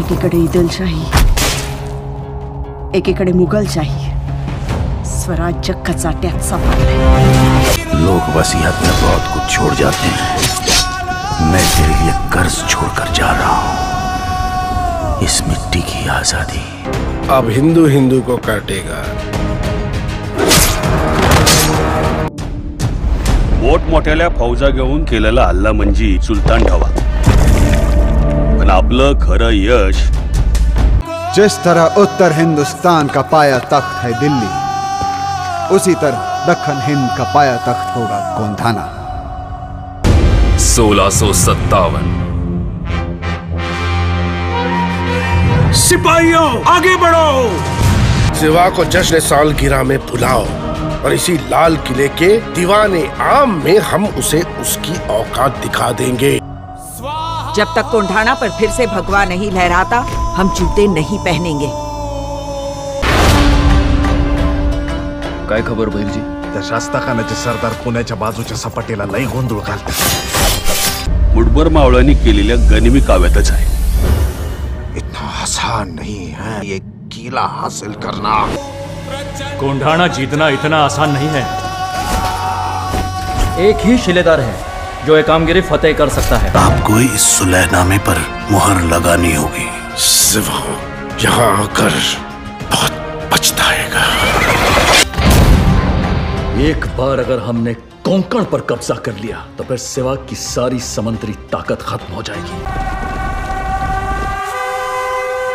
एकीकडे ईदलशाही एकीकडे मुघलशाही. स्वराज्य कचाट्यात सापडलंय. लोग वसीयत में बहुत कुछ छोड़ जाते हैं। मैं तेरे लिए कर्ज छोड़कर जा रहा हूँ। इस मिट्टी की आज़ादी। अब हिंदू हिंदू को काटेगा। मोठमोठ्याल्या फौजा घेऊन केलेला हल्ला म्हणजे सुलतान ठवा पण आपलं खरं यश. जिस तरह उत्तर हिंदुस्तान का पाया तख्त है दिल्ली उसी तरह दक्षिण हिंद का पाया तख्त होगा गोंधाना। सोलह सौ सत्तावन। सिपाहियों आगे बढ़ो। सिवा को जश्न सालगिरह में बुलाओ और इसी लाल किले के दीवाने आम में हम उसे उसकी औकात दिखा देंगे। जब तक कोंढाणा पर फिर से भगवा नहीं लहराता हम जूते नहीं पहनेंगे। काय खबर बहिरजी? त्या शास्ताखानाचे सरदार पुण्याच्या बाजूच्या सपाटीला लई गोंधळ घालतात. मुठभर मावळ्यांनी केलेल्या गनिमी काव्यातच आहे. इतना आसान नहीं है ये किला हासिल करना. कोंढाणा जीतना इतना आसान नहीं है। एक ही शिलेदार है। जो ये कामगिरी फतेह कर सकता है। आपको इस सुलहनामे पर मुहर लगानी होगी। सिवा यहाँ आकर बहुत पछताएगा। एक बार अगर हमने कोंकण पर कब्जा कर लिया तो फिर सिवा की सारी समंदरी ताकत खत्म हो जाएगी।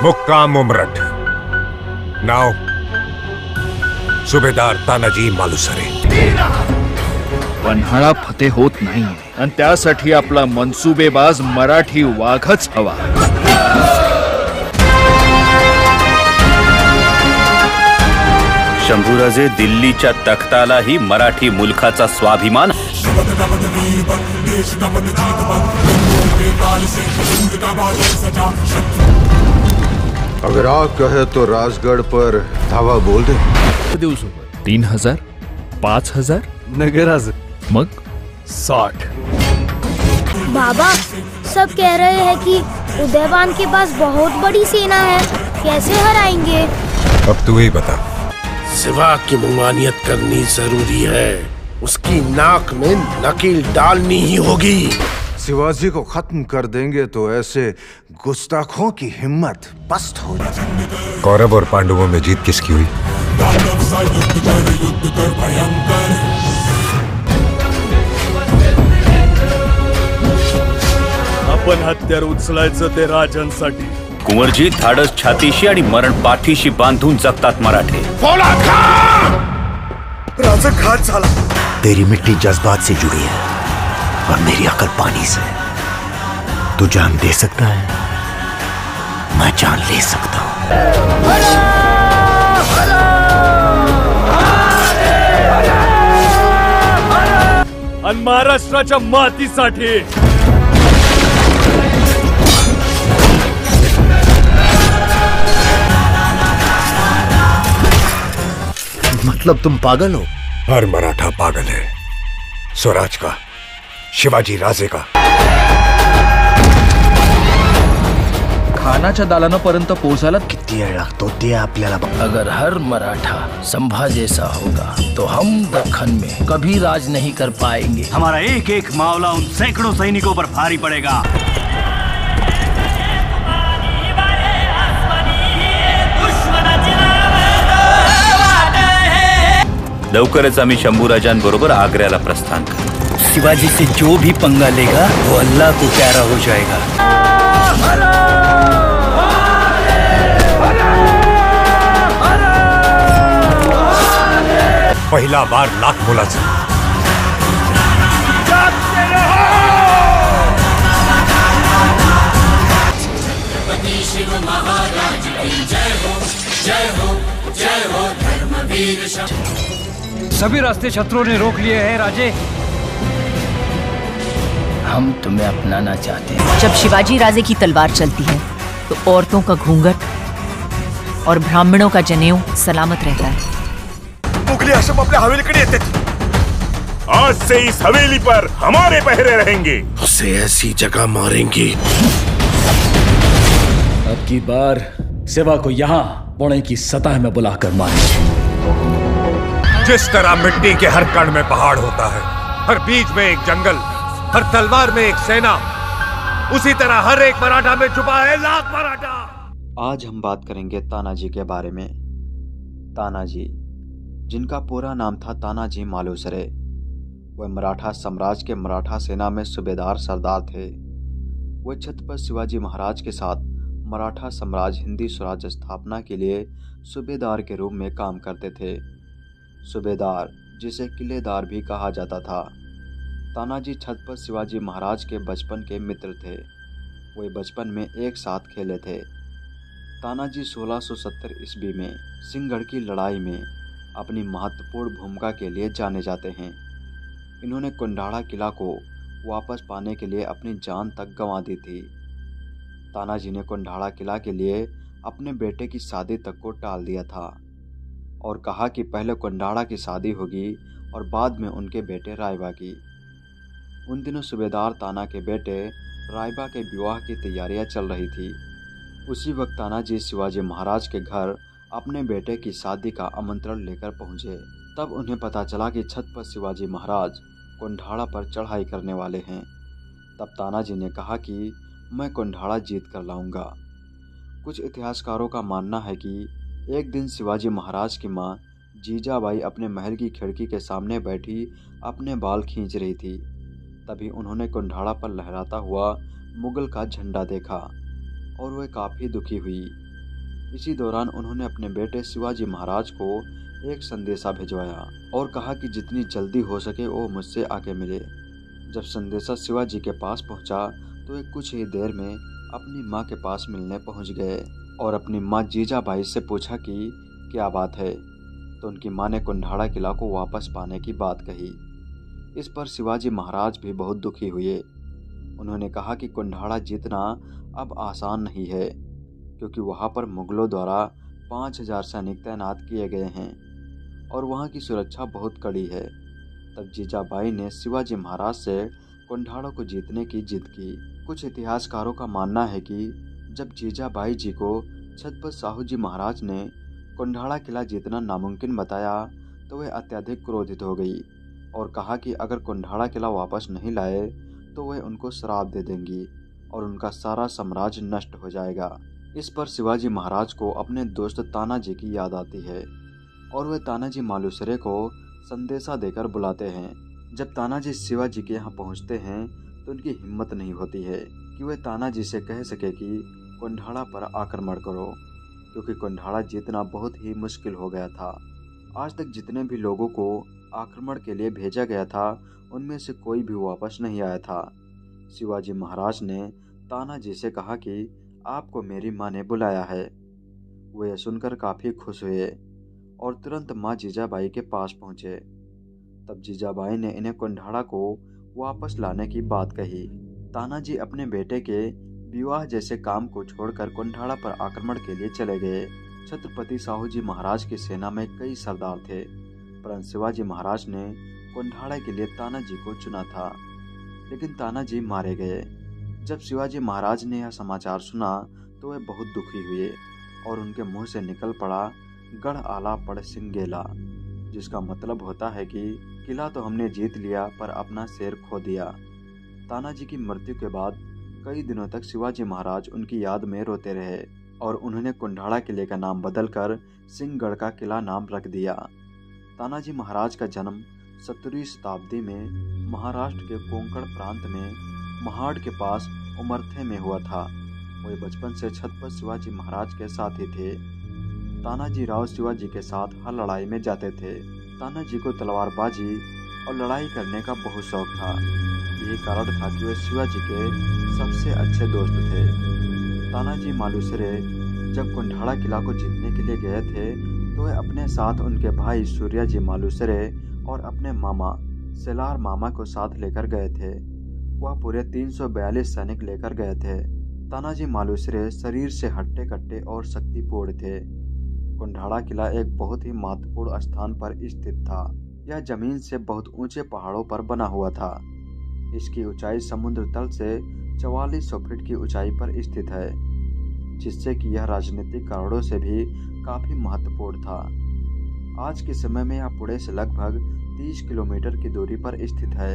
मुक्काम उमरठ नाव सुभेदार तानाजी मालुसरे। पन्हाळा फते होत नाहीये. आणि त्यासाठी आपला मनसुबेबाज मराठी वाघच हवा. शंभूराजे दिल्लीच्या तख्तालाही मराठी मुलखाचा स्वाभिमान. अगर आग कहे तो राजगढ़ पर धावा बोल दे। तीन हजार? पाच हजार? नगराज. मग साठ. बाबा सब कह रहे हैं कि उदयवान के पास बहुत बड़ी सेना है। कैसे हराएँगे? अब तू ही बता। सिवा की मुमानियत करनी ज़रूरी है। उसकी नाक में नकील डालनी ही होगी। शिवाजी को खत्म कर देंगे तो ऐसे गुस्ताखों की हिम्मत पस्त हो जाएगी कौरव और पांडवों में जीत किसकी हुई? आपण हत्यार उचलायचं ते राजांसाठी. कुंवरजी धाडस छातीशी आणि मरण पाठीशी बांधून जगतात मराठे. राजा घात झाला. तेरी मिट्टी जज्बात से जुड़ी है और मेरी अकल पानी से तू जान दे सकता है मैं जान ले सकता हूँ। आणि महाराष्ट्राच्या मातीसाठी. मतलब तुम पागल हो? हर मराठा पागल है। स्वराज का शिवाजी राजे का। खानाच्या दालनापर्यंत पोहोचायला किती वेळ लागतो ते आपल्याला बघ. अगर हर मराठा संभा जैसा होगा तो हम दखन में कभी राज नहीं कर पाएँगे। हमारा एक एक मामला उन सैकड़ों सैनिकों पर भारी पड़ेगा। लवकरच आम्ही शंभूराजांबरोबर आग्र्याला प्रस्थान करू शिवाजी से जो भी पंगा लेगा वो अल्लाह को प्यारा हो जाएगा. पहिला बार लाख बोला जय हो जय हो धर्मवीर मोलाचा. सभी रास्ते शत्रुओं ने रोक लिए हैं राजे। हम तुम्हें अपनाना चाहते हैं। जब शिवाजी राजे की तलवार चलती है तो औरतों का घूंघट और ब्राह्मणों का जनेऊ सलामत रहता है। मुगली आश्रम अपने हवेलीकडे आज से इस हवेली पर हमारे पहरे रहेंगे। उसे ऐसी जगह मारेंगे। अब की बार सेवा को यहाँ पुणे की सतह में बुलाकर मारेंगे। जिस तरह मिट्टी के हर कण में पहाड़ होता है, हर बीज में एक जंगल, हर तलवार में एक सेना, उसी तरह हर एक मराठा में छुपा है लाख मराठा। आज हम बात करेंगे तानाजी के बारे में। तानाजी जिनका पूरा नाम था तानाजी मालूसरे, वह मराठा साम्राज्य के मराठा सेना में सूबेदार सरदार थे। वह छत्रपति शिवाजी महाराज के साथ मराठा साम्राज्य हिंदी स्वराज स्थापना के लिए सूबेदार के रूप में काम करते थे। सूबेदार, जिसे किलेदार भी कहा जाता था। तानाजी छत्रपति शिवाजी महाराज के बचपन के मित्र थे। वे बचपन में एक साथ खेले थे। तानाजी 1670 ईस्वी में सिंहगढ़ की लड़ाई में अपनी महत्वपूर्ण भूमिका के लिए जाने जाते हैं। इन्होंने कुंडाड़ा किला को वापस पाने के लिए अपनी जान तक गंवा दी थी। तानाजी ने कुंडाड़ा किला के लिए अपने बेटे की शादी तक को टाल दिया था। और कहा कि पहले कुंडाड़ा की शादी होगी और बाद में उनके बेटे रायबा की। उन दिनों सूबेदार ताना के बेटे रायबा के विवाह की तैयारियाँ चल रही थी। उसी वक्त तानाजी शिवाजी महाराज के घर अपने बेटे की शादी का आमंत्रण लेकर पहुँचे। तब उन्हें पता चला कि छत पर शिवाजी महाराज कुंडाड़ा पर चढ़ाई करने वाले हैं। तब तानाजी ने कहा कि मैं कुंडाड़ा जीत कर लाऊँगा। कुछ इतिहासकारों का मानना है कि एक दिन शिवाजी महाराज की माँ जीजाबाई अपने महल की खिड़की के सामने बैठी अपने बाल खींच रही थी। तभी उन्होंने कुंडाड़ा पर लहराता हुआ मुगल का झंडा देखा और वह काफ़ी दुखी हुई। इसी दौरान उन्होंने अपने बेटे शिवाजी महाराज को एक संदेशा भिजवाया और कहा कि जितनी जल्दी हो सके वो मुझसे आके मिले। जब संदेशा शिवाजी के पास पहुँचा तो वे कुछ ही देर में अपनी माँ के पास मिलने पहुँच गए। और अपनी माँ जीजाबाई से पूछा कि, क्या बात है? तो उनकी माँ ने कुंडाड़ा किला को वापस पाने की बात कही। इस पर शिवाजी महाराज भी बहुत दुखी हुए। उन्होंने कहा कि कुंडाड़ा जीतना अब आसान नहीं है, क्योंकि वहाँ पर मुगलों द्वारा पाँच हज़ार सैनिक तैनात किए गए हैं और वहाँ की सुरक्षा बहुत कड़ी है। तब जीजाबाई ने शिवाजी महाराज से कुंडाड़ा को जीतने की जिद की। कुछ इतिहासकारों का मानना है कि जब जीजाबाई जी को छत्रपति साहू जी महाराज ने कुंडाड़ा किला जीतना नामुमकिन बताया तो वह अत्यधिक क्रोधित हो गई और कहा कि अगर कुंडाड़ा किला वापस नहीं लाए तो वह उनको श्राप दे देंगी और उनका सारा साम्राज्य नष्ट हो जाएगा। इस पर शिवाजी महाराज को अपने दोस्त तानाजी की याद आती है और वे तानाजी मालूसरे को संदेशा देकर बुलाते हैं। जब तानाजी शिवाजी के यहाँ पहुँचते हैं तो उनकी हिम्मत नहीं होती है कि वे तानाजी से कह सके कि कुंडाड़ा पर आक्रमण करो, क्योंकि कुंडाड़ा जीतना बहुत ही मुश्किल हो गया था। आज तक जितने भी लोगों को आक्रमण के लिए भेजा गया था, उनमें से कोई भी वापस नहीं आया था। शिवाजी महाराज ने तानाजी से कहा कि, आपको मेरी माँ ने बुलाया है। वे यह सुनकर काफ़ी खुश हुए और तुरंत माँ जीजाबाई के पास पहुँचे। तब जीजाबाई ने इन्हें कुंडाड़ा को वापस लाने की बात कही। तानाजी अपने बेटे के विवाह जैसे काम को छोड़कर कुंडाड़ा पर आक्रमण के लिए चले गए। छत्रपति साहू जी महाराज की सेना में कई सरदार थे, परंतु शिवाजी महाराज ने कुंडाड़ा के लिए तानाजी को चुना था, लेकिन तानाजी मारे गए। जब शिवाजी महाराज ने यह समाचार सुना तो वे बहुत दुखी हुए और उनके मुँह से निकल पड़ा गढ़ आला पड़ सिंगेला, जिसका मतलब होता है कि किला तो हमने जीत लिया पर अपना शेर खो दिया। तानाजी की मृत्यु के बाद कई दिनों तक शिवाजी महाराज उनकी याद में रोते रहे और उन्होंने कुंडाड़ा किले का नाम बदलकर सिंहगढ़ का किला नाम रख दिया। तानाजी महाराज का जन्म सत्रहवीं शताब्दी में महाराष्ट्र के कोंकण प्रांत में महाड़ के पास उमरथे में हुआ था। वे बचपन से छत्रपति शिवाजी महाराज के साथ ही थे। तानाजी राव शिवाजी के साथ हर लड़ाई में जाते थे। तानाजी को तलवारबाजी और लड़ाई करने का बहुत शौक था। यही कारण था कि वे शिवाजी के सबसे अच्छे दोस्त थे। तानाजी मालूसरे जब कुंडाड़ा किला को जीतने के लिए गए थे तो वे अपने साथ उनके भाई सूर्या जी मालूसरे और अपने मामा, सेलार मामा को साथ लेकर गए थे। वह पूरे 342 सैनिक लेकर गए थे। तानाजी मालूसरे शरीर से हट्टे कट्टे और शक्तिपूर्ण थे। कुंडाड़ा किला एक बहुत ही महत्वपूर्ण स्थान पर स्थित था। यह ज़मीन से बहुत ऊँचे पहाड़ों पर बना हुआ था। इसकी ऊंचाई समुद्र तल से चवालीस सौ फीट की ऊंचाई पर स्थित है, जिससे कि यह राजनीतिक कारणों से भी काफ़ी महत्वपूर्ण था। आज के समय में यह पुणे से लगभग 30 किलोमीटर की दूरी पर स्थित है।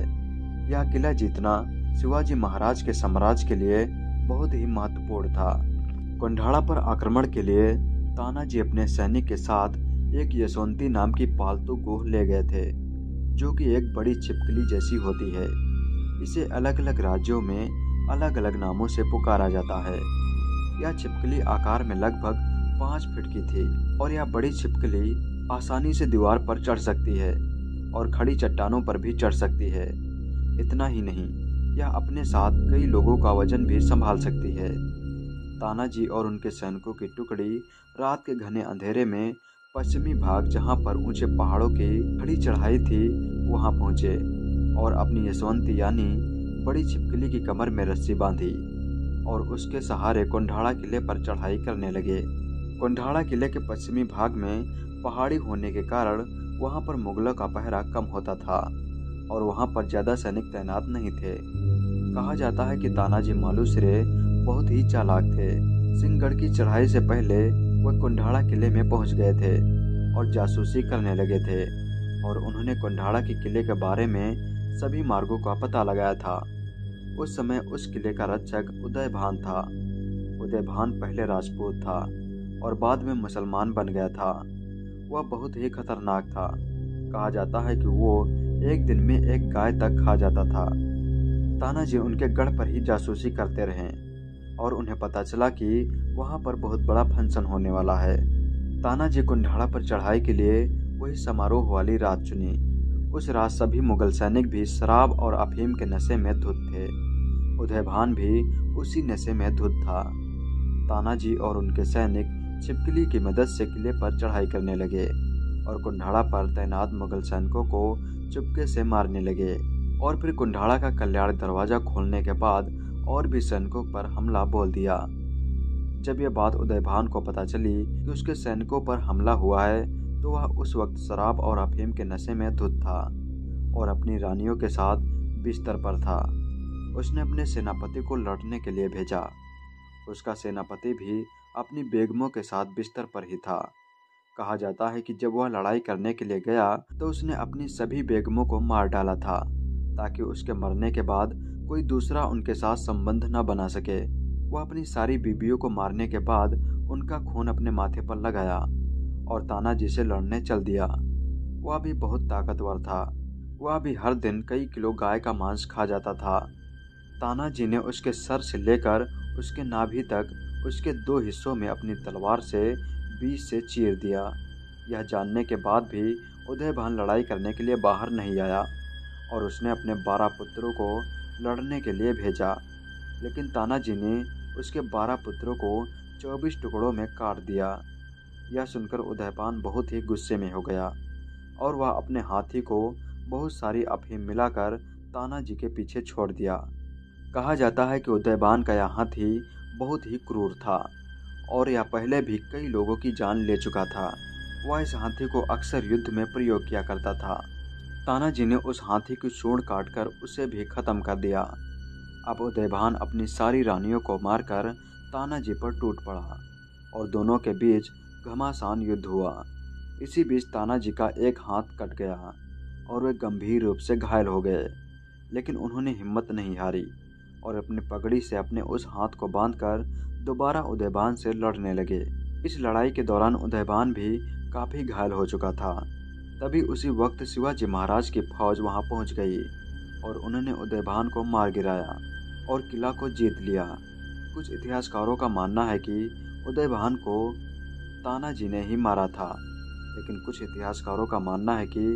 यह किला जीतना शिवाजी महाराज के साम्राज्य के लिए बहुत ही महत्वपूर्ण था। कुंडाड़ा पर आक्रमण के लिए तानाजी अपने सैनिक के साथ एक यशवंती नाम की पालतू गोह ले गए थे, जो कि एक बड़ी छिपकली जैसी होती है। इसे अलग अलग राज्यों में अलग अलग नामों से पुकारा जाता है। यह छिपकली आकार में लगभग पाँच फीट की थी और यह बड़ी छिपकली आसानी से दीवार पर चढ़ सकती है और खड़ी चट्टानों पर भी चढ़ सकती है। इतना ही नहीं, यह अपने साथ कई लोगों का वज़न भी संभाल सकती है। तानाजी और उनके सैनिकों की टुकड़ी रात के घने अंधेरे में पश्चिमी भाग जहाँ पर ऊँचे पहाड़ों की खड़ी चढ़ाई थी, वहाँ पहुँचे और अपनी यशवंती यानी बड़ी छिपकली की कमर में रस्सी बांधी और उसके सहारे कुंडाड़ा किले पर चढ़ाई करने लगे। कुंडाड़ा किले के पश्चिमी भाग में पहाड़ी होने के कारण वहाँ पर मुगलों का पहरा कम होता था और वहाँ पर ज़्यादा सैनिक तैनात नहीं थे। कहा जाता है कि तानाजी मालूसरे बहुत ही चालाक थे। सिंहगढ़ की चढ़ाई से पहले वह कुंडाड़ा किले में पहुँच गए थे और जासूसी करने लगे थे, और उन्होंने कुंडाड़ा के किले के बारे में सभी मार्गों का पता लगाया था। उस समय उस किले का रक्षक उदय भान था। उदय भान पहले राजपूत था और बाद में मुसलमान बन गया था। वह बहुत ही खतरनाक था। कहा जाता है कि वो एक दिन में एक गाय तक खा जाता था। तानाजी उनके गढ़ पर ही जासूसी करते रहे। और उन्हें पता चला कि वहाँ पर बहुत बड़ा फ़ंक्शन होने वाला है। तानाजी कुंडाड़ा पर चढ़ाई के लिए वही समारोह वाली रात चुनी। उस रात सभी मुगल सैनिक भी शराब और अफीम के नशे में धुत थे। उदय भान भी उसी नशे में धुत था। तानाजी और उनके सैनिक छिपकली की मदद से किले पर चढ़ाई करने लगे और कुंडाड़ा पर तैनात मुगल सैनिकों को चुपके से मारने लगे और फिर कुंडाड़ा का कल्याण दरवाज़ा खोलने के बाद और भी सैनिकों पर हमला बोल दिया। जब यह बात उदयभान को पता चली कि उसके सैनिकों पर हमला हुआ है तो वह उस वक्त शराब और अफीम के नशे में धुत था और अपनी रानियों के साथ बिस्तर पर था। उसने अपने सेनापति को लड़ने के लिए भेजा। उसका सेनापति भी अपनी बेगमों के साथ बिस्तर पर ही था। कहा जाता है कि जब वह लड़ाई करने के लिए गया तो उसने अपनी सभी बेगमों को मार डाला था, ताकि उसके मरने के बाद कोई दूसरा उनके साथ संबंध न बना सके। वह अपनी सारी बीबियों को मारने के बाद उनका खून अपने माथे पर लगाया और तानाजी से लड़ने चल दिया। वह भी बहुत ताकतवर था। वह भी हर दिन कई किलो गाय का मांस खा जाता था। तानाजी ने उसके सर से लेकर उसके नाभि तक उसके दो हिस्सों में अपनी तलवार से बीच से चीर दिया। यह जानने के बाद भी उदयभान लड़ाई करने के लिए बाहर नहीं आया और उसने अपने बारह पुत्रों को लड़ने के लिए भेजा। लेकिन तानाजी ने उसके बारह पुत्रों को चौबीस टुकड़ों में काट दिया। यह सुनकर उदयपान बहुत ही गुस्से में हो गया और वह अपने हाथी को बहुत सारी अफीम मिलाकर तानाजी के पीछे छोड़ दिया। कहा जाता है कि उदयबान का यह हाथी बहुत ही क्रूर था और यह पहले भी कई लोगों की जान ले चुका था। वह इस हाथी को अक्सर युद्ध में प्रयोग किया करता था। तानाजी ने उस हाथी की सूढ़ काटकर उसे भी खत्म कर दिया। अब उदयभान अपनी सारी रानियों को मारकर तानाजी पर टूट पड़ा और दोनों के बीच घमासान युद्ध हुआ। इसी बीच तानाजी का एक हाथ कट गया और वे गंभीर रूप से घायल हो गए, लेकिन उन्होंने हिम्मत नहीं हारी और अपनी पगड़ी से अपने उस हाथ को बांधकर दोबारा उदयबान से लड़ने लगे। इस लड़ाई के दौरान उदयबान भी काफ़ी घायल हो चुका था। तभी उसी वक्त शिवाजी महाराज की फौज वहाँ पहुँच गई और उन्होंने उदयभान को मार गिराया और किला को जीत लिया। कुछ इतिहासकारों का मानना है कि उदयभान को तानाजी ने ही मारा था, लेकिन कुछ इतिहासकारों का मानना है कि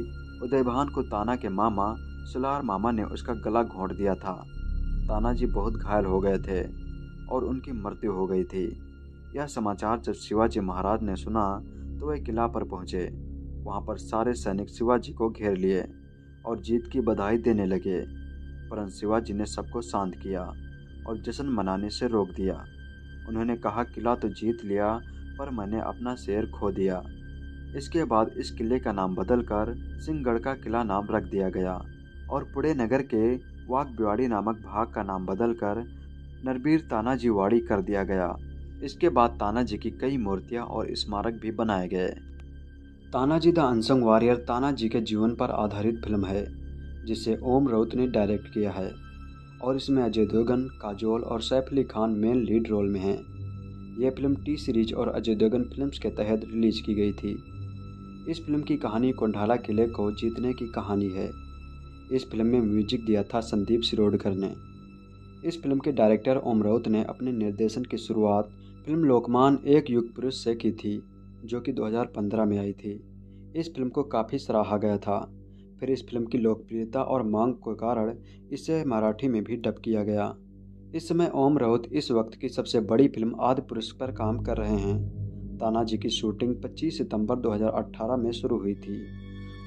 उदयभान को ताना के मामा, सुलार मामा ने उसका गला घोंट दिया था। तानाजी बहुत घायल हो गए थे और उनकी मृत्यु हो गई थी। यह समाचार जब शिवाजी महाराज ने सुना तो वे किला पर पहुँचे। वहाँ पर सारे सैनिक शिवाजी को घेर लिए और जीत की बधाई देने लगे। परंतु शिवाजी ने सबको शांत किया और जश्न मनाने से रोक दिया। उन्होंने कहा, किला तो जीत लिया, पर मैंने अपना शेर खो दिया। इसके बाद इस किले का नाम बदलकर सिंहगढ़ का किला नाम रख दिया गया और पुणे नगर के वाघ बिवाड़ी नामक भाग का नाम बदलकर नरबीर तानाजी वाड़ी कर दिया गया। इसके बाद तानाजी की कई मूर्तियाँ और स्मारक भी बनाए गए। Tanaji the unsung warrior Tanaji के जीवन पर आधारित फ़िल्म है, जिसे ओम राउत ने डायरेक्ट किया है, और इसमें अजय देवगन, काजोल और Saif Ali Khan main lead role में हैं। यह फ़िल्म टी सीरीज़ और अजय देवगन फिल्म्स के तहत रिलीज़ की गई थी। इस फ़िल्म की कहानी कोंडाला किले को जीतने की कहानी है। इस फ़िल्म में म्यूज़िक दिया था संदीप सिरोडकर ने। इस फ़िल्म के डायरेक्टर ओम राउत ने अपने निर्देशन की शुरुआत फ़िल्म लोकमान एक युग पुरुष से की थी। जो कि 2015 में आई थी। इस फ़िल्म को काफ़ी सराहा गया था। फिर इस फ़िल्म की लोकप्रियता और मांग के कारण इसे मराठी में भी डब किया गया। इस समय ओम राउत इस वक्त की सबसे बड़ी फ़िल्म आदि पुरुष पर काम कर रहे हैं। तानाजी की शूटिंग 25 सितंबर 2018 में शुरू हुई थी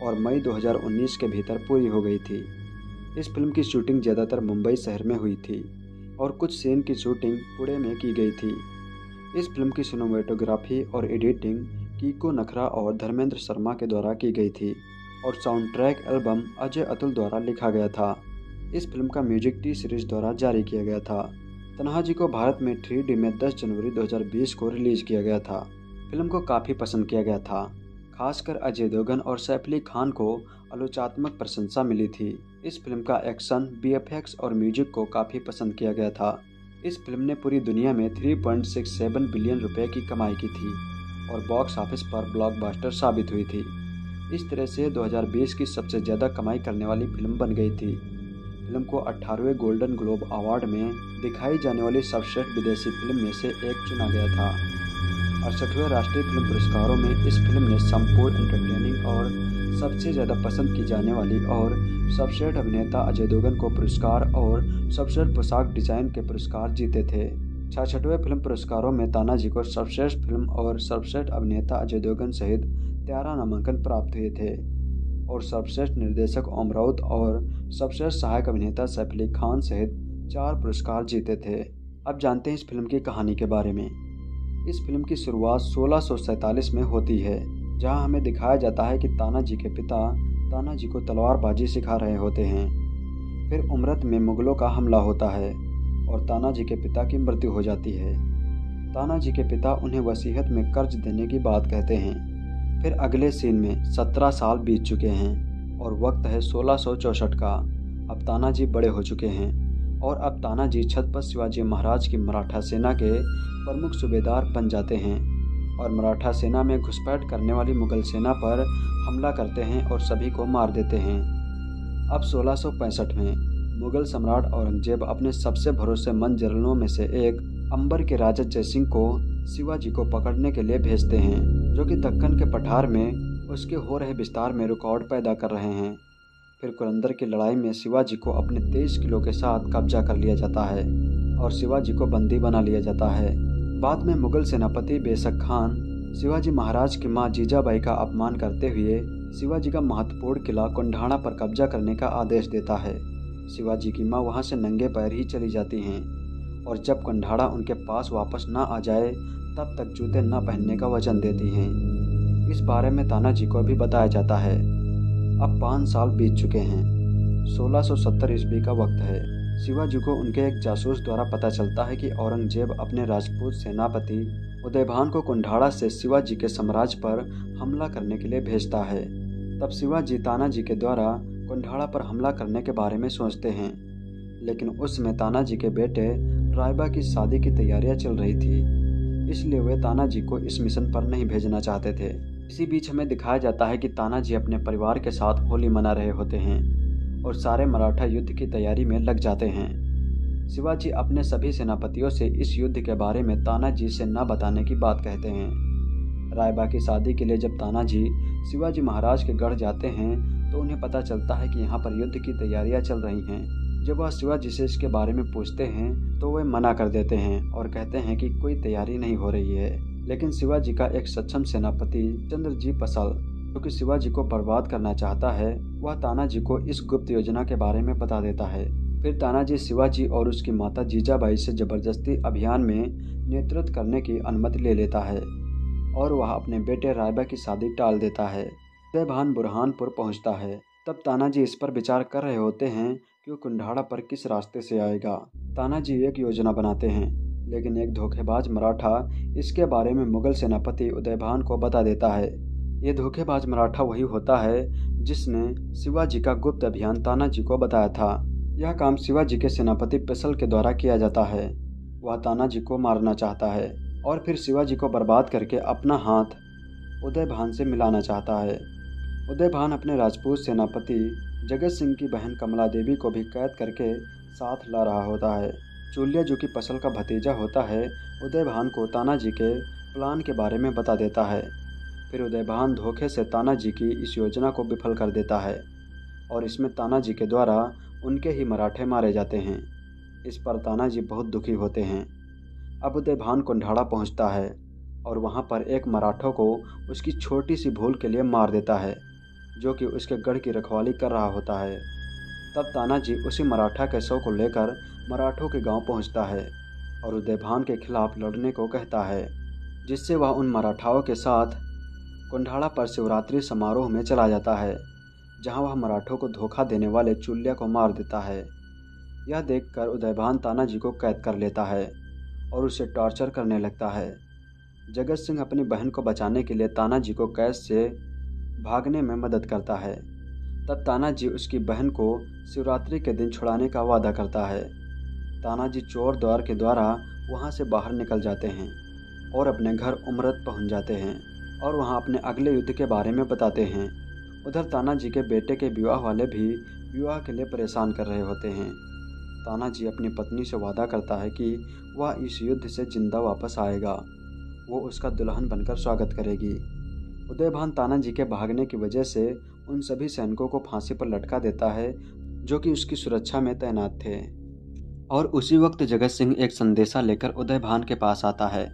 और मई 2019 के भीतर पूरी हो गई थी। इस फ़िल्म की शूटिंग ज़्यादातर मुंबई शहर में हुई थी और कुछ सीन की शूटिंग पुणे में की गई थी। इस फ़िल्म की सिनेमाटोग्राफी और एडिटिंग कीको नखरा और धर्मेंद्र शर्मा के द्वारा की गई थी, और sound track album Ajay Atul द्वारा लिखा गया था। इस फ़िल्म का म्यूज़िक टी सीरीज़ द्वारा जारी किया गया था। तनहाजी को भारत में थ्री डी में 10 जनवरी 2020 को रिलीज़ किया गया था। फ़िल्म को काफ़ी पसंद किया गया था। खासकर अजय देवगन और सैफ अली खान को आलोचनात्मक प्रशंसा मिली थी। इस फ़िल्म का एक्शन बीएफएक्स और म्यूज़िक को काफ़ी पसंद किया गया था। इस फ़िल्म ने पूरी दुनिया में 3.67 बिलियन रुपए की कमाई की थी और बॉक्स ऑफ़िस पर ब्लॉकबस्टर साबित हुई थी। इस तरह से 2020 की सबसे ज़्यादा कमाई करने वाली फ़िल्म बन गई थी। फ़िल्म को 18वें गोल्डन ग्लोब अवार्ड में दिखाई जाने वाली सर्वश्रेष्ठ विदेशी फ़िल्म में से एक चुना गया था। अड़सठवें राष्ट्रीय फ़िल्म पुरस्कारों में इस फ़िल्म ने संपूर्ण एंटरटेनिंग और सबसे ज़्यादा पसंद की जाने वाली और सर्वश्रेष्ठ अभिनेता अजय देवगन को पुरस्कार और सर्वश्रेष्ठ पोशाक डिज़ाइन के पुरस्कार जीते थे। छठवें फ़िल्म पुरस्कारों में तानाजी को सर्वश्रेष्ठ फ़िल्म और सर्वश्रेष्ठ अभिनेता अजय देवगन सहित तेरह नामांकन प्राप्त हुए थे। और सर्वश्रेष्ठ निर्देशक ओम राउत और सर्वश्रेष्ठ सहायक अभिनेता सैफ अली खान सहित चार पुरस्कार जीते थे। अब जानते हैं इस फ़िल्म की कहानी के बारे में। इस फ़िल्म की शुरुआत सोलह में होती है, जहाँ हमें दिखाया जाता है कि तानाजी के पिता तानाजी को तलवारबाजी सिखा रहे होते हैं। फिर उमरत में मुगलों का हमला होता है और तानाजी के पिता की मृत्यु हो जाती है। तानाजी के पिता उन्हें वसीहत में कर्ज देने की बात कहते हैं। फिर अगले सीन में सत्रह साल बीत चुके हैं और वक्त है सोलह का। अब तानाजी बड़े हो चुके हैं। और अब तानाजी छत पर शिवाजी महाराज की मराठा सेना के प्रमुख सूबेदार बन जाते हैं और मराठा सेना में घुसपैठ करने वाली मुगल सेना पर हमला करते हैं और सभी को मार देते हैं। अब सोलह में मुगल सम्राट औरंगज़ेब अपने सबसे भरोसेमंद जनरलों में से एक अंबर के राजा जयसिंह को शिवाजी को पकड़ने के लिए भेजते हैं, जो कि दक्कन के पठार में उसके हो रहे विस्तार में रिकॉर्ड पैदा कर रहे हैं। फिर कुरंदर की लड़ाई में शिवाजी को अपने तेईस किलो के साथ कब्जा कर लिया जाता है और शिवाजी को बंदी बना लिया जाता है। बाद में मुगल सेनापति बेसक खान, शिवाजी महाराज की माँ जीजाबाई का अपमान करते हुए शिवाजी का महत्वपूर्ण किला कुंढाणा पर कब्जा करने का आदेश देता है। शिवाजी की माँ वहाँ से नंगे पैर ही चली जाती हैं और जब कुंढाड़ा उनके पास वापस ना आ जाए, तब तक जूते न पहनने का वचन देती हैं। इस बारे में तानाजी को भी बताया जाता है। अब पाँच साल बीत चुके हैं। 1670 ईस्वी का वक्त है। शिवाजी को उनके एक जासूस द्वारा पता चलता है कि औरंगज़ेब अपने राजपूत सेनापति उदयभान को कुंढाड़ा से शिवाजी के साम्राज्य पर हमला करने के लिए भेजता है। तब शिवाजी तानाजी के द्वारा कुंढाड़ा पर हमला करने के बारे में सोचते हैं। लेकिन उस समय तानाजी के बेटे रायबा की शादी की तैयारियाँ चल रही थी, इसलिए वे तानाजी को इस मिशन पर नहीं भेजना चाहते थे। इसी बीच हमें दिखाया जाता है कि तानाजी अपने परिवार के साथ होली मना रहे होते हैं और सारे मराठा युद्ध की तैयारी में लग जाते हैं। शिवाजी अपने सभी सेनापतियों से इस युद्ध के बारे में तानाजी से न बताने की बात कहते हैं। रायबा की शादी के लिए जब तानाजी शिवाजी महाराज के गढ़ जाते हैं तो उन्हें पता चलता है कि यहाँ पर युद्ध की तैयारियाँ चल रही हैं। जब वह शिवाजी से इसके बारे में पूछते हैं तो वे मना कर देते हैं और कहते हैं कि कोई तैयारी नहीं हो रही है। लेकिन शिवाजी का एक सक्षम सेनापति चंद्रजी पसल, जो कि शिवाजी को बर्बाद करना चाहता है, वह तानाजी को इस गुप्त योजना के बारे में बता देता है। फिर तानाजी शिवाजी और उसकी माता जीजाबाई से ज़बरदस्ती अभियान में नेतृत्व करने की अनुमति ले लेता है और वह अपने बेटे रायबा की शादी टाल देता है। भान बुरहानपुर पहुँचता है। तब तानाजी इस पर विचार कर रहे होते हैं कि वो कुंडाड़ा पर किस रास्ते से आएगा। तानाजी एक योजना बनाते हैं। लेकिन एक धोखेबाज मराठा इसके बारे में मुगल सेनापति उदयभान को बता देता है। ये धोखेबाज मराठा वही होता है जिसने शिवाजी का गुप्त अभियान तानाजी को बताया था। यह काम शिवाजी के सेनापति पिसल के द्वारा किया जाता है। वह तानाजी को मारना चाहता है और फिर शिवाजी को बर्बाद करके अपना हाथ उदय भान से मिलाना चाहता है। उदय भान अपने राजपूत सेनापति जगत सिंह की बहन कमला देवी को भी कैद करके साथ ला रहा होता है। चूलिया जो कि पसल का भतीजा होता है उदय भान को तानाजी के प्लान के बारे में बता देता है। फिर उदय भान धोखे से तानाजी की इस योजना को विफल कर देता है और इसमें तानाजी के द्वारा उनके ही मराठे मारे जाते हैं। इस पर तानाजी बहुत दुखी होते हैं। अब उदय भान कुंडाड़ा पहुँचता है और वहाँ पर एक मराठों को उसकी छोटी सी भूल के लिए मार देता है, जो कि उसके गढ़ की रखवाली कर रहा होता है। तब तानाजी उसी मराठा के शव को लेकर मराठों के गाँव पहुँचता है और उदयभान के खिलाफ लड़ने को कहता है, जिससे वह उन मराठाओं के साथ कुंडाड़ा पर शिवरात्रि समारोह में चला जाता है, जहाँ वह मराठों को धोखा देने वाले चुल्लिया को मार देता है। यह देखकर उदयभान तानाजी को कैद कर लेता है और उसे टॉर्चर करने लगता है। जगत सिंह अपनी बहन को बचाने के लिए तानाजी को कैद से भागने में मदद करता है। तब तानाजी उसकी बहन को शिवरात्रि के दिन छुड़ाने का वादा करता है। तानाजी चोर द्वार के द्वारा वहाँ से बाहर निकल जाते हैं और अपने घर उमरत पहुँच जाते हैं और वहाँ अपने अगले युद्ध के बारे में बताते हैं। उधर तानाजी के बेटे के विवाह वाले भी विवाह के लिए परेशान कर रहे होते हैं। तानाजी अपनी पत्नी से वादा करता है कि वह इस युद्ध से ज़िंदा वापस आएगा। वो उसका दुल्हन बनकर स्वागत करेगी। उदयभान तानाजी के भागने की वजह से उन सभी सैनिकों को फांसी पर लटका देता है, जो कि उसकी सुरक्षा में तैनात थे। और उसी वक्त जगत सिंह एक संदेशा लेकर उदय भान के पास आता है।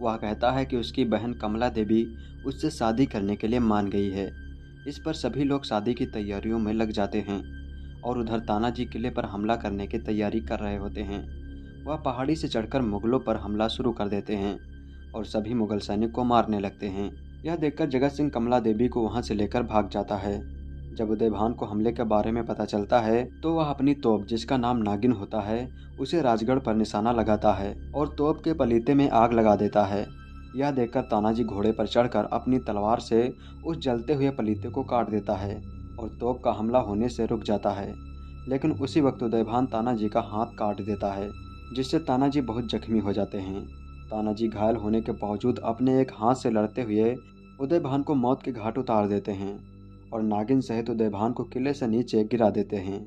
वह कहता है कि उसकी बहन कमला देवी उससे शादी करने के लिए मान गई है। इस पर सभी लोग शादी की तैयारियों में लग जाते हैं और उधर तानाजी किले पर हमला करने की तैयारी कर रहे होते हैं। वह पहाड़ी से चढ़कर मुगलों पर हमला शुरू कर देते हैं और सभी मुगल सैनिक को मारने लगते हैं। यह देखकर जगत सिंह कमला देवी को वहाँ से लेकर भाग जाता है। जब उदयभान को हमले के बारे में पता चलता है तो वह अपनी तोप, जिसका नाम नागिन होता है, उसे राजगढ़ पर निशाना लगाता है और तोप के पलीते में आग लगा देता है। यह देखकर तानाजी घोड़े पर चढ़कर अपनी तलवार से उस जलते हुए पलीते को काट देता है और तोप का हमला होने से रुक जाता है। लेकिन उसी वक्त उदयभान तानाजी का हाथ काट देता है, जिससे तानाजी बहुत जख्मी हो जाते हैं। तानाजी घायल होने के बावजूद अपने एक हाथ से लड़ते हुए उदयभान को मौत के घाट उतार देते हैं। और नागिन सहित उदयभान को किले से नीचे गिरा देते हैं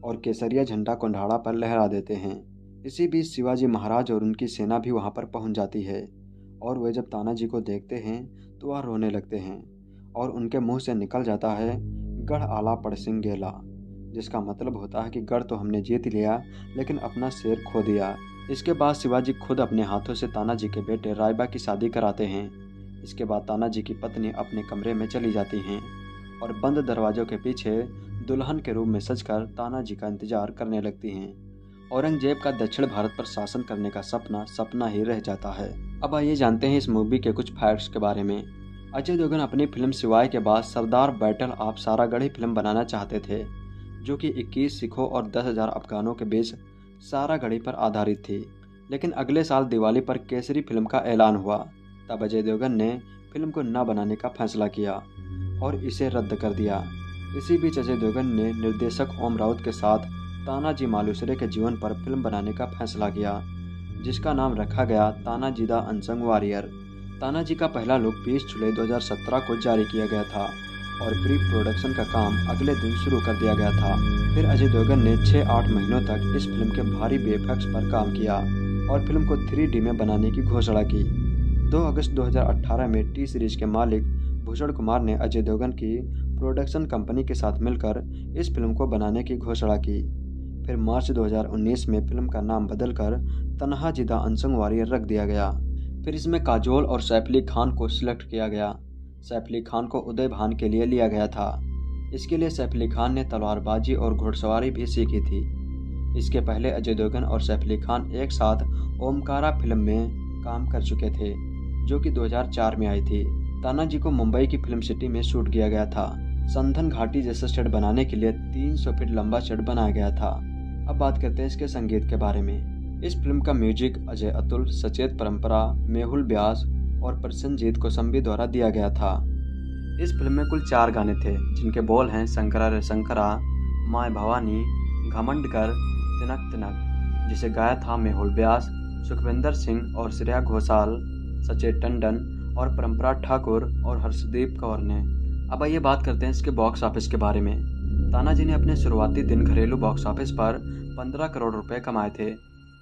और केसरिया झंडा कुंडाड़ा पर लहरा देते हैं। इसी बीच शिवाजी महाराज और उनकी सेना भी वहाँ पर पहुँच जाती है और वे जब तानाजी को देखते हैं तो वह रोने लगते हैं और उनके मुँह से निकल जाता है, गढ़ आला पड़सिंग गेला जिसका मतलब होता है कि गढ़ तो हमने जीत लिया, लेकिन अपना शेर खो दिया। इसके बाद शिवाजी खुद अपने हाथों से तानाजी के बेटे रायबा की शादी कराते हैं। इसके बाद तानाजी की पत्नी अपने कमरे में चली जाती हैं। और बंद दरवाजों के पीछे दुल्हन के रूप में सजकर तानाजी का इंतज़ार करने लगती हैं। औरंगज़ेब का दक्षिण भारत पर शासन करने का सपना सपना ही रह जाता है। अब आइए जानते हैं इस मूवी के कुछ फैक्ट्स के बारे में। अजय देवगन अपनी फ़िल्म सिवाय के बाद सरदार बैटल आप सारागढ़ी फ़िल्म बनाना चाहते थे जो कि 21 सिखों और 10,000 अफगानों के बीच सारागढ़ी पर आधारित थी। लेकिन अगले साल दिवाली पर केसरी फ़िल्म का ऐलान हुआ तब अजय देवगन ने फ़िल्म को न बनाने का फैसला किया। और इसे रद्द कर दिया। इसी बीच अजय देवगन ने निर्देशक ओम राउत के साथ तानाजी मालूसरे के जीवन पर फ़िल्म बनाने का फैसला किया, जिसका नाम रखा गया Tanaji the unsung warrior. Tanaji का पहला लुक 20 जुलाई 2017 को जारी किया गया था और प्री प्रोडक्शन का काम अगले दिन शुरू कर दिया गया था। फिर अजय देवगन ने 6-8 महीनों तक इस फ़िल्म के भारी बेफक्स पर काम किया और फ़िल्म को 3D में बनाने की घोषणा की। 2 अगस्त 2018 में टी सीरीज़ के मालिक भूषण कुमार ने अजय देवगन की प्रोडक्शन कंपनी के साथ मिलकर इस फ़िल्म को बनाने की घोषणा की। फिर मार्च 2019 में फ़िल्म का नाम बदलकर तनहा जिदा अनसंग वॉरियर रख दिया गया। फिर इसमें काजोल और सैफ अली खान को सिलेक्ट किया गया। सैफ अली खान को उदय भान के लिए लिया गया था। इसके लिए सैफ अली खान ने तलवारबाजी और घुड़सवारी भी सीखी थी। इसके पहले अजय देवगन और सैफ अली खान एक साथ ओमकारा फ़िल्म में काम कर चुके थे, जो कि 2004 में आई थी। तानाजी को मुंबई की फ़िल्म सिटी में शूट किया गया था। संधन घाटी जैसा शेड बनाने के लिए 300 फीट लंबा शेड बनाया गया था। अब बात करते हैं इसके संगीत के बारे में। इस फ़िल्म का म्यूज़िक अजय अतुल, सचेत परंपरा, मेहुल ब्यास और प्रसन्नजीत कोसंबी द्वारा दिया गया था। इस फ़िल्म में कुल चार गाने थे, जिनके बोल हैं शंकरा रे शंकरा, माए भवानी, घमंड कर, तिनक तिनक, जिसे गाया था मेहुल ब्यास, सुखविंदर सिंह और श्रेया घोषाल, सचेत टंडन और परंपरा ठाकुर और हर्षदीप कौर ने। अब आइए बात करते हैं इसके बॉक्स ऑफ़िस के बारे में। तानाजी ने अपने शुरुआती दिन घरेलू बॉक्स ऑफ़िस पर 15 करोड़ रुपए कमाए थे।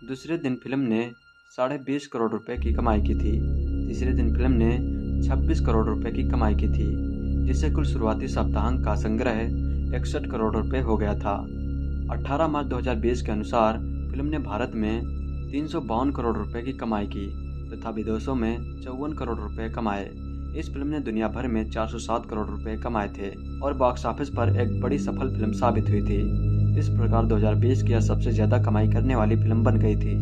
दूसरे दिन फ़िल्म ने साढ़े बीस करोड़ रुपए की कमाई की थी। तीसरे दिन फ़िल्म ने 26 करोड़ रुपए की कमाई की थी, जिससे कुल शुरुआती सप्ताहांक का संग्रह इकसठ करोड़ रुपए हो गया था। 18 मार्च 2020 के अनुसार फ़िल्म ने भारत में तीन सौ बावन करोड़ रुपए की कमाई की। तथा विदेशों में चौवन करोड़ रुपए कमाए। इस फ़िल्म ने दुनिया भर में 407 करोड़ रुपए कमाए थे और बॉक्स ऑफ़िस पर एक बड़ी सफल फ़िल्म साबित हुई थी। इस प्रकार 2020 की यह सबसे ज़्यादा कमाई करने वाली फ़िल्म बन गई थी।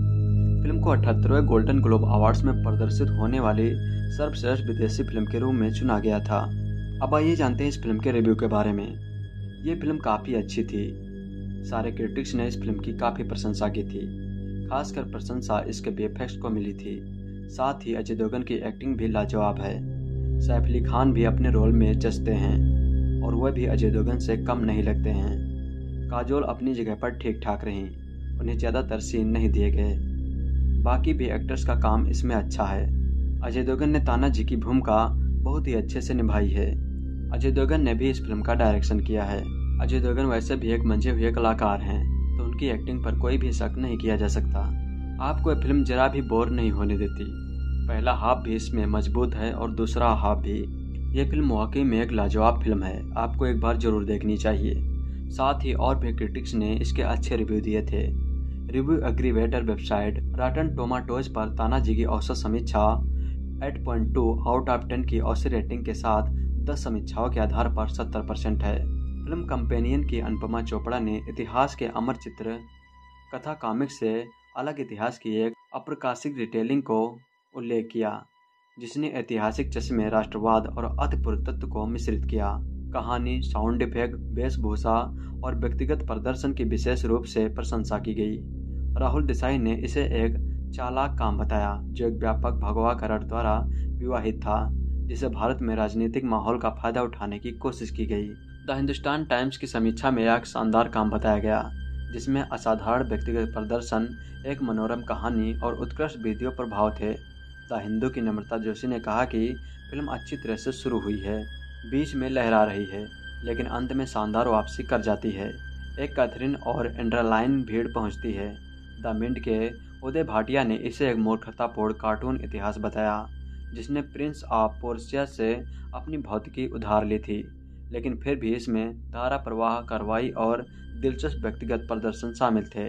फ़िल्म को अठहत्तरवें गोल्डन ग्लोब अवार्ड्स में प्रदर्शित होने वाली सर्वश्रेष्ठ विदेशी फ़िल्म के रूप में चुना गया था। अब आइए जानते हैं इस फ़िल्म के रिव्यू के बारे में। ये फ़िल्म काफ़ी अच्छी थी। सारे क्रिटिक्स ने इस फ़िल्म की काफ़ी प्रशंसा की थी। खासकर प्रशंसा इसके बेफेक्स को मिली थी। साथ ही अजय देवगन की एक्टिंग भी लाजवाब है। सैफ अली खान भी अपने रोल में जचते हैं, और वह भी अजय देवगन से कम नहीं लगते हैं। काजोल अपनी जगह पर ठीक ठाक रहीं, उन्हें ज़्यादातर सीन नहीं दिए गए। बाकी भी एक्टर्स का काम इसमें अच्छा है। अजय देवगन ने ताना जी की भूमिका बहुत ही अच्छे से निभाई है। अजय देवगन ने भी इस फ़िल्म का डायरेक्शन किया है। अजय देवगन वैसे भी एक मंझे हुए कलाकार हैं तो उनकी एक्टिंग पर कोई भी शक नहीं किया जा सकता। आपको यह फ़िल्म जरा भी बोर नहीं होने देती। पहला हाफ़ भी इसमें मज़बूत है और दूसरा हाफ़ भी। यह फ़िल्म वाकई में एक लाजवाब फ़िल्म है। आपको एक बार ज़रूर देखनी चाहिए। साथ ही और भी क्रिटिक्स ने इसके अच्छे रिव्यू दिए थे। Review aggregator website Rotten Tomatoes पर तानाजी की औसत समीक्षा 8.2 आउट ऑफ़ 10 की औसत रेटिंग के साथ 10 समीक्षाओं के आधार पर 70 परसेंट है। फ़िल्म कंपेनियन की अनुपमा चोपड़ा ने इतिहास के अमर चित्र, कथा कॉमिक से अलग इतिहास की एक अप्रकाशिक रिटेलिंग को उल्लेख किया, जिसने ऐतिहासिक चश्मे, राष्ट्रवाद और अर्थपुरतत्व को मिश्रित किया। कहानी साउंड इफ़ेक्ट वेशभूषा और व्यक्तिगत प्रदर्शन की विशेष रूप से प्रशंसा की गई। राहुल देसाई ने इसे एक चालाक काम बताया, जो एक व्यापक भगवा करड़ द्वारा विवाहित था, जिसे भारत में राजनीतिक माहौल का फ़ायदा उठाने की कोशिश की गई। द हिंदुस्तान टाइम्स की समीक्षा में एक शानदार काम बताया गया जिसमें असाधारण व्यक्तिगत प्रदर्शन, एक मनोरम कहानी और उत्कृष्ट वीडियो प्रभाव थे। द हिंदू की नम्रता जोशी ने कहा कि फ़िल्म अच्छी तरह से शुरू हुई है, बीच में लहरा रही है, लेकिन अंत में शानदार वापसी कर जाती है। एक कैथरीन और एंड्रालाइन भीड़ पहुँचती है। द मिंट के उदय भाटिया ने इसे एक मूर्खतापूर्ण कार्टून इतिहास बताया, जिसने प्रिंस ऑफ़ पोर्सिया से अपनी भौतिकी उधार ली थी, लेकिन फिर भी इसमें धारा प्रवाह, कार्रवाई और दिलचस्प व्यक्तिगत प्रदर्शन शामिल थे।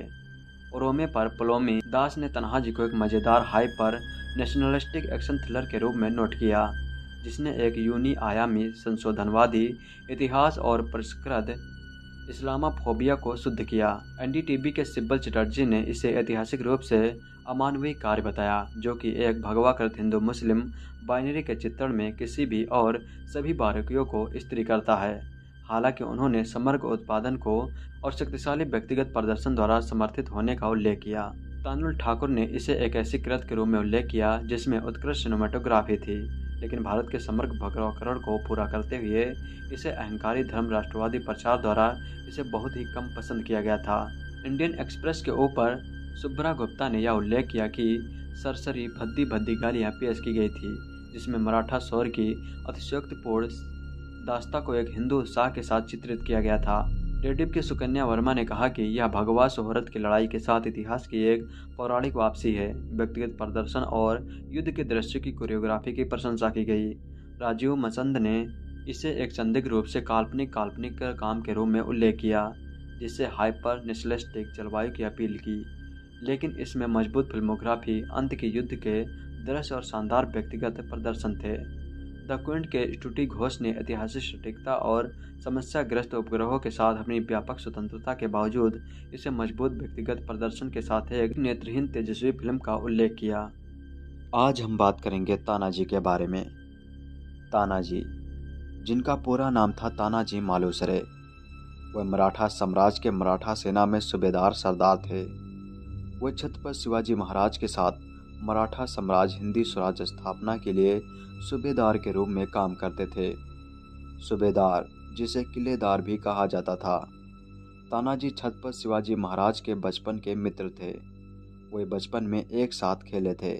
रोमे पर पलोमी दास ने तनहा जी को एक मज़ेदार हाइपर नेशनलिस्टिक एक्शन थ्रिलर के रूप में नोट किया, जिसने एक यूनी आयामी संशोधनवादी, इतिहास और परिष्कृत इस्लामाफोबिया को शुद्ध किया। एनडीटीवी के सिब्बल चटर्जी ने इसे ऐतिहासिक रूप से अमानवीय कार्य बताया, जो कि एक भगवाकृत हिंदू मुस्लिम बाइनरी के चित्रण में किसी भी और सभी बारीकियों को स्त्री करता है। हालाँकि उन्होंने समग्र उत्पादन को और शक्तिशाली व्यक्तिगत प्रदर्शन द्वारा समर्थित होने का उल्लेख किया। तानुल ठाकुर ने इसे एक ऐसी कृत के रूप में उल्लेख किया, जिसमें उत्कृष्ट सिनेमाटोग्राफी थी, लेकिन भारत के समग्र भगवाकरण को पूरा करते हुए इसे अहंकारी धर्म राष्ट्रवादी प्रचार द्वारा इसे बहुत ही कम पसंद किया गया था। इंडियन एक्सप्रेस के ऊपर सुब्रा गुप्ता ने यह उल्लेख किया कि सरसरी भद्दी भद्दी गालियाँ पेश की गई थी, जिसमें मराठा शौर की अतिशयोक्तिपूर्ण दास्ता को एक हिंदू उत्साह के साथ चित्रित किया गया था। रेडिप की सुकन्या वर्मा ने कहा कि यह भगवा शोहरत की लड़ाई के साथ इतिहास की एक पौराणिक वापसी है। व्यक्तिगत प्रदर्शन और युद्ध के दृश्य की कोरियोग्राफी की प्रशंसा की गई। राजीव मसंद ने इसे एक संदिग्ध रूप से काल्पनिक काल्पनिक काम के रूप में उल्लेख किया, जिससे हाइपर नेशनलिस्टिक जलवायु की अपील की। लेकिन इसमें मज़बूत फिल्मोग्राफी, अंत के युद्ध के दृश्य और शानदार व्यक्तिगत प्रदर्शन थे। द क्विंट के स्टूटी घोष ने ऐतिहासिक सटीकता और समस्याग्रस्त उपग्रहों के साथ अपनी व्यापक स्वतंत्रता के बावजूद इसे मज़बूत व्यक्तिगत प्रदर्शन के साथ एक नेत्रहीन तेजस्वी फ़िल्म का उल्लेख किया। आज हम बात करेंगे तानाजी के बारे में। तानाजी जिनका पूरा नाम था तानाजी मालूसरे, वह मराठा साम्राज्य के मराठा सेना में सूबेदार सरदार थे। वह छत्रपति शिवाजी महाराज के साथ मराठा साम्राज्य हिंदी स्वराज स्थापना के लिए सूबेदार के रूप में काम करते थे। सूबेदार, जिसे किलेदार भी कहा जाता था। तानाजी छत्रपति शिवाजी महाराज के बचपन के मित्र थे। वे बचपन में एक साथ खेले थे।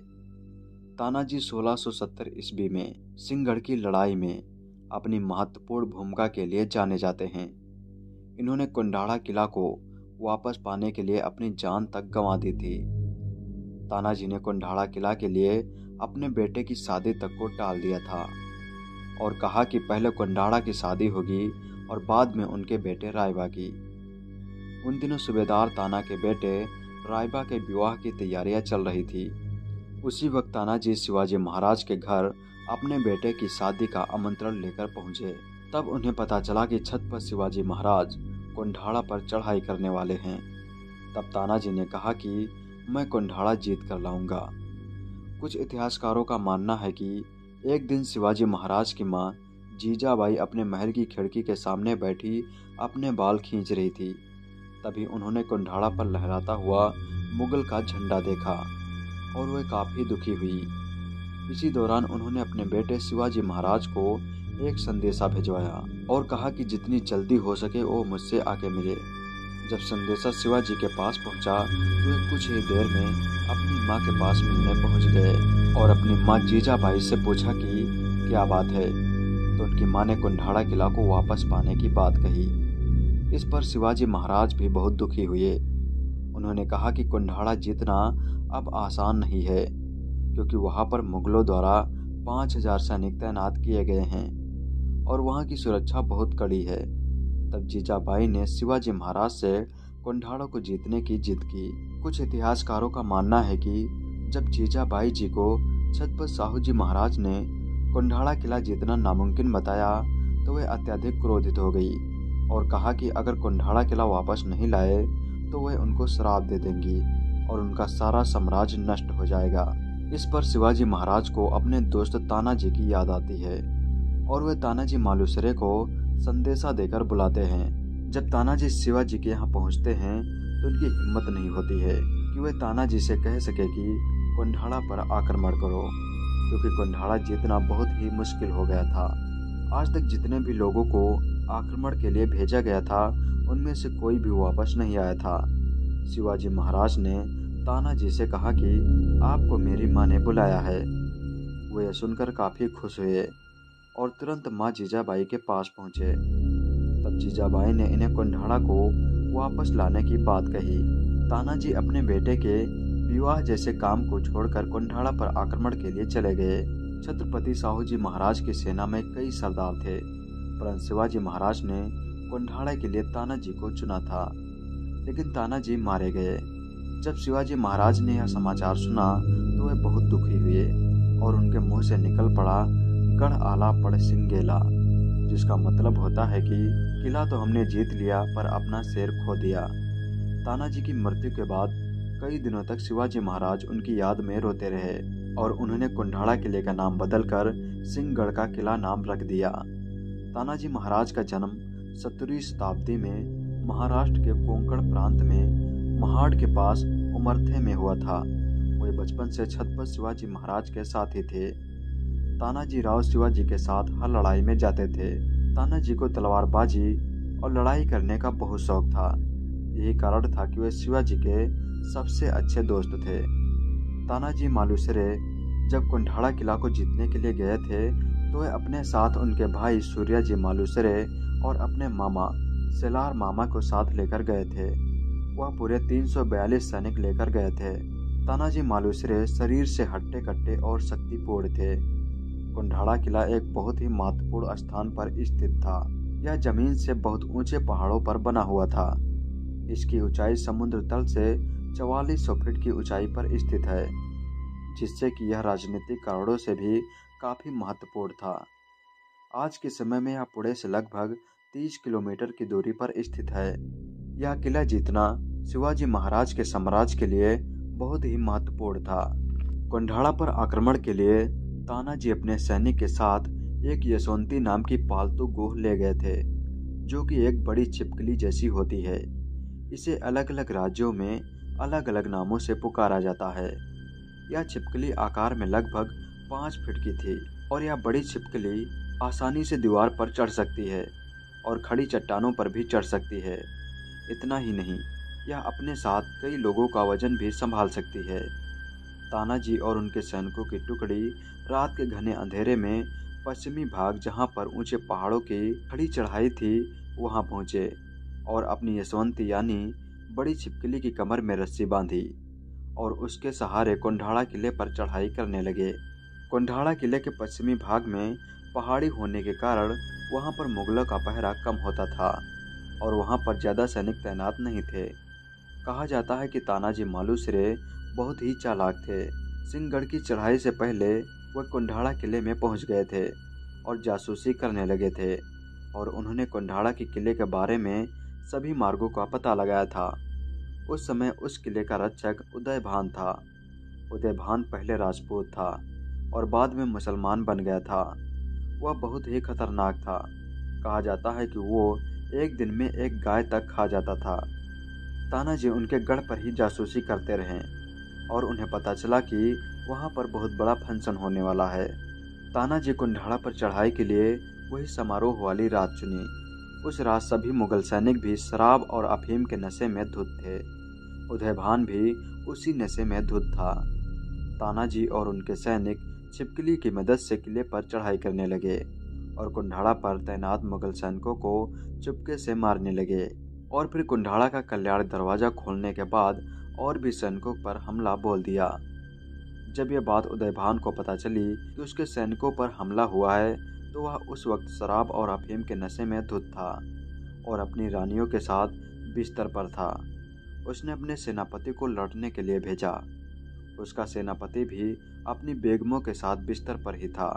तानाजी 1670 ईस्वी में सिंहगढ़ की लड़ाई में अपनी महत्वपूर्ण भूमिका के लिए जाने जाते हैं। इन्होंने कुंडाड़ा किला को वापस पाने के लिए अपनी जान तक गंवा दी थी। तानाजी ने कुंडाड़ा किला के लिए अपने बेटे की शादी तक को टाल दिया था और कहा कि पहले कुंडाड़ा की शादी होगी और बाद में उनके बेटे रायबा की। उन दिनों सूबेदार ताना के बेटे रायबा के विवाह की तैयारियाँ चल रही थी। उसी वक्त तानाजी शिवाजी महाराज के घर अपने बेटे की शादी का आमंत्रण लेकर पहुँचे। तब उन्हें पता चला कि छत पर शिवाजी महाराज कुंडाड़ा पर चढ़ाई करने वाले हैं। तब तानाजी ने कहा कि मैं कुंडाड़ा जीत कर लाऊँगा। कुछ इतिहासकारों का मानना है कि एक दिन शिवाजी महाराज की माँ जीजाबाई अपने महल की खिड़की के सामने बैठी अपने बाल खींच रही थी। तभी उन्होंने कुंडाड़ा पर लहराता हुआ मुगल का झंडा देखा और वह काफ़ी दुखी हुई। इसी दौरान उन्होंने अपने बेटे शिवाजी महाराज को एक संदेशा भिजवाया और कहा कि जितनी जल्दी हो सके वो मुझसे आके मिले। जब संदेशा शिवाजी के पास पहुँचा तो वे कुछ ही देर में अपनी माँ के पास मिलने पहुँच गए और अपनी माँ जीजाबाई से पूछा कि, क्या बात है? तो उनकी माँ ने कुंडाड़ा किला को वापस पाने की बात कही। इस पर शिवाजी महाराज भी बहुत दुखी हुए। उन्होंने कहा कि कुंडाड़ा जीतना अब आसान नहीं है, क्योंकि वहाँ पर मुगलों द्वारा पाँच हज़ार सैनिक तैनात किए गए हैं और वहाँ की सुरक्षा बहुत कड़ी है। तब जीजाबाई ने शिवाजी महाराज से कुंडाड़ा को जीतने की जिद की। कुछ इतिहासकारों का मानना है कि जब जीजाबाई जी को छत्रपति साहू जी महाराज ने कुंडाड़ा किला जीतना नामुमकिन बताया तो वे अत्यधिक क्रोधित हो गई और कहा कि अगर कुंडाड़ा किला वापस नहीं लाए तो वह उनको श्राप दे देंगी और उनका सारा साम्राज्य नष्ट हो जाएगा। इस पर शिवाजी महाराज को अपने दोस्त तानाजी की याद आती है और वे तानाजी मालूसरे को संदेशा देकर बुलाते हैं। जब तानाजी शिवाजी के यहाँ पहुँचते हैं तो उनकी हिम्मत नहीं होती है कि वे तानाजी से कह सके कि कुंडाड़ा पर आक्रमण करो, क्योंकि कुंडाड़ा जीतना बहुत ही मुश्किल हो गया था। आज तक जितने भी लोगों को आक्रमण के लिए भेजा गया था, उनमें से कोई भी वापस नहीं आया था। शिवाजी महाराज ने तानाजी से कहा कि, आपको मेरी माँ ने बुलाया है। वो यह सुनकर काफ़ी खुश हुए। और तुरंत माँ जीजाबाई के पास पहुँचे। तब जीजाबाई ने इन्हें कुंडाड़ा को वापस लाने की बात कही। तानाजी अपने बेटे के विवाह जैसे काम को छोड़कर कुंडाड़ा पर आक्रमण के लिए चले गए। छत्रपति साहू जी महाराज की सेना में कई सरदार थे, परंतु शिवाजी महाराज ने कुंडाड़ा के लिए तानाजी को चुना था। लेकिन तानाजी मारे गए। जब शिवाजी महाराज ने यह समाचार सुना तो वे बहुत दुखी हुए और उनके मुँह से निकल पड़ा गढ़ आला पड़ सिंगेला, जिसका मतलब होता है कि किला तो हमने जीत लिया, पर अपना शेर खो दिया। तानाजी की मृत्यु के बाद कई दिनों तक शिवाजी महाराज उनकी याद में रोते रहे, और उन्होंने कुंडाड़ा किले का नाम बदलकर सिंहगढ़ का किला नाम रख दिया। तानाजी महाराज का जन्म सत्रहवीं शताब्दी में महाराष्ट्र के कोंकण प्रांत में महाड़ के पास उमरथे में हुआ था। वे बचपन से छत्रपति शिवाजी महाराज के साथी थे। तानाजी राव शिवाजी के साथ हर लड़ाई में जाते थे। तानाजी को तलवारबाजी और लड़ाई करने का बहुत शौक था। यही कारण था कि वे शिवाजी के सबसे अच्छे दोस्त थे। तानाजी मालूसरे जब कुंडाड़ा किला को जीतने के लिए गए थे तो वे अपने साथ उनके भाई सूर्या जी मालूसरे और अपने मामा, सेलार मामा को साथ लेकर गए थे। वह पूरे 342 सैनिक लेकर गए थे। तानाजी मालूसरे शरीर से हट्टे कट्टे और शक्तिपूर्ण थे। कुंडाड़ा किला एक बहुत ही महत्वपूर्ण स्थान पर स्थित था। यह ज़मीन से बहुत ऊँचे पहाड़ों पर बना हुआ था। इसकी ऊंचाई समुद्र तल से चवालीस सौ फीट की ऊंचाई पर स्थित है, जिससे कि यह राजनीतिक कारणों से भी काफ़ी महत्वपूर्ण था। आज के समय में यह पुणे से लगभग 30 किलोमीटर की दूरी पर स्थित है। यह किला जीतना शिवाजी महाराज के साम्राज्य के लिए बहुत ही महत्वपूर्ण था। कुंडाड़ा पर आक्रमण के लिए तानाजी अपने सैनिक के साथ एक यशवंती नाम की पालतू गोह ले गए थे, जो कि एक बड़ी छिपकली जैसी होती है। इसे अलग अलग राज्यों में अलग अलग नामों से पुकारा जाता है। यह छिपकली आकार में लगभग पाँच फीट की थी और यह बड़ी छिपकली आसानी से दीवार पर चढ़ सकती है और खड़ी चट्टानों पर भी चढ़ सकती है। इतना ही नहीं, यह अपने साथ कई लोगों का वज़न भी संभाल सकती है। तानाजी और उनके सैनिकों की टुकड़ी रात के घने अंधेरे में पश्चिमी भाग जहाँ पर ऊँचे पहाड़ों की खड़ी चढ़ाई थी, वहाँ पहुँचे और अपनी यशवंती यानी बड़ी छिपकली की कमर में रस्सी बांधी और उसके सहारे कोंढाड़ा किले पर चढ़ाई करने लगे। कोंढाड़ा किले के पश्चिमी भाग में पहाड़ी होने के कारण वहाँ पर मुगलों का पहरा कम होता था और वहाँ पर ज़्यादा सैनिक तैनात नहीं थे। कहा जाता है कि तानाजी मालूसरे बहुत ही चालाक थे। सिंहगढ़ की चढ़ाई से पहले वह कुंडाड़ा किले में पहुँच गए थे और जासूसी करने लगे थे और उन्होंने कुंडाड़ा के किले के बारे में सभी मार्गों का पता लगाया था। उस समय उस किले का रक्षक उदयभान था। उदयभान पहले राजपूत था और बाद में मुसलमान बन गया था। वह बहुत ही खतरनाक था। कहा जाता है कि वो एक दिन में एक गाय तक खा जाता था। तानाजी उनके गढ़ पर ही जासूसी करते रहे और उन्हें पता चला कि वहाँ पर बहुत बड़ा फ़ंक्शन होने वाला है। तानाजी कुंडाड़ा पर चढ़ाई के लिए वही समारोह वाली रात चुनी। उस रात सभी मुगल सैनिक भी शराब और अफीम के नशे में धुत थे। उदयभान भी उसी नशे में धुत था। तानाजी और उनके सैनिक छिपकली की मदद से किले पर चढ़ाई करने लगे और कुंडाड़ा पर तैनात मुगल सैनिकों को चुपके से मारने लगे और फिर कुंडाड़ा का कल्याण दरवाज़ा खोलने के बाद और भी सैनिकों पर हमला बोल दिया। जब यह बात उदयभान को पता चली कि उसके सैनिकों पर हमला हुआ है तो वह उस वक्त शराब और अफीम के नशे में धुत था और अपनी रानियों के साथ बिस्तर पर था। उसने अपने सेनापति को लड़ने के लिए भेजा। उसका सेनापति भी अपनी बेगमों के साथ बिस्तर पर ही था।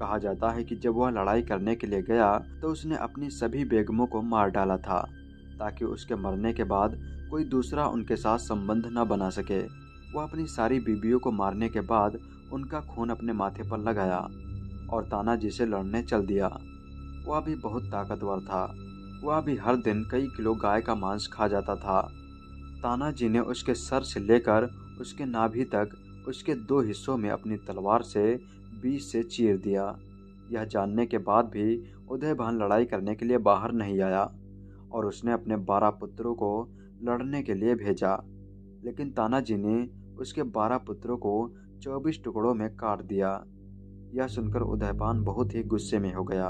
कहा जाता है कि जब वह लड़ाई करने के लिए गया तो उसने अपनी सभी बेगमों को मार डाला था, ताकि उसके मरने के बाद कोई दूसरा उनके साथ संबंध न बना सके। वह अपनी सारी बीबियों को मारने के बाद उनका खून अपने माथे पर लगाया और तानाजी से लड़ने चल दिया। वह भी बहुत ताकतवर था। वह भी हर दिन कई किलो गाय का मांस खा जाता था। तानाजी ने उसके सर से लेकर उसके नाभि तक उसके दो हिस्सों में अपनी तलवार से बीच से चीर दिया। यह जानने के बाद भी उदयभान लड़ाई करने के लिए बाहर नहीं आया और उसने अपने बारह पुत्रों को लड़ने के लिए भेजा। लेकिन तानाजी ने उसके बारह पुत्रों को चौबीस टुकड़ों में काट दिया। यह सुनकर उदयपान बहुत ही गुस्से में हो गया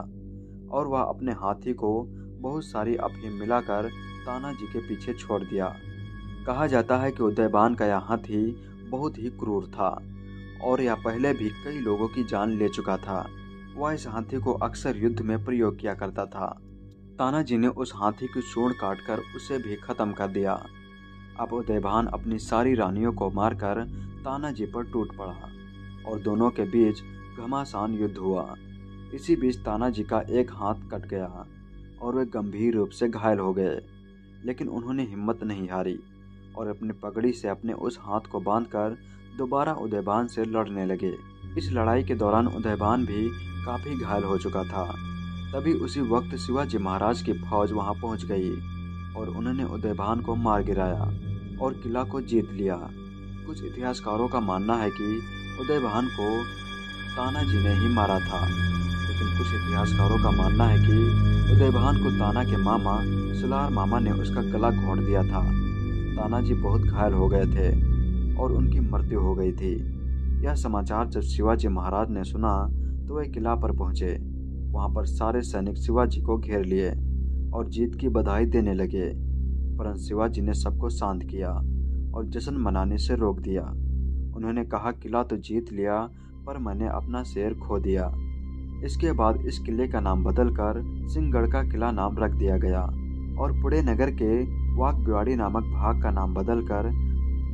और वह अपने हाथी को बहुत सारी अफीम मिलाकर तानाजी के पीछे छोड़ दिया। कहा जाता है कि उदयबान का यह हाथी बहुत ही क्रूर था और यह पहले भी कई लोगों की जान ले चुका था। वह इस हाथी को अक्सर युद्ध में प्रयोग किया करता था। तानाजी ने उस हाथी की सूढ़ काटकर उसे भी खत्म कर दिया। अब उदयभान अपनी सारी रानियों को मारकर तानाजी पर टूट पड़ा और दोनों के बीच घमासान युद्ध हुआ। इसी बीच तानाजी का एक हाथ कट गया और वे गंभीर रूप से घायल हो गए, लेकिन उन्होंने हिम्मत नहीं हारी और अपनी पगड़ी से अपने उस हाथ को बांधकर दोबारा उदयबान से लड़ने लगे। इस लड़ाई के दौरान उदयबान भी काफ़ी घायल हो चुका था। तभी उसी वक्त शिवाजी महाराज की फौज वहाँ पहुँच गई। और उन्होंने उदयभान को मार गिराया और किला को जीत लिया। कुछ इतिहासकारों का मानना है कि उदयभान को तानाजी ने ही मारा था, लेकिन कुछ इतिहासकारों का मानना है कि उदयभान को ताना के मामा, सुलार मामा ने उसका गला घोंट दिया था। तानाजी बहुत घायल हो गए थे और उनकी मृत्यु हो गई थी। यह समाचार जब शिवाजी महाराज ने सुना तो वे किला पर पहुँचे। वहाँ पर सारे सैनिक शिवाजी को घेर लिए। और जीत की बधाई देने लगे। परंतु शिवाजी ने सबको शांत किया और जश्न मनाने से रोक दिया। उन्होंने कहा, किला तो जीत लिया, पर मैंने अपना शेर खो दिया। इसके बाद इस किले का नाम बदलकर सिंहगढ़ का किला नाम रख दिया गया और पुणे नगर के वाक बिवाड़ी नामक भाग का नाम बदलकर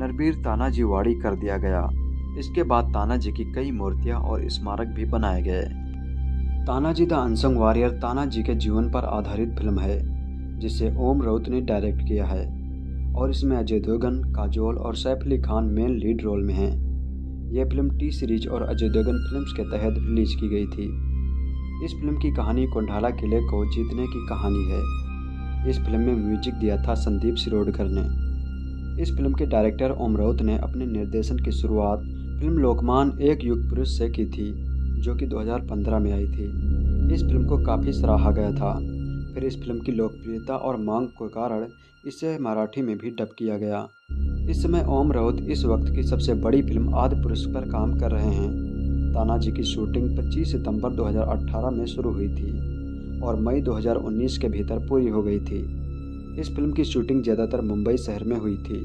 नरबीर तानाजी वाड़ी कर दिया गया। इसके बाद तानाजी की कई मूर्तियाँ और स्मारक भी बनाए गए। Tanaji the unsung warrior Tanaji के जीवन पर आधारित फ़िल्म है, जिसे ओम राउत ने डायरेक्ट किया है, और इसमें अजय देवगन, काजोल और Saif Ali Khan main lead role में हैं। यह फ़िल्म टी सीरीज़ और अजय देवगन फिल्म्स के तहत रिलीज़ की गई थी। इस फ़िल्म की कहानी कोंडाला किले को जीतने की कहानी है। इस फ़िल्म में म्यूज़िक दिया था संदीप सिरोडकर ने। इस फ़िल्म के डायरेक्टर ओम राउत ने अपने निर्देशन की शुरुआत फ़िल्म लोकमान एक युग पुरुष से की थी। जो कि 2015 में आई थी। इस फ़िल्म को काफ़ी सराहा गया था। फिर इस फ़िल्म की लोकप्रियता और मांग के कारण इसे मराठी में भी डब किया गया। इस समय ओम राउत इस वक्त की सबसे बड़ी फ़िल्म आदि पुरुष पर काम कर रहे हैं। तानाजी की शूटिंग 25 सितंबर 2018 में शुरू हुई थी और मई 2019 के भीतर पूरी हो गई थी। इस फ़िल्म की शूटिंग ज़्यादातर मुंबई शहर में हुई थी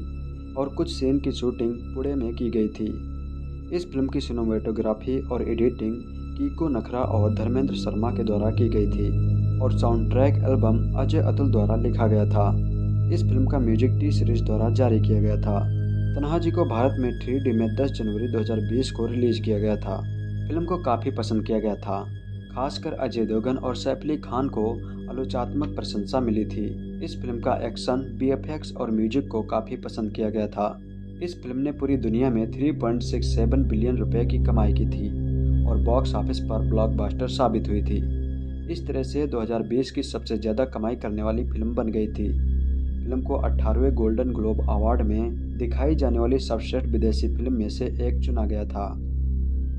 और कुछ सीन की शूटिंग पुणे में की गई थी। इस फ़िल्म की सिनेमाटोग्राफी और एडिटिंग कीको नखरा और धर्मेंद्र शर्मा के द्वारा की गई थी, और sound track album Ajay Atul द्वारा लिखा गया था। इस फ़िल्म का म्यूज़िक टी सीरीज़ द्वारा जारी किया गया था। तन्हा जी को भारत में थ्री में 10 जनवरी 2020 को रिलीज़ किया गया था। फ़िल्म को काफ़ी पसंद किया गया था। खासकर अजय देवगन और सैफ अली खान को आलोचनात्मक प्रशंसा मिली थी। इस फ़िल्म का एक्शन, बी और म्यूज़िक को काफ़ी पसंद किया गया था। इस फ़िल्म ने पूरी दुनिया में 3.67 बिलियन रुपए की कमाई की थी और बॉक्स ऑफ़िस पर ब्लॉकबस्टर साबित हुई थी। इस तरह से 2020 की सबसे ज़्यादा कमाई करने वाली फ़िल्म बन गई थी। फ़िल्म को 18वें गोल्डन ग्लोब अवार्ड में दिखाई जाने वाली सर्वश्रेष्ठ विदेशी फ़िल्म में से एक चुना गया था।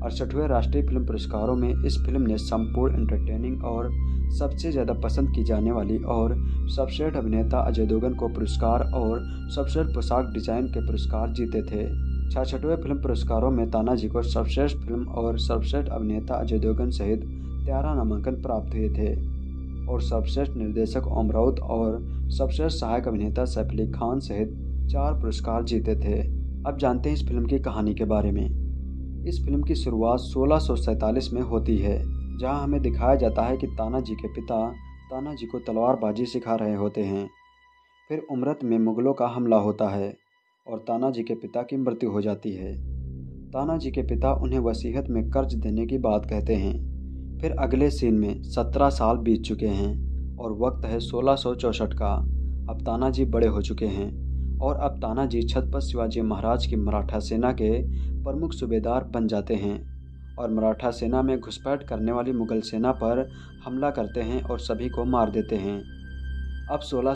अड़सठवें राष्ट्रीय फ़िल्म पुरस्कारों में इस फ़िल्म ने संपूर्ण एंटरटेनिंग और सबसे ज़्यादा पसंद की जाने वाली और सर्वश्रेष्ठ अभिनेता अजय देवगन को पुरस्कार और सर्वश्रेष्ठ पोशाक डिज़ाइन के पुरस्कार जीते थे। छठवें फ़िल्म पुरस्कारों में तानाजी को सर्वश्रेष्ठ फ़िल्म और सर्वश्रेष्ठ अभिनेता अजय देवगन सहित तेरह नामांकन प्राप्त हुए थे। और सर्वश्रेष्ठ निर्देशक ओम राउत और सर्वश्रेष्ठ सहायक अभिनेता सैफ अली खान सहित चार पुरस्कार जीते थे। अब जानते हैं इस फ़िल्म की कहानी के बारे में। इस फ़िल्म की शुरुआत सोलह में होती है। जहाँ हमें दिखाया जाता है कि ताना जी के पिता ताना जी को तलवारबाजी सिखा रहे होते हैं। फिर उमरत में मुग़लों का हमला होता है और ताना जी के पिता की मृत्यु हो जाती है। ताना जी के पिता उन्हें वसीहत में कर्ज देने की बात कहते हैं। फिर अगले सीन में सत्रह साल बीत चुके हैं और वक्त है सोलह का। अब ताना जी बड़े हो चुके हैं और अब तानाजी छत्रपति शिवाजी महाराज की मराठा सेना के प्रमुख सूबेदार बन जाते हैं। और मराठा सेना में घुसपैठ करने वाली मुगल सेना पर हमला करते हैं और सभी को मार देते हैं। अब सोलह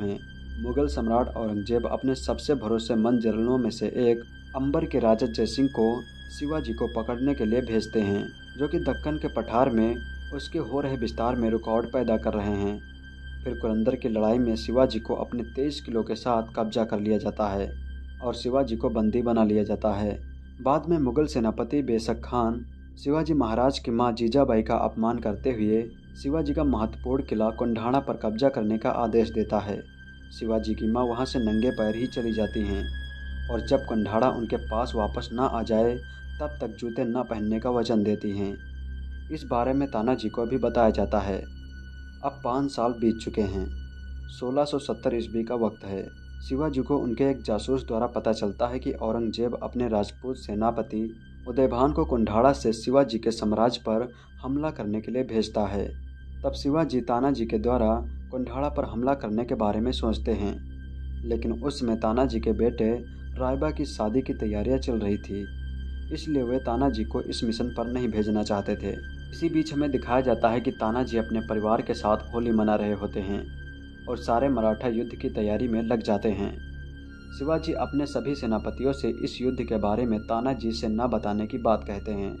में मुगल सम्राट औरंगज़ेब अपने सबसे भरोसेमंद जनरलों में से एक अंबर के राजा जयसिंह को शिवाजी को पकड़ने के लिए भेजते हैं, जो कि दक्कन के पठार में उसके हो रहे विस्तार में रिकॉर्ड पैदा कर रहे हैं। फिर कुरंदर की लड़ाई में शिवाजी को अपने तेईस किलो के साथ कब्जा कर लिया जाता है और शिवाजी को बंदी बना लिया जाता है। बाद में मुगल सेनापति बेसक खान, शिवाजी महाराज की माँ जीजाबाई का अपमान करते हुए शिवाजी का महत्वपूर्ण किला कुंढाणा पर कब्जा करने का आदेश देता है। शिवाजी की माँ वहाँ से नंगे पैर ही चली जाती हैं और जब कुंढाड़ा उनके पास वापस ना आ जाए, तब तक जूते न पहनने का वचन देती हैं। इस बारे में तानाजी को भी बताया जाता है। अब पाँच साल बीत चुके हैं। 1670 ईस्वी का वक्त है। शिवाजी को उनके एक जासूस द्वारा पता चलता है कि औरंगज़ेब अपने राजपूत सेनापति उदयभान को कुंढाड़ा से शिवाजी के साम्राज्य पर हमला करने के लिए भेजता है। तब शिवाजी तानाजी के द्वारा कुंढाड़ा पर हमला करने के बारे में सोचते हैं। लेकिन उसमें तानाजी के बेटे रायबा की शादी की तैयारियाँ चल रही थी, इसलिए वे तानाजी को इस मिशन पर नहीं भेजना चाहते थे। इसी बीच हमें दिखाया जाता है कि तानाजी अपने परिवार के साथ होली मना रहे होते हैं। और सारे मराठा युद्ध की तैयारी में लग जाते हैं। शिवाजी अपने सभी सेनापतियों से इस युद्ध के बारे में तानाजी से न बताने की बात कहते हैं।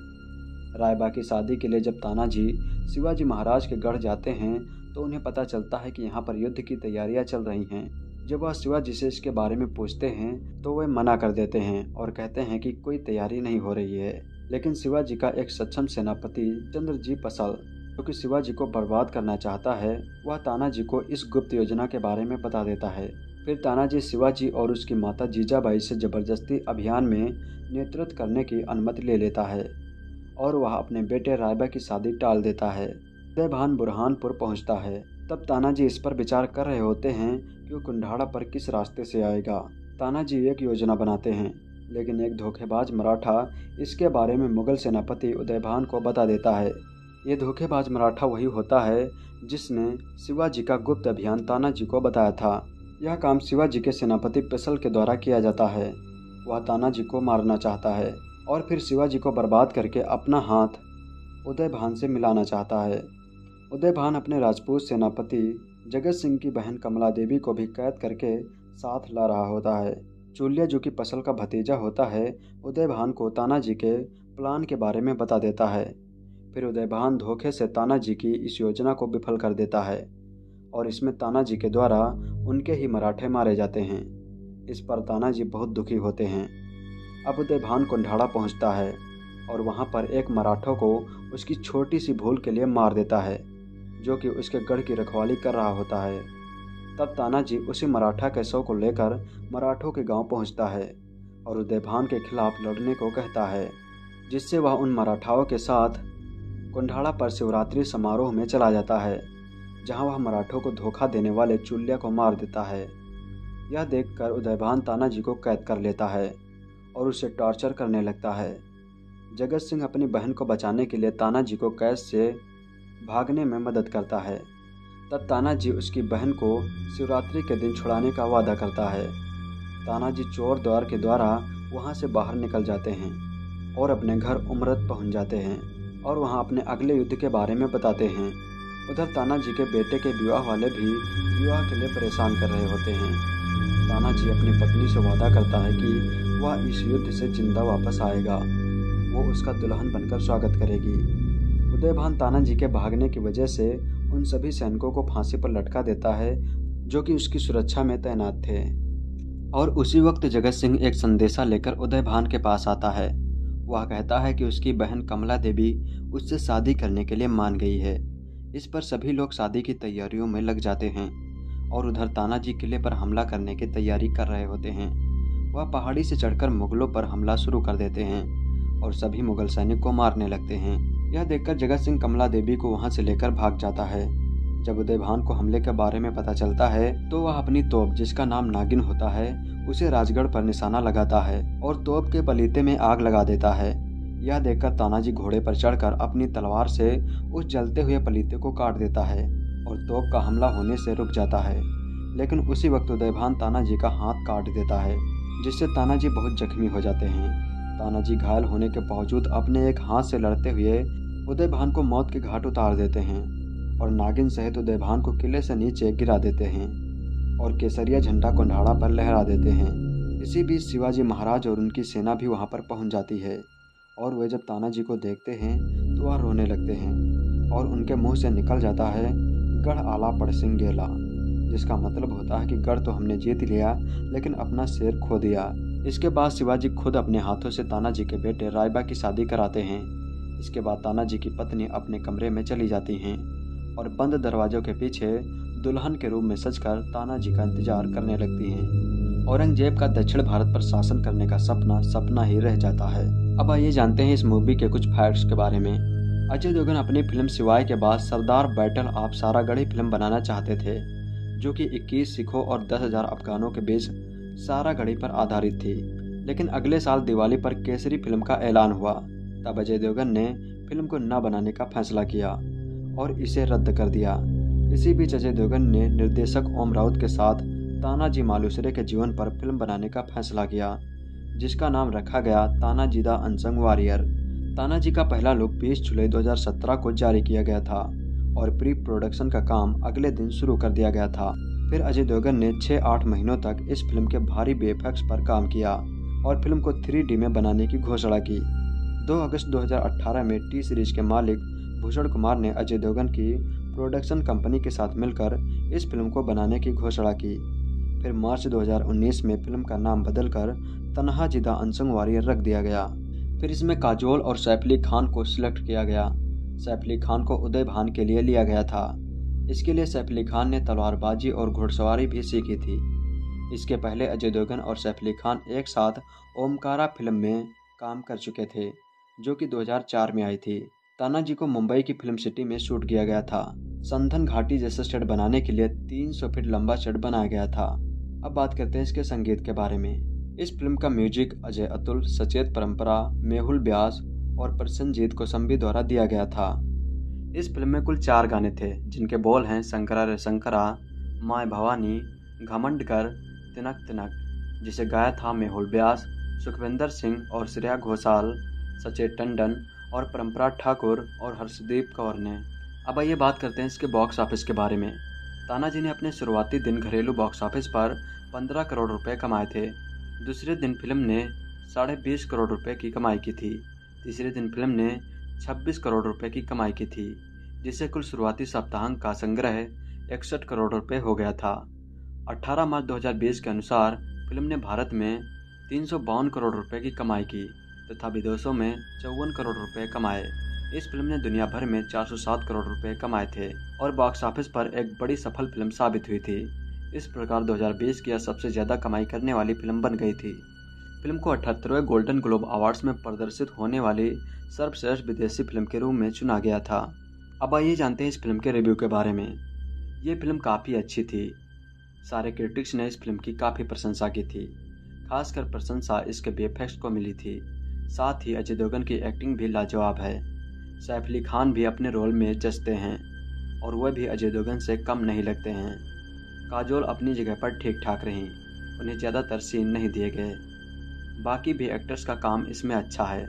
रायबा की शादी के लिए जब तानाजी, शिवाजी महाराज के गढ़ जाते हैं तो उन्हें पता चलता है कि यहाँ पर युद्ध की तैयारियाँ चल रही हैं। जब वह शिवाजी से इसके बारे में पूछते हैं तो वे मना कर देते हैं और कहते हैं कि कोई तैयारी नहीं हो रही है। लेकिन शिवाजी का एक सक्षम सेनापति चंद्रजी पसल जो कि शिवाजी को बर्बाद करना चाहता है, वह तानाजी को इस गुप्त योजना के बारे में बता देता है। फिर तानाजी शिवाजी और उसकी माता जीजाबाई से ज़बरदस्ती अभियान में नेतृत्व करने की अनुमति ले लेता है और वह अपने बेटे रायबा की शादी टाल देता है। भान बुरहानपुर पहुँचता है। तब तानाजी इस पर विचार कर रहे होते हैं कि वो कुंडाड़ा पर किस रास्ते से आएगा। तानाजी एक योजना बनाते हैं, लेकिन एक धोखेबाज मराठा इसके बारे में मुगल सेनापति उदयभान को बता देता है। ये धोखेबाज मराठा वही होता है जिसने शिवाजी का गुप्त अभियान तानाजी को बताया था। यह काम शिवाजी के सेनापति पिसल के द्वारा किया जाता है। वह तानाजी को मारना चाहता है और फिर शिवाजी को बर्बाद करके अपना हाथ उदय भान से मिलाना चाहता है। उदय भान अपने राजपूत सेनापति जगत सिंह की बहन कमला देवी को भी कैद करके साथ ला रहा होता है। चूलिया जो कि पसल का भतीजा होता है, उदय भान को तानाजी के प्लान के बारे में बता देता है। फिर उदयभान धोखे से तानाजी की इस योजना को विफल कर देता है और इसमें तानाजी के द्वारा उनके ही मराठे मारे जाते हैं। इस पर तानाजी बहुत दुखी होते हैं। अब उदयभान कुंडाड़ा पहुँचता है और वहाँ पर एक मराठों को उसकी छोटी सी भूल के लिए मार देता है, जो कि उसके गढ़ की रखवाली कर रहा होता है। तब तानाजी उसी मराठा के शव को लेकर मराठों के गाँव पहुँचता है और उदयभान के खिलाफ लड़ने को कहता है, जिससे वह उन मराठाओं के साथ कुंडाड़ा पर शिवरात्रि समारोह में चला जाता है, जहाँ वह मराठों को धोखा देने वाले चुल्लिया को मार देता है। यह देखकर उदयभान तानाजी को कैद कर लेता है और उसे टॉर्चर करने लगता है। जगत सिंह अपनी बहन को बचाने के लिए तानाजी को कैद से भागने में मदद करता है। तब तानाजी उसकी बहन को शिवरात्रि के दिन छुड़ाने का वादा करता है। तानाजी चोर द्वार के द्वारा वहाँ से बाहर निकल जाते हैं और अपने घर उमरत पहुँच जाते हैं। और वहाँ अपने अगले युद्ध के बारे में बताते हैं। उधर ताना जी के बेटे के विवाह वाले भी विवाह के लिए परेशान कर रहे होते हैं। तानाजी अपनी पत्नी से वादा करता है कि वह इस युद्ध से ज़िंदा वापस आएगा। वो उसका दुल्हन बनकर स्वागत करेगी। उदयभान तानाजी के भागने की वजह से उन सभी सैनिकों को फांसी पर लटका देता है, जो कि उसकी सुरक्षा में तैनात थे। और उसी वक्त जगत सिंह एक संदेशा लेकर उदयभान के पास आता है। वह कहता है कि उसकी बहन कमला देवी उससे शादी करने के लिए मान गई है। इस पर सभी लोग शादी की तैयारियों में लग जाते हैं और उधर तानाजी किले पर हमला करने की तैयारी कर रहे होते हैं। वह पहाड़ी से चढ़कर मुगलों पर हमला शुरू कर देते हैं और सभी मुगल सैनिक को मारने लगते हैं। यह देखकर जगत सिंह कमला देवी को वहाँ से लेकर भाग जाता है। जब उदयभान को हमले के बारे में पता चलता है तो वह अपनी तोप, जिसका नाम नागिन होता है उसे राजगढ़ पर निशाना लगाता है और तोप के पलीते में आग लगा देता है। यह देखकर तानाजी घोड़े पर चढ़कर अपनी तलवार से उस जलते हुए पलीते को काट देता है और तोप का हमला होने से रुक जाता है। लेकिन उसी वक्त उदयभान तानाजी का हाथ काट देता है, जिससे तानाजी बहुत जख्मी हो जाते हैं। तानाजी घायल होने के बावजूद अपने एक हाथ से लड़ते हुए उदयभान को मौत के घाट उतार देते हैं और नागिन सहित उदयभान को किले से नीचे गिरा देते हैं। और केसरिया झंडा कुंडाड़ा पर लहरा देते हैं। इसी बीच शिवाजी महाराज और उनकी सेना भी वहाँ पर पहुँच जाती है और वे जब तानाजी को देखते हैं तो वह रोने लगते हैं और उनके मुँह से निकल जाता है, गढ़ आला पड़सिंग गेला जिसका मतलब होता है कि गढ़ तो हमने जीत लिया, लेकिन अपना शेर खो दिया। इसके बाद शिवाजी खुद अपने हाथों से तानाजी के बेटे रायबा की शादी कराते हैं। इसके बाद तानाजी की पत्नी अपने कमरे में चली जाती हैं और बंद दरवाजों के पीछे दुल्हन के रूप में सजकर तानाजी का इंतज़ार करने लगती हैं। औरंगज़ेब का दक्षिण भारत पर शासन करने का सपना सपना ही रह जाता है। अब आइए जानते हैं इस मूवी के कुछ फैक्ट्स के बारे में। अजय देवगन अपनी फ़िल्म सिवाय के बाद Sardar battle of Saragarhi film बनाना चाहते थे जो कि 21 सिखों और 10,000 अफगानों के बीच सारागढ़ी पर आधारित थी। लेकिन अगले साल दिवाली पर केसरी फ़िल्म का ऐलान हुआ। तब अजय देवगन ने फ़िल्म को न बनाने का फैसला किया और इसे रद्द कर दिया। इसी बीच अजय देवगन ने निर्देशक ओम राउत के साथ तानाजी मालूसरे के जीवन पर फ़िल्म बनाने का फैसला किया, जिसका नाम रखा गया Tanaji the unsung warrior. Tanaji का पहला लुक 20 जुलाई 2017 को जारी किया गया था और प्री प्रोडक्शन का काम अगले दिन शुरू कर दिया गया था। फिर अजय देवगन ने 6-8 महीनों तक इस फ़िल्म के भारी बेफेक्स पर काम किया और फ़िल्म को 3D में बनाने की घोषणा की। 2 अगस्त 2018 में टी सीरीज़ के मालिक भूषण कुमार ने अजय देवगन की प्रोडक्शन कंपनी के साथ मिलकर इस फ़िल्म को बनाने की घोषणा की। फिर मार्च 2019 में फ़िल्म का नाम बदलकर तनहा जिदा अनसंग वॉरियर रख दिया गया। फिर इसमें काजोल और सैफ अली खान को सिलेक्ट किया गया। सैफ अली खान को उदय भान के लिए लिया गया था। इसके लिए सैफ अली खान ने तलवारबाजी और घुड़सवारी भी सीखी थी। इसके पहले अजय देवगन और सैफ अली खान एक साथ ओमकारा फ़िल्म में काम कर चुके थे, जो कि 2004 में आई थी। तानाजी को मुंबई की फ़िल्म सिटी में शूट किया गया था। संधन घाटी जैसा सेट बनाने के लिए 300 फीट लंबा सेट बनाया गया था। अब बात करते हैं इसके संगीत के बारे में। इस फ़िल्म का म्यूज़िक अजय अतुल, सचेत परंपरा, मेहुल व्यास और प्रसन्नजीत कोसम्बी द्वारा दिया गया था। इस फ़िल्म में कुल चार गाने थे, जिनके बोल हैं शंकरा रे शंकरा, माए भवानी, घमंड कर, तिनक तिनक, जिसे गाया था मेहुल ब्यास, सुखविंदर सिंह और श्रेया घोषाल, सचेत टंडन और परंपरा ठाकुर और हर्षदीप कौर ने। अब आइए बात करते हैं इसके बॉक्स ऑफ़िस के बारे में। तानाजी ने अपने शुरुआती दिन घरेलू बॉक्स ऑफ़िस पर 15 करोड़ रुपए कमाए थे। दूसरे दिन फ़िल्म ने साढ़े बीस करोड़ रुपए की कमाई की थी। तीसरे दिन फ़िल्म ने 26 करोड़ रुपए की कमाई की थी जिससे कुल शुरुआती सप्ताहांक का संग्रह इकसठ करोड़ रुपए हो गया था। 18 मार्च 2020 के अनुसार फ़िल्म ने भारत में तीन सौ बावन करोड़ रुपए की कमाई की। तथा विदेशों में चौवन करोड़ रुपए कमाए। इस फ़िल्म ने दुनिया भर में 407 करोड़ रुपए कमाए थे और बॉक्स ऑफ़िस पर एक बड़ी सफल फ़िल्म साबित हुई थी। इस प्रकार 2020 की यह सबसे ज़्यादा कमाई करने वाली फ़िल्म बन गई थी। फ़िल्म को अठहत्तरवें गोल्डन ग्लोब अवार्ड्स में प्रदर्शित होने वाली सर्वश्रेष्ठ विदेशी फ़िल्म के रूप में चुना गया था। अब आइए जानते हैं इस फ़िल्म के रिव्यू के बारे में। ये फ़िल्म काफ़ी अच्छी थी। सारे क्रिटिक्स ने इस फ़िल्म की काफ़ी प्रशंसा की थी। खासकर प्रशंसा इसके बेफेक्स को मिली थी। साथ ही अजय देवगन की एक्टिंग भी लाजवाब है। सैफ अली खान भी अपने रोल में जचते हैं और वह भी अजय देवगन से कम नहीं लगते हैं। काजोल अपनी जगह पर ठीक ठाक रहीं, उन्हें ज़्यादातर सीन नहीं दिए गए। बाकी भी एक्टर्स का काम इसमें अच्छा है।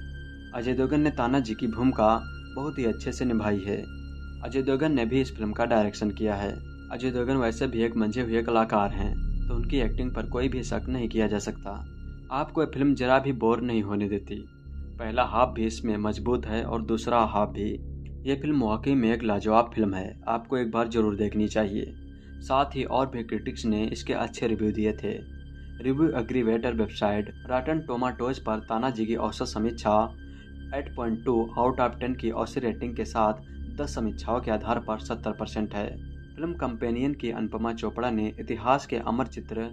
अजय देवगन ने ताना जी की भूमिका बहुत ही अच्छे से निभाई है। अजय देवगन ने भी इस फ़िल्म का डायरेक्शन किया है। अजय देवगन वैसे भी एक मंझे हुए कलाकार हैं तो उनकी एक्टिंग पर कोई भी शक नहीं किया जा सकता। आपको यह फ़िल्म जरा भी बोर नहीं होने देती। पहला हाफ़ भी इसमें मज़बूत है और दूसरा हाफ़ भी। ये फ़िल्म वाकई में एक लाजवाब फ़िल्म है। आपको एक बार ज़रूर देखनी चाहिए। साथ ही और भी क्रिटिक्स ने इसके अच्छे रिव्यू दिए थे। Review aggregator website Rotten Tomatoes पर तानाजी की औसत समीक्षा 8.2 आउट ऑफ़ 10 की औसत रेटिंग के साथ 10 समीक्षाओं के आधार पर 70 परसेंट है। फ़िल्म कंपेनियन की अनुपमा चोपड़ा ने इतिहास के अमर चित्र,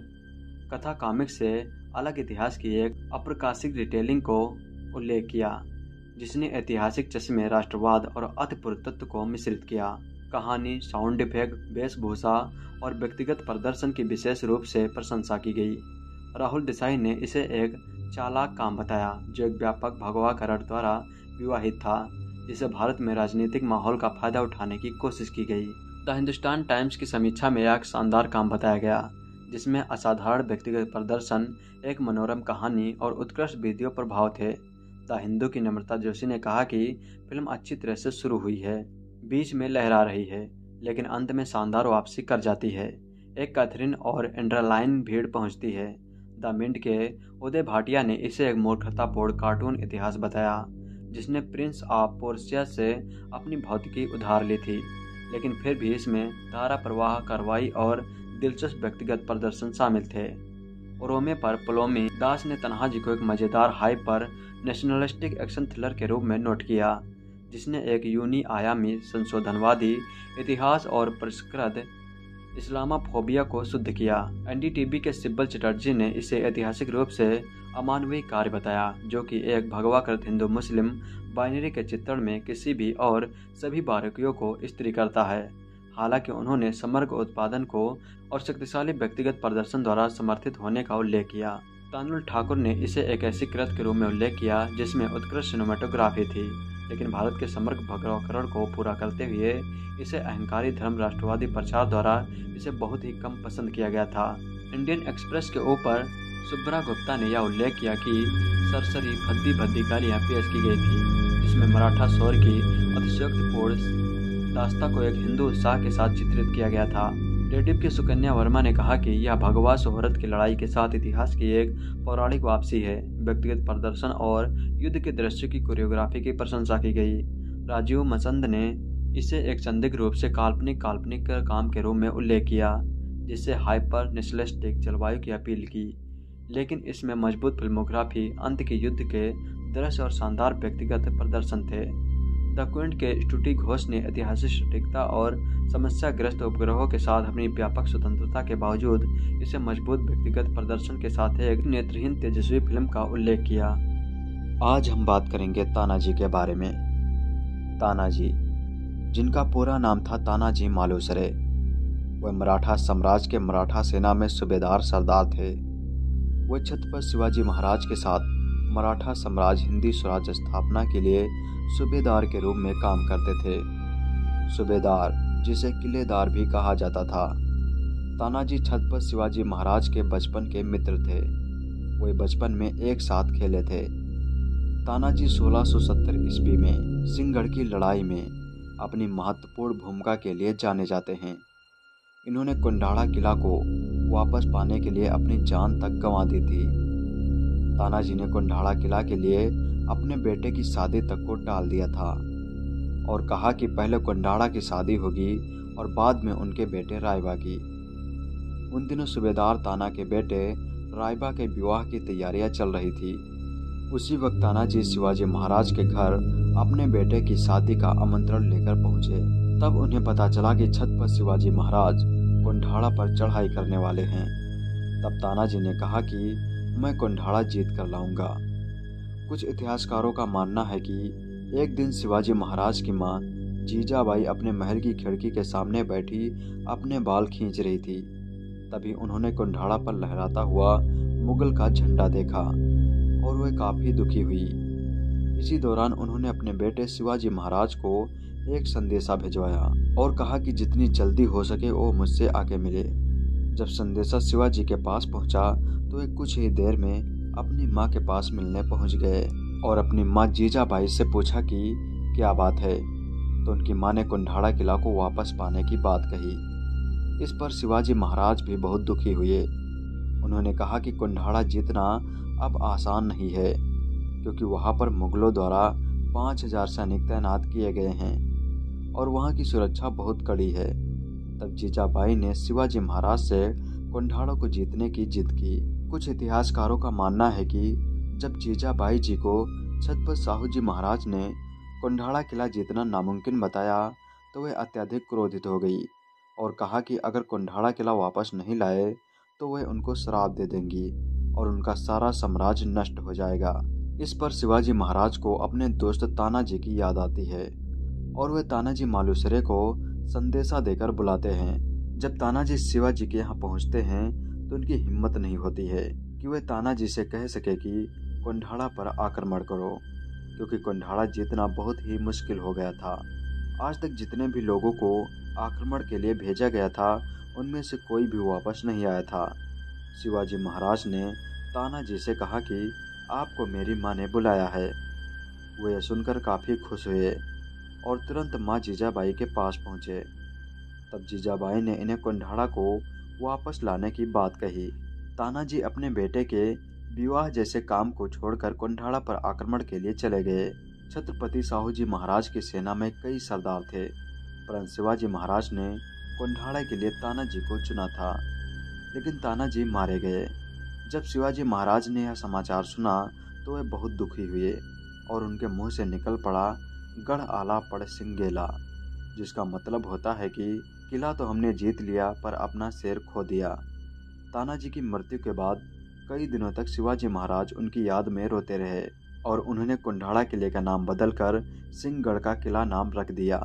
कथा कामिक से अलग इतिहास की एक अप्रकाशिक डिटेलिंग को उल्लेख किया, जिसने ऐतिहासिक चश्मे, राष्ट्रवाद और अतिपुरतत्व को मिश्रित किया। कहानी साउंड इफ़ेक्ट वेशभूषा और व्यक्तिगत प्रदर्शन की विशेष रूप से प्रशंसा की गई। राहुल देसाई ने इसे एक चालाक काम बताया, जो एक व्यापक भगवाकरण द्वारा विवाहित था, जिसे भारत में राजनीतिक माहौल का फ़ायदा उठाने की कोशिश की गई। द हिंदुस्तान टाइम्स की समीक्षा में एक शानदार काम बताया गया जिसमें असाधारण व्यक्तिगत प्रदर्शन, एक मनोरम कहानी और उत्कृष्ट वीडियो प्रभाव थे। द हिंदू की नम्रता जोशी ने कहा कि फ़िल्म अच्छी तरह से शुरू हुई है, बीच में लहरा रही है, लेकिन अंत में शानदार वापसी कर जाती है। एक कैथरीन और एंड्रालाइन भीड़ पहुँचती है। द मिंट के उदय भाटिया ने इसे एक मूर्खतापूर्ण कार्टून इतिहास बताया, जिसने प्रिंस ऑफ़ पोर्सिया से अपनी भौतिकी उधार ली थी, लेकिन फिर भी इसमें धारा प्रवाह, कार्रवाई और दिलचस्प व्यक्तिगत प्रदर्शन शामिल थे। रोमे पर पलोमी दास ने तनहा जी को एक मज़ेदार हाइपर नेशनलिस्टिक एक्शन थ्रिलर के रूप में नोट किया, जिसने एक यूनी आयामी, संशोधनवादी, इतिहास और परिष्कृत इस्लामाफोबिया को शुद्ध किया। एनडीटीवी के सिब्बल चटर्जी ने इसे ऐतिहासिक रूप से अमानवीय कार्य बताया, जो कि एक भगवाकृत हिंदू मुस्लिम बाइनरी के चित्रण में किसी भी और सभी बारीकियों को स्त्री करता है। हालाँकि उन्होंने समग्र उत्पादन को और शक्तिशाली व्यक्तिगत प्रदर्शन द्वारा समर्थित होने का उल्लेख किया। तानुल ठाकुर ने इसे एक ऐसी कृत के रूप में उल्लेख किया, जिसमें उत्कृष्ट सिनेमाटोग्राफी थी, लेकिन भारत के समग्र भगवाकरण को पूरा करते हुए इसे अहंकारी धर्म राष्ट्रवादी प्रचार द्वारा इसे बहुत ही कम पसंद किया गया था। इंडियन एक्सप्रेस के ऊपर सुब्रा गुप्ता ने यह उल्लेख किया कि सरसरी भद्दी भद्दी गालियाँ पेश की गई थी, जिसमें मराठा शौर की अतिशयोक्तिपूर्ण दास्ता को एक हिंदू उत्साह के साथ चित्रित किया गया था। रेडिप की सुकन्या वर्मा ने कहा कि यह भगवा शोहरत की लड़ाई के साथ इतिहास की एक पौराणिक वापसी है। व्यक्तिगत प्रदर्शन और युद्ध के दृश्य की कोरियोग्राफी की प्रशंसा की गई। राजीव मसंद ने इसे एक संदिग्ध रूप से काल्पनिक काल्पनिक काम के रूप में उल्लेख किया, जिससे हाइपर नेशनलिस्टिक जलवायु की अपील की। लेकिन इसमें मज़बूत फिल्मोग्राफी, अंत के युद्ध के दृश्य और शानदार व्यक्तिगत प्रदर्शन थे। क्विंट के स्टूटी घोष ने ऐतिहासिक सटीकता और समस्याग्रस्त उपग्रहों के साथ अपनी व्यापक स्वतंत्रता के बावजूद इसे मज़बूत व्यक्तिगत प्रदर्शन के साथ एक नेत्रहीन तेजस्वी फ़िल्म का उल्लेख किया। आज हम बात करेंगे तानाजी के बारे में। तानाजी जिनका पूरा नाम था तानाजी मालूसरे, वह मराठा साम्राज्य के मराठा सेना में सूबेदार सरदार थे। वह छत्रपति शिवाजी महाराज के साथ मराठा साम्राज्य हिंदी स्वराज स्थापना के लिए सूबेदार के रूप में काम करते थे। सूबेदार, जिसे किलेदार भी कहा जाता था। तानाजी छत्रपति शिवाजी महाराज के बचपन के मित्र थे। वे बचपन में एक साथ खेले थे। तानाजी 1670 ईस्वी में सिंहगढ़ की लड़ाई में अपनी महत्वपूर्ण भूमिका के लिए जाने जाते हैं। इन्होंने कुंडाड़ा किला को वापस पाने के लिए अपनी जान तक गंवा दी थी। तानाजी ने कुंडाड़ा किला के लिए अपने बेटे की शादी तक को टाल दिया था और कहा कि पहले कुंडाड़ा की शादी होगी और बाद में उनके बेटे रायबा की। उन दिनों सूबेदार ताना के बेटे रायबा के विवाह की तैयारियाँ चल रही थी। उसी वक्त तानाजी शिवाजी महाराज के घर अपने बेटे की शादी का आमंत्रण लेकर पहुँचे। तब उन्हें पता चला कि छत पर शिवाजी महाराज कुंडाड़ा पर चढ़ाई करने वाले हैं। तब तानाजी ने कहा कि मैं कुंडाड़ा जीत कर लाऊँगा। कुछ इतिहासकारों का मानना है कि एक दिन शिवाजी महाराज की माँ जीजाबाई अपने महल की खिड़की के सामने बैठी अपने बाल खींच रही थी। तभी उन्होंने कुंडाड़ा पर लहराता हुआ मुगल का झंडा देखा और वह काफ़ी दुखी हुई। इसी दौरान उन्होंने अपने बेटे शिवाजी महाराज को एक संदेशा भिजवाया और कहा कि जितनी जल्दी हो सके वो मुझसे आके मिले। जब संदेशा शिवाजी के पास पहुँचा तो वे कुछ ही देर में अपनी माँ के पास मिलने पहुँच गए और अपनी माँ जीजाबाई से पूछा कि, क्या बात है? तो उनकी माँ ने कुंडाड़ा किला को वापस पाने की बात कही। इस पर शिवाजी महाराज भी बहुत दुखी हुए। उन्होंने कहा कि कुंडाड़ा जीतना अब आसान नहीं है, क्योंकि वहाँ पर मुगलों द्वारा पाँच हज़ार सैनिक तैनात किए गए हैं और वहाँ की सुरक्षा बहुत कड़ी है। तब जीजाबाई ने शिवाजी महाराज से कुंडाड़ों को जीतने की जिद की। कुछ इतिहासकारों का मानना है कि जब जीजाबाई जी को छत्रपति साहू जी महाराज ने कुंडाड़ा किला जीतना नामुमकिन बताया तो वह अत्यधिक क्रोधित हो गई और कहा कि अगर कुंडाड़ा किला वापस नहीं लाए तो वह उनको श्राप दे देंगी और उनका सारा साम्राज्य नष्ट हो जाएगा। इस पर शिवाजी महाराज को अपने दोस्त तानाजी की याद आती है और वे तानाजी मालूसरे को संदेशा देकर बुलाते हैं। जब तानाजी शिवाजी के यहाँ पहुँचते हैं तो उनकी हिम्मत नहीं होती है कि वे तानाजी से कह सके कि कुंडाड़ा पर आक्रमण करो, क्योंकि कुंडाड़ा जीतना बहुत ही मुश्किल हो गया था। आज तक जितने भी लोगों को आक्रमण के लिए भेजा गया था, उनमें से कोई भी वापस नहीं आया था। शिवाजी महाराज ने तानाजी से कहा कि आपको मेरी माँ ने बुलाया है। वे यह सुनकर काफ़ी खुश हुए और तुरंत माँ जीजाबाई के पास पहुँचे। तब जीजाबाई ने इन्हें कुंडाड़ा को वापस लाने की बात कही। तानाजी अपने बेटे के विवाह जैसे काम को छोड़कर कुंडाड़ा पर आक्रमण के लिए चले गए। छत्रपति साहू जी महाराज की सेना में कई सरदार थे, परंतु शिवाजी महाराज ने कुंडाड़ा के लिए तानाजी को चुना था। लेकिन तानाजी मारे गए। जब शिवाजी महाराज ने यह समाचार सुना तो वे बहुत दुखी हुए और उनके मुँह से निकल पड़ा गढ़ आला पड़ सिंगेला जिसका मतलब होता है कि किला तो हमने जीत लिया, पर अपना शेर खो दिया। तानाजी की मृत्यु के बाद कई दिनों तक शिवाजी महाराज उनकी याद में रोते रहे और उन्होंने कुंडाड़ा किले का नाम बदलकर सिंहगढ़ का किला नाम रख दिया।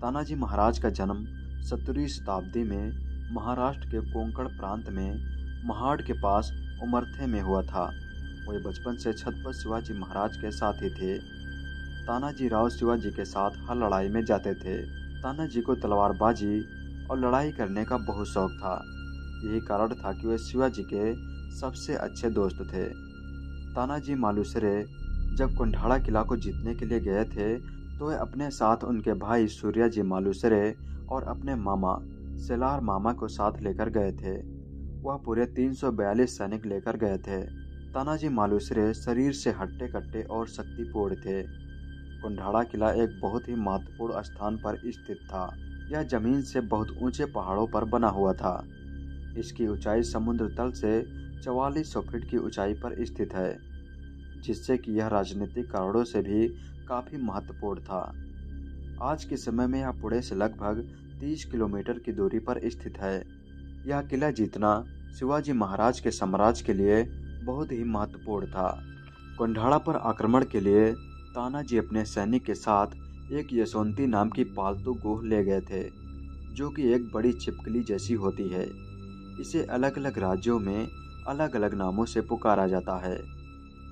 तानाजी महाराज का जन्म सत्रहवीं शताब्दी में महाराष्ट्र के कोंकण प्रांत में महाड़ के पास उमरथे में हुआ था। वे बचपन से छत्रपति शिवाजी महाराज के साथी थे। तानाजी राव शिवाजी के साथ हर लड़ाई में जाते थे। तानाजी को तलवारबाजी और लड़ाई करने का बहुत शौक था। यही कारण था कि वे शिवाजी के सबसे अच्छे दोस्त थे। तानाजी मालूसरे जब कुंडाड़ा किला को जीतने के लिए गए थे तो वे अपने साथ उनके भाई सूर्या जी मालूसरे और अपने मामा, सेलार मामा को साथ लेकर गए थे। वह पूरे 342 सैनिक लेकर गए थे। तानाजी मालूसरे शरीर से हट्टे कट्टे और शक्तिपूर्ण थे। कुंडाड़ा किला एक बहुत ही महत्वपूर्ण स्थान पर स्थित था। यह ज़मीन से बहुत ऊँचे पहाड़ों पर बना हुआ था। इसकी ऊंचाई समुद्र तल से चवालीस सौ फीट की ऊंचाई पर स्थित है, जिससे कि यह राजनीतिक कारणों से भी काफ़ी महत्वपूर्ण था। आज के समय में यह पुणे से लगभग 30 किलोमीटर की दूरी पर स्थित है। यह किला जीतना शिवाजी महाराज के साम्राज्य के लिए बहुत ही महत्वपूर्ण था। कुंडाड़ा पर आक्रमण के लिए तानाजी अपने सैनिक के साथ एक यशवंती नाम की पालतू गोह ले गए थे, जो कि एक बड़ी छिपकली जैसी होती है। इसे अलग अलग राज्यों में अलग अलग नामों से पुकारा जाता है।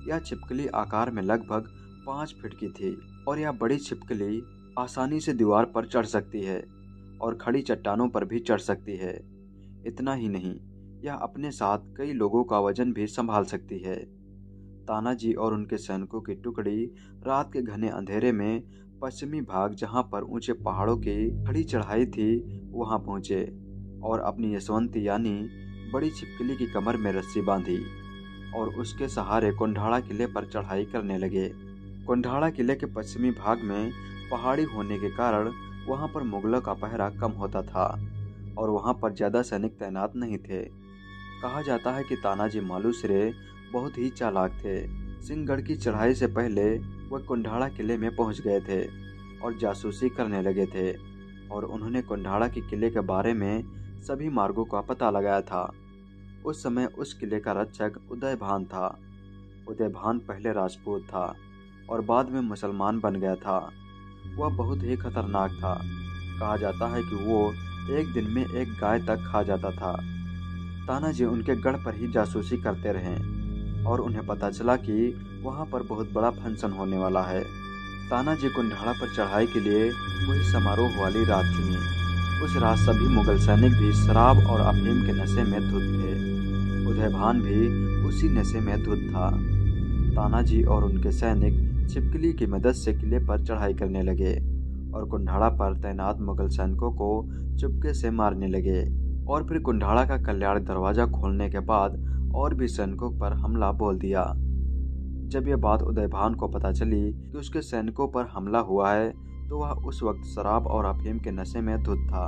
यह छिपकली आकार में लगभग पाँच फीट की थी और यह बड़ी छिपकली आसानी से दीवार पर चढ़ सकती है और खड़ी चट्टानों पर भी चढ़ सकती है। इतना ही नहीं, यह अपने साथ कई लोगों का वज़न भी संभाल सकती है। तानाजी और उनके सैनिकों की टुकड़ी रात के घने अंधेरे में पश्चिमी भाग जहाँ पर ऊँचे पहाड़ों की खड़ी चढ़ाई थी, वहाँ पहुँचे और अपनी यशवंती यानी बड़ी छिपकली की कमर में रस्सी बांधी और उसके सहारे कुंडाड़ा किले पर चढ़ाई करने लगे। कुंडाड़ा किले के पश्चिमी भाग में पहाड़ी होने के कारण वहाँ पर मुगलों का पहरा कम होता था और वहाँ पर ज़्यादा सैनिक तैनात नहीं थे। कहा जाता है कि तानाजी मालूसरे बहुत ही चालाक थे। सिंहगढ़ की चढ़ाई से पहले वह कुंडाड़ा किले में पहुँच गए थे और जासूसी करने लगे थे और उन्होंने कुंडाड़ा के किले के बारे में सभी मार्गों का पता लगाया था। उस समय उस किले का रक्षक उदय भान था। उदय भान पहले राजपूत था और बाद में मुसलमान बन गया था। वह बहुत ही खतरनाक था। कहा जाता है कि वो एक दिन में एक गाय तक खा जाता था। तानाजी उनके गढ़ पर ही जासूसी करते रहे। और उन्हें पता चला कि वहाँ पर बहुत बड़ा फ़ंक्शन होने वाला है। तानाजी कुंडाड़ा पर चढ़ाई के लिए वही समारोह वाली रात चुनी। उस रात सभी मुगल सैनिक भी शराब और अफीम के नशे में धुत थे। उदय भान भी उसी नशे में धुत था। तानाजी और उनके सैनिक छिपकली की मदद से किले पर चढ़ाई करने लगे और कुंडाड़ा पर तैनात मुगल सैनिकों को चुपके से मारने लगे और फिर कुंडाड़ा का कल्याण दरवाज़ा खोलने के बाद और भी सैनिकों पर हमला बोल दिया। जब यह बात उदयभान को पता चली कि उसके सैनिकों पर हमला हुआ है तो वह उस वक्त शराब और अफीम के नशे में धुत था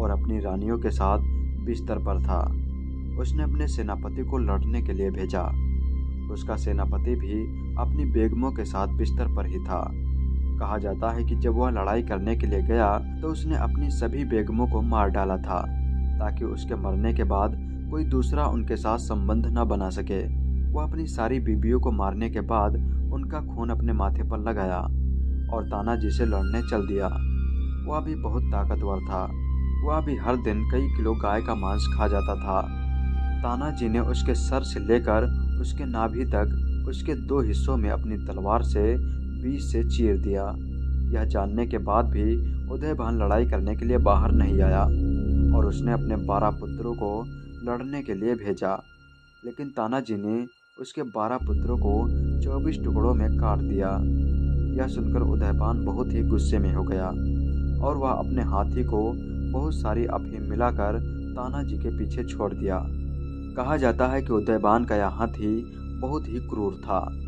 और अपनी रानियों के साथ बिस्तर पर था। उसने अपने सेनापति को लड़ने के लिए भेजा। उसका सेनापति भी अपनी बेगमों के साथ बिस्तर पर ही था। कहा जाता है कि जब वह लड़ाई करने के लिए गया तो उसने अपनी सभी बेगमों को मार डाला था, ताकि उसके मरने के बाद कोई दूसरा उनके साथ संबंध न बना सके। वह अपनी सारी बीबियों को मारने के बाद उनका खून अपने माथे पर लगाया और तानाजी से लड़ने चल दिया। वह भी बहुत ताकतवर था। वह भी हर दिन कई किलो गाय का मांस खा जाता था। तानाजी ने उसके सर से लेकर उसके नाभि तक उसके दो हिस्सों में अपनी तलवार से बीच से चीर दिया। यह जानने के बाद भी उदयभान लड़ाई करने के लिए बाहर नहीं आया और उसने अपने बारह पुत्रों को लड़ने के लिए भेजा। लेकिन तानाजी ने उसके बारह पुत्रों को चौबीस टुकड़ों में काट दिया। यह सुनकर उदयपान बहुत ही गुस्से में हो गया और वह अपने हाथी को बहुत सारी अफीम मिलाकर तानाजी के पीछे छोड़ दिया। कहा जाता है कि उदयबान का यह हाथी बहुत ही क्रूर था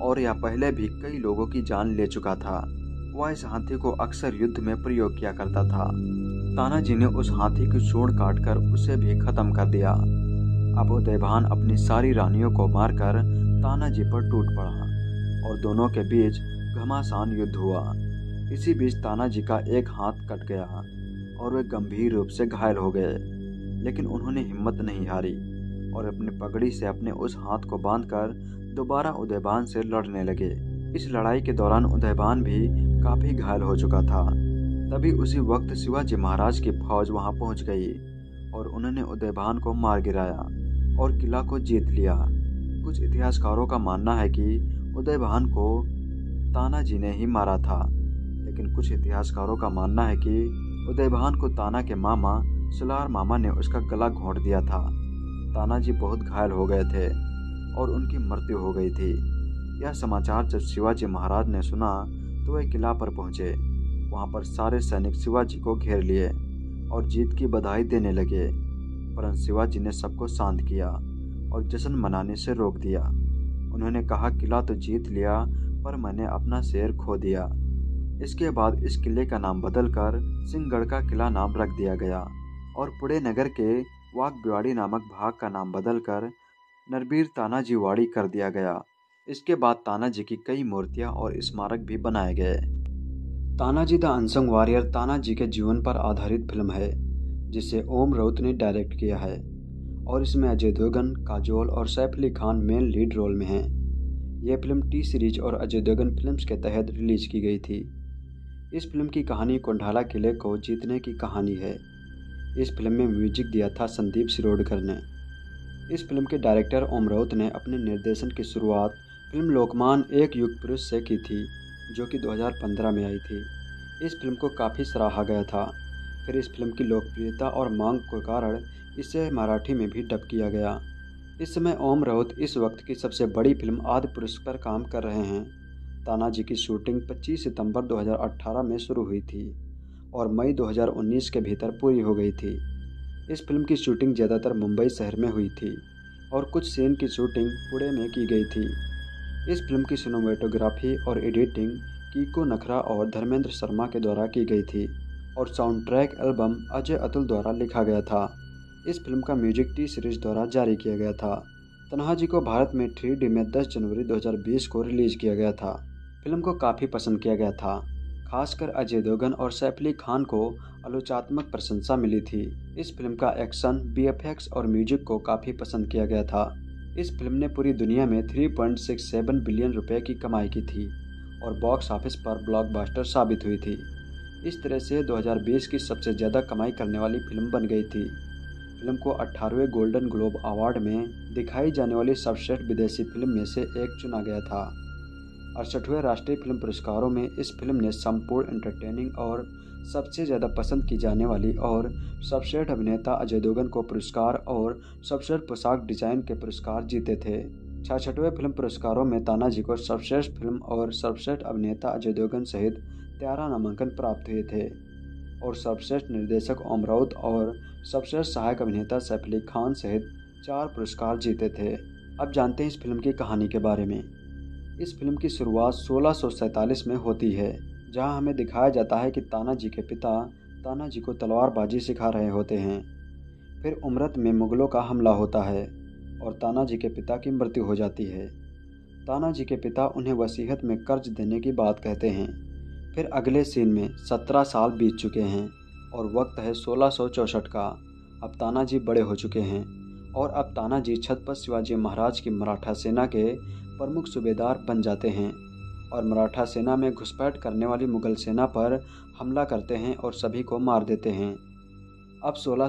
और यह पहले भी कई लोगों की जान ले चुका था। वह इस हाथी को अक्सर युद्ध में प्रयोग किया करता था। तानाजी ने उस हाथी की सूढ़ काटकर उसे भी खत्म कर दिया। अब उदयभान अपनी सारी रानियों को मारकर तानाजी पर टूट पड़ा और दोनों के बीच घमासान युद्ध हुआ। इसी बीच तानाजी का एक हाथ कट गया और वे गंभीर रूप से घायल हो गए, लेकिन उन्होंने हिम्मत नहीं हारी और अपनी पगड़ी से अपने उस हाथ को बांधकर दोबारा उदयबान से लड़ने लगे। इस लड़ाई के दौरान उदयबान भी काफ़ी घायल हो चुका था। तभी उसी वक्त शिवाजी महाराज की फौज वहाँ पहुँच गई और उन्होंने उदयबान को मार गिराया और किला को जीत लिया। कुछ इतिहासकारों का मानना है कि उदयभान को तानाजी ने ही मारा था, लेकिन कुछ इतिहासकारों का मानना है कि उदयभान को ताना के मामा, सुलार मामा ने उसका गला घोंट दिया था। तानाजी बहुत घायल हो गए थे और उनकी मृत्यु हो गई थी। यह समाचार जब शिवाजी महाराज ने सुना तो वे किला पर पहुँचे। वहाँ पर सारे सैनिक शिवाजी को घेर लिए और जीत की बधाई देने लगे। परंतु शिवाजी ने सबको शांत किया और जश्न मनाने से रोक दिया। उन्होंने कहा, किला तो जीत लिया, पर मैंने अपना शेर खो दिया। इसके बाद इस किले का नाम बदलकर सिंहगढ़ का किला नाम रख दिया गया और पुणे नगर के वाघ बिवाड़ी नामक भाग का नाम बदलकर नरबीर तानाजी वाड़ी कर दिया गया। इसके बाद तानाजी की कई मूर्तियाँ और स्मारक भी बनाए गए। Tanaji the unsung warrior Tanaji के जीवन पर आधारित फ़िल्म है, जिसे ओम राउत ने डायरेक्ट किया है, और इसमें अजय देवगन, काजोल और Saif Ali Khan main lead role में हैं। यह फ़िल्म टी सीरीज़ और अजय देवगन फिल्म्स के तहत रिलीज़ की गई थी। इस फ़िल्म की कहानी कोंडाला किले को जीतने की कहानी है। इस फ़िल्म में म्यूज़िक दिया था संदीप सिरोडकर ने। इस फ़िल्म के डायरेक्टर ओम राउत ने अपने निर्देशन की शुरुआत फ़िल्म लोकमान एक युग पुरुष से की थी, जो कि 2015 में आई थी। इस फ़िल्म को काफ़ी सराहा गया था। फिर इस फ़िल्म की लोकप्रियता और मांग के कारण इसे मराठी में भी डब किया गया। इस समय ओम राउत इस वक्त की सबसे बड़ी फ़िल्म आदि पुरुष पर काम कर रहे हैं। तानाजी की शूटिंग 25 सितंबर 2018 में शुरू हुई थी और मई 2019 के भीतर पूरी हो गई थी। इस फ़िल्म की शूटिंग ज़्यादातर मुंबई शहर में हुई थी और कुछ सीन की शूटिंग पुणे में की गई थी। इस फ़िल्म की सिनेमेटोग्राफी और एडिटिंग कीको नखरा और धर्मेंद्र शर्मा के द्वारा की गई थी, और sound track album Ajay Atul द्वारा लिखा गया था। इस फ़िल्म का म्यूज़िक टी सीरीज़ द्वारा जारी किया गया था। तन्हाजी को भारत में थ्री डी में 10 जनवरी 2020 को रिलीज़ किया गया था। फ़िल्म को काफ़ी पसंद किया गया था, खासकर अजय देवगन और सैफ अली खान को आलोचनात्मक प्रशंसा मिली थी। इस फ़िल्म का एक्शन बीएफएक्स और म्यूज़िक को काफ़ी पसंद किया गया था। इस फ़िल्म ने पूरी दुनिया में 3.67 बिलियन रुपए की कमाई की थी और बॉक्स ऑफ़िस पर ब्लॉकबस्टर साबित हुई थी। इस तरह से 2020 की सबसे ज़्यादा कमाई करने वाली फ़िल्म बन गई थी। फ़िल्म को 18वें गोल्डन ग्लोब अवार्ड में दिखाई जाने वाली सर्वश्रेष्ठ विदेशी फ़िल्म में से एक चुना गया था। अड़सठवें राष्ट्रीय फ़िल्म पुरस्कारों में इस फ़िल्म ने संपूर्ण एंटरटेनिंग और सबसे ज़्यादा पसंद की जाने वाली और सर्वश्रेष्ठ अभिनेता अजय देवगन को पुरस्कार और सर्वश्रेष्ठ पोशाक डिज़ाइन के पुरस्कार जीते थे। छठवें फ़िल्म पुरस्कारों में तानाजी को सर्वश्रेष्ठ फ़िल्म और सर्वश्रेष्ठ अभिनेता अजय देवगन सहित तेरह नामांकन प्राप्त हुए थे और सर्वश्रेष्ठ निर्देशक ओम राउत और सर्वश्रेष्ठ सहायक अभिनेता सैफ अली खान सहित चार पुरस्कार जीते थे। अब जानते हैं इस फ़िल्म की कहानी के बारे में। इस फ़िल्म की शुरुआत सोलह में होती है। जहाँ हमें दिखाया जाता है कि तानाजी के पिता तानाजी को तलवारबाजी सिखा रहे होते हैं। फिर उमरत में मुगलों का हमला होता है और तानाजी के पिता की मृत्यु हो जाती है। तानाजी के पिता उन्हें वसीहत में कर्ज देने की बात कहते हैं। फिर अगले सीन में सत्रह साल बीत चुके हैं और वक्त है सोलह सौ चौंसठ का। अब तानाजी बड़े हो चुके हैं और अब तानाजी छत्रपति शिवाजी महाराज की मराठा सेना के प्रमुख सूबेदार बन जाते हैं। और मराठा सेना में घुसपैठ करने वाली मुगल सेना पर हमला करते हैं और सभी को मार देते हैं। अब सोलह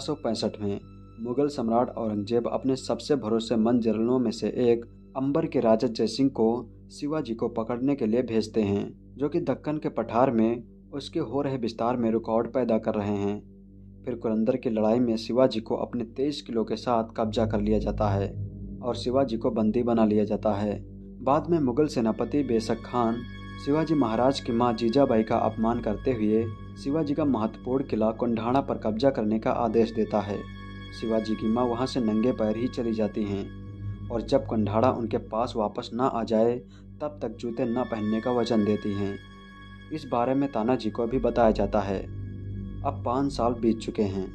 में मुगल सम्राट औरंगज़ेब अपने सबसे भरोसेमंद जनरलों में से एक अंबर के राजा जयसिंह को शिवाजी को पकड़ने के लिए भेजते हैं, जो कि दक्कन के पठार में उसके हो रहे विस्तार में रिकॉर्ड पैदा कर रहे हैं। फिर कुरंदर की लड़ाई में शिवाजी को अपने तेईस किलो के साथ कब्जा कर लिया जाता है और शिवाजी को बंदी बना लिया जाता है। बाद में मुगल सेनापति बेसक खान, शिवाजी महाराज की माँ जीजाबाई का अपमान करते हुए शिवाजी का महत्वपूर्ण किला कुंढाणा पर कब्जा करने का आदेश देता है। शिवाजी की माँ वहाँ से नंगे पैर ही चली जाती हैं और जब कंढाड़ा उनके पास वापस ना आ जाए, तब तक जूते न पहनने का वचन देती हैं। इस बारे में तानाजी को भी बताया जाता है। अब पाँच साल बीत चुके हैं।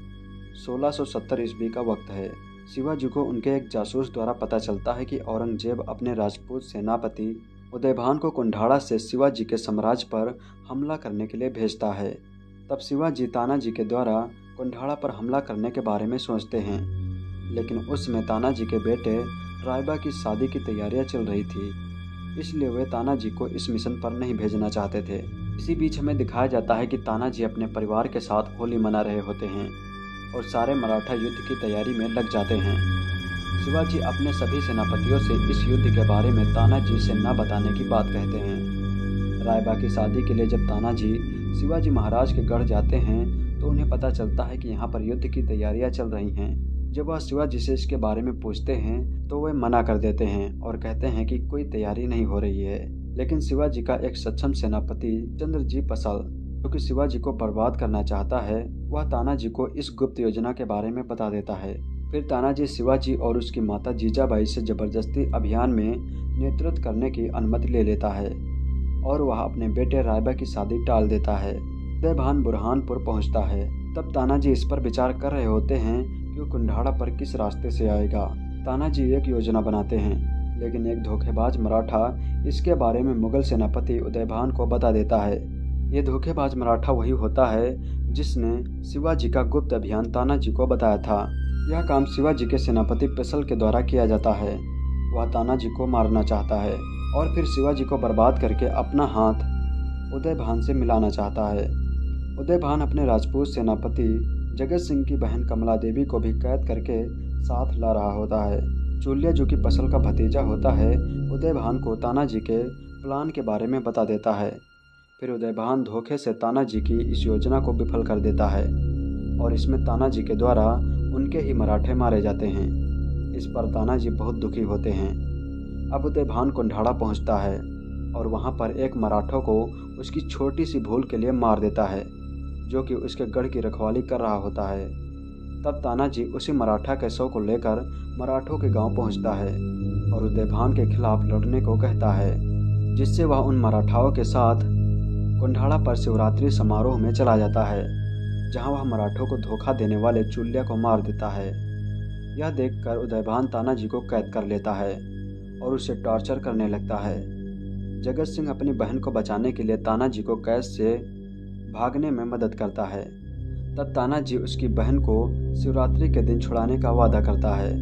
1670 ईस्वी का वक्त है। शिवाजी को उनके एक जासूस द्वारा पता चलता है कि औरंगज़ेब अपने राजपूत सेनापति उदयभान को कुंढाड़ा से शिवाजी के साम्राज्य पर हमला करने के लिए भेजता है। तब शिवाजी तानाजी के द्वारा कुंढाड़ा पर हमला करने के बारे में सोचते हैं। लेकिन उसमें तानाजी के बेटे रायबा की शादी की तैयारियाँ चल रही थी, इसलिए वे तानाजी को इस मिशन पर नहीं भेजना चाहते थे। इसी बीच हमें दिखाया जाता है कि तानाजी अपने परिवार के साथ होली मना रहे होते हैं। और सारे मराठा युद्ध की तैयारी में लग जाते हैं। शिवाजी अपने सभी सेनापतियों से इस युद्ध के बारे में तानाजी से न बताने की बात कहते हैं। रायबा की शादी के लिए जब तानाजी, शिवाजी महाराज के गढ़ जाते हैं तो उन्हें पता चलता है कि यहाँ पर युद्ध की तैयारियाँ चल रही हैं। जब वह शिवाजी से इसके बारे में पूछते हैं तो वे मना कर देते हैं और कहते हैं कि कोई तैयारी नहीं हो रही है। लेकिन शिवाजी का एक सक्षम सेनापति चंद्रजी पसल जो कि शिवाजी को बर्बाद करना चाहता है, वह तानाजी को इस गुप्त योजना के बारे में बता देता है। फिर तानाजी शिवाजी और उसकी माता जीजाबाई से ज़बरदस्ती अभियान में नेतृत्व करने की अनुमति ले लेता है और वह अपने बेटे रायबा की शादी टाल देता है। भान बुरहानपुर पहुँचता है। तब तानाजी इस पर विचार कर रहे होते हैं कि वो कुंडाड़ा पर किस रास्ते से आएगा। तानाजी एक योजना बनाते हैं, लेकिन एक धोखेबाज मराठा इसके बारे में मुगल सेनापति उदयभान को बता देता है। ये धोखेबाज मराठा वही होता है जिसने शिवाजी का गुप्त अभियान तानाजी को बताया था। यह काम शिवाजी के सेनापति पिसल के द्वारा किया जाता है। वह तानाजी को मारना चाहता है और फिर शिवाजी को बर्बाद करके अपना हाथ उदय भान से मिलाना चाहता है। उदय भान अपने राजपूत सेनापति जगत सिंह की बहन कमला देवी को भी कैद करके साथ ला रहा होता है। चूलिया जो कि पसल का भतीजा होता है, उदय भान को तानाजी के प्लान के बारे में बता देता है। फिर उदय भान धोखे से तानाजी की इस योजना को विफल कर देता है और इसमें तानाजी के द्वारा उनके ही मराठे मारे जाते हैं। इस पर तानाजी बहुत दुखी होते हैं। अब उदय भान कुंढाड़ा पहुँचता है और वहाँ पर एक मराठों को उसकी छोटी सी भूल के लिए मार देता है, जो कि उसके गढ़ की रखवाली कर रहा होता है। तब तानाजी उसी मराठा के शव को लेकर मराठों के गाँव पहुँचता है और उदयभान के खिलाफ लड़ने को कहता है, जिससे वह उन मराठाओं के साथ कुंडाड़ा पर शिवरात्रि समारोह में चला जाता है, जहाँ वह मराठों को धोखा देने वाले चुल्लिया को मार देता है। यह देखकर उदयभान तानाजी को कैद कर लेता है और उसे टॉर्चर करने लगता है। जगत सिंह अपनी बहन को बचाने के लिए तानाजी को कैद से भागने में मदद करता है। तब तानाजी उसकी बहन को शिवरात्रि के दिन छुड़ाने का वादा करता है।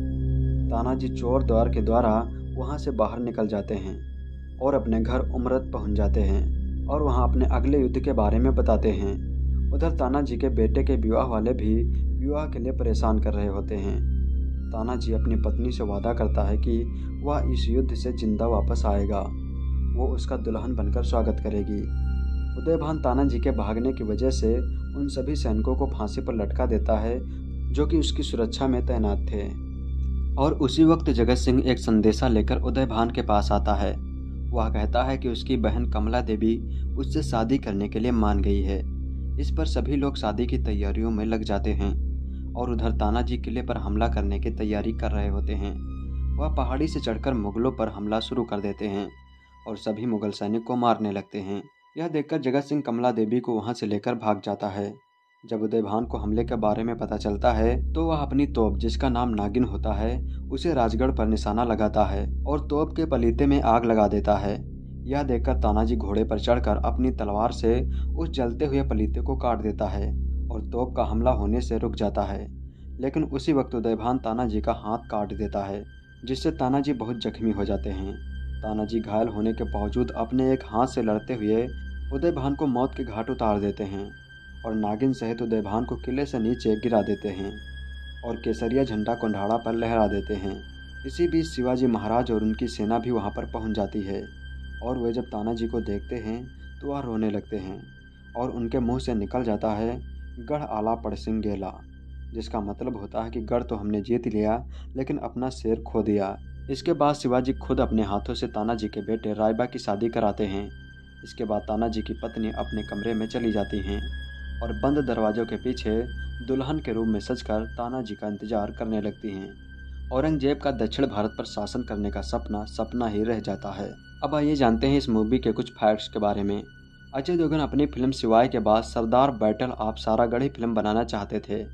तानाजी चोर द्वार के द्वारा वहाँ से बाहर निकल जाते हैं और अपने घर उमरत पहुँच जाते हैं। और वहाँ अपने अगले युद्ध के बारे में बताते हैं। उधर तानाजी के बेटे के विवाह वाले भी विवाह के लिए परेशान कर रहे होते हैं। तानाजी अपनी पत्नी से वादा करता है कि वह इस युद्ध से ज़िंदा वापस आएगा। वो उसका दुल्हन बनकर स्वागत करेगी। उदयभान तानाजी के भागने की वजह से उन सभी सैनिकों को फांसी पर लटका देता है, जो कि उसकी सुरक्षा में तैनात थे। और उसी वक्त जगत सिंह एक संदेशा लेकर उदयभान के पास आता है। वह कहता है कि उसकी बहन कमला देवी उससे शादी करने के लिए मान गई है। इस पर सभी लोग शादी की तैयारियों में लग जाते हैं और उधर तानाजी किले पर हमला करने की तैयारी कर रहे होते हैं। वह पहाड़ी से चढ़कर मुगलों पर हमला शुरू कर देते हैं और सभी मुगल सैनिक को मारने लगते हैं। यह देखकर जगत सिंह कमला देवी को वहाँ से लेकर भाग जाता है। जब उदयभान को हमले के बारे में पता चलता है तो वह अपनी तोप, जिसका नाम नागिन होता है, उसे राजगढ़ पर निशाना लगाता है और तोप के पलीते में आग लगा देता है। यह देखकर तानाजी घोड़े पर चढ़कर अपनी तलवार से उस जलते हुए पलीते को काट देता है और तोप का हमला होने से रुक जाता है। लेकिन उसी वक्त उदयभान तानाजी का हाथ काट देता है, जिससे तानाजी बहुत जख्मी हो जाते हैं। तानाजी घायल होने के बावजूद अपने एक हाथ से लड़ते हुए उदयभान को मौत के घाट उतार देते हैं। और नागिन सहित उदयभान को किले से नीचे गिरा देते हैं और केसरिया झंडा कोंढाड़ा पर लहरा देते हैं। इसी बीच शिवाजी महाराज और उनकी सेना भी वहाँ पर पहुँच जाती है और वे जब तानाजी को देखते हैं तो वह रोने लगते हैं और उनके मुँह से निकल जाता है, गढ़ आला पड़सिंग गेला जिसका मतलब होता है कि गढ़ तो हमने जीत लिया, लेकिन अपना शेर खो दिया। इसके बाद शिवाजी खुद अपने हाथों से तानाजी के बेटे रायबा की शादी कराते हैं। इसके बाद तानाजी की पत्नी अपने कमरे में चली जाती हैं। और बंद दरवाजों के पीछे दुल्हन के रूप में सजकर तानाजी का इंतज़ार करने लगती हैं। औरंगज़ेब का दक्षिण भारत पर शासन करने का सपना सपना ही रह जाता है। अब आइए जानते हैं इस मूवी के कुछ फैक्ट्स के बारे में। अजय देवगन अपनी फ़िल्म सिवाय के बाद सरदार बैटल आप सारागढ़ी फ़िल्म बनाना चाहते थे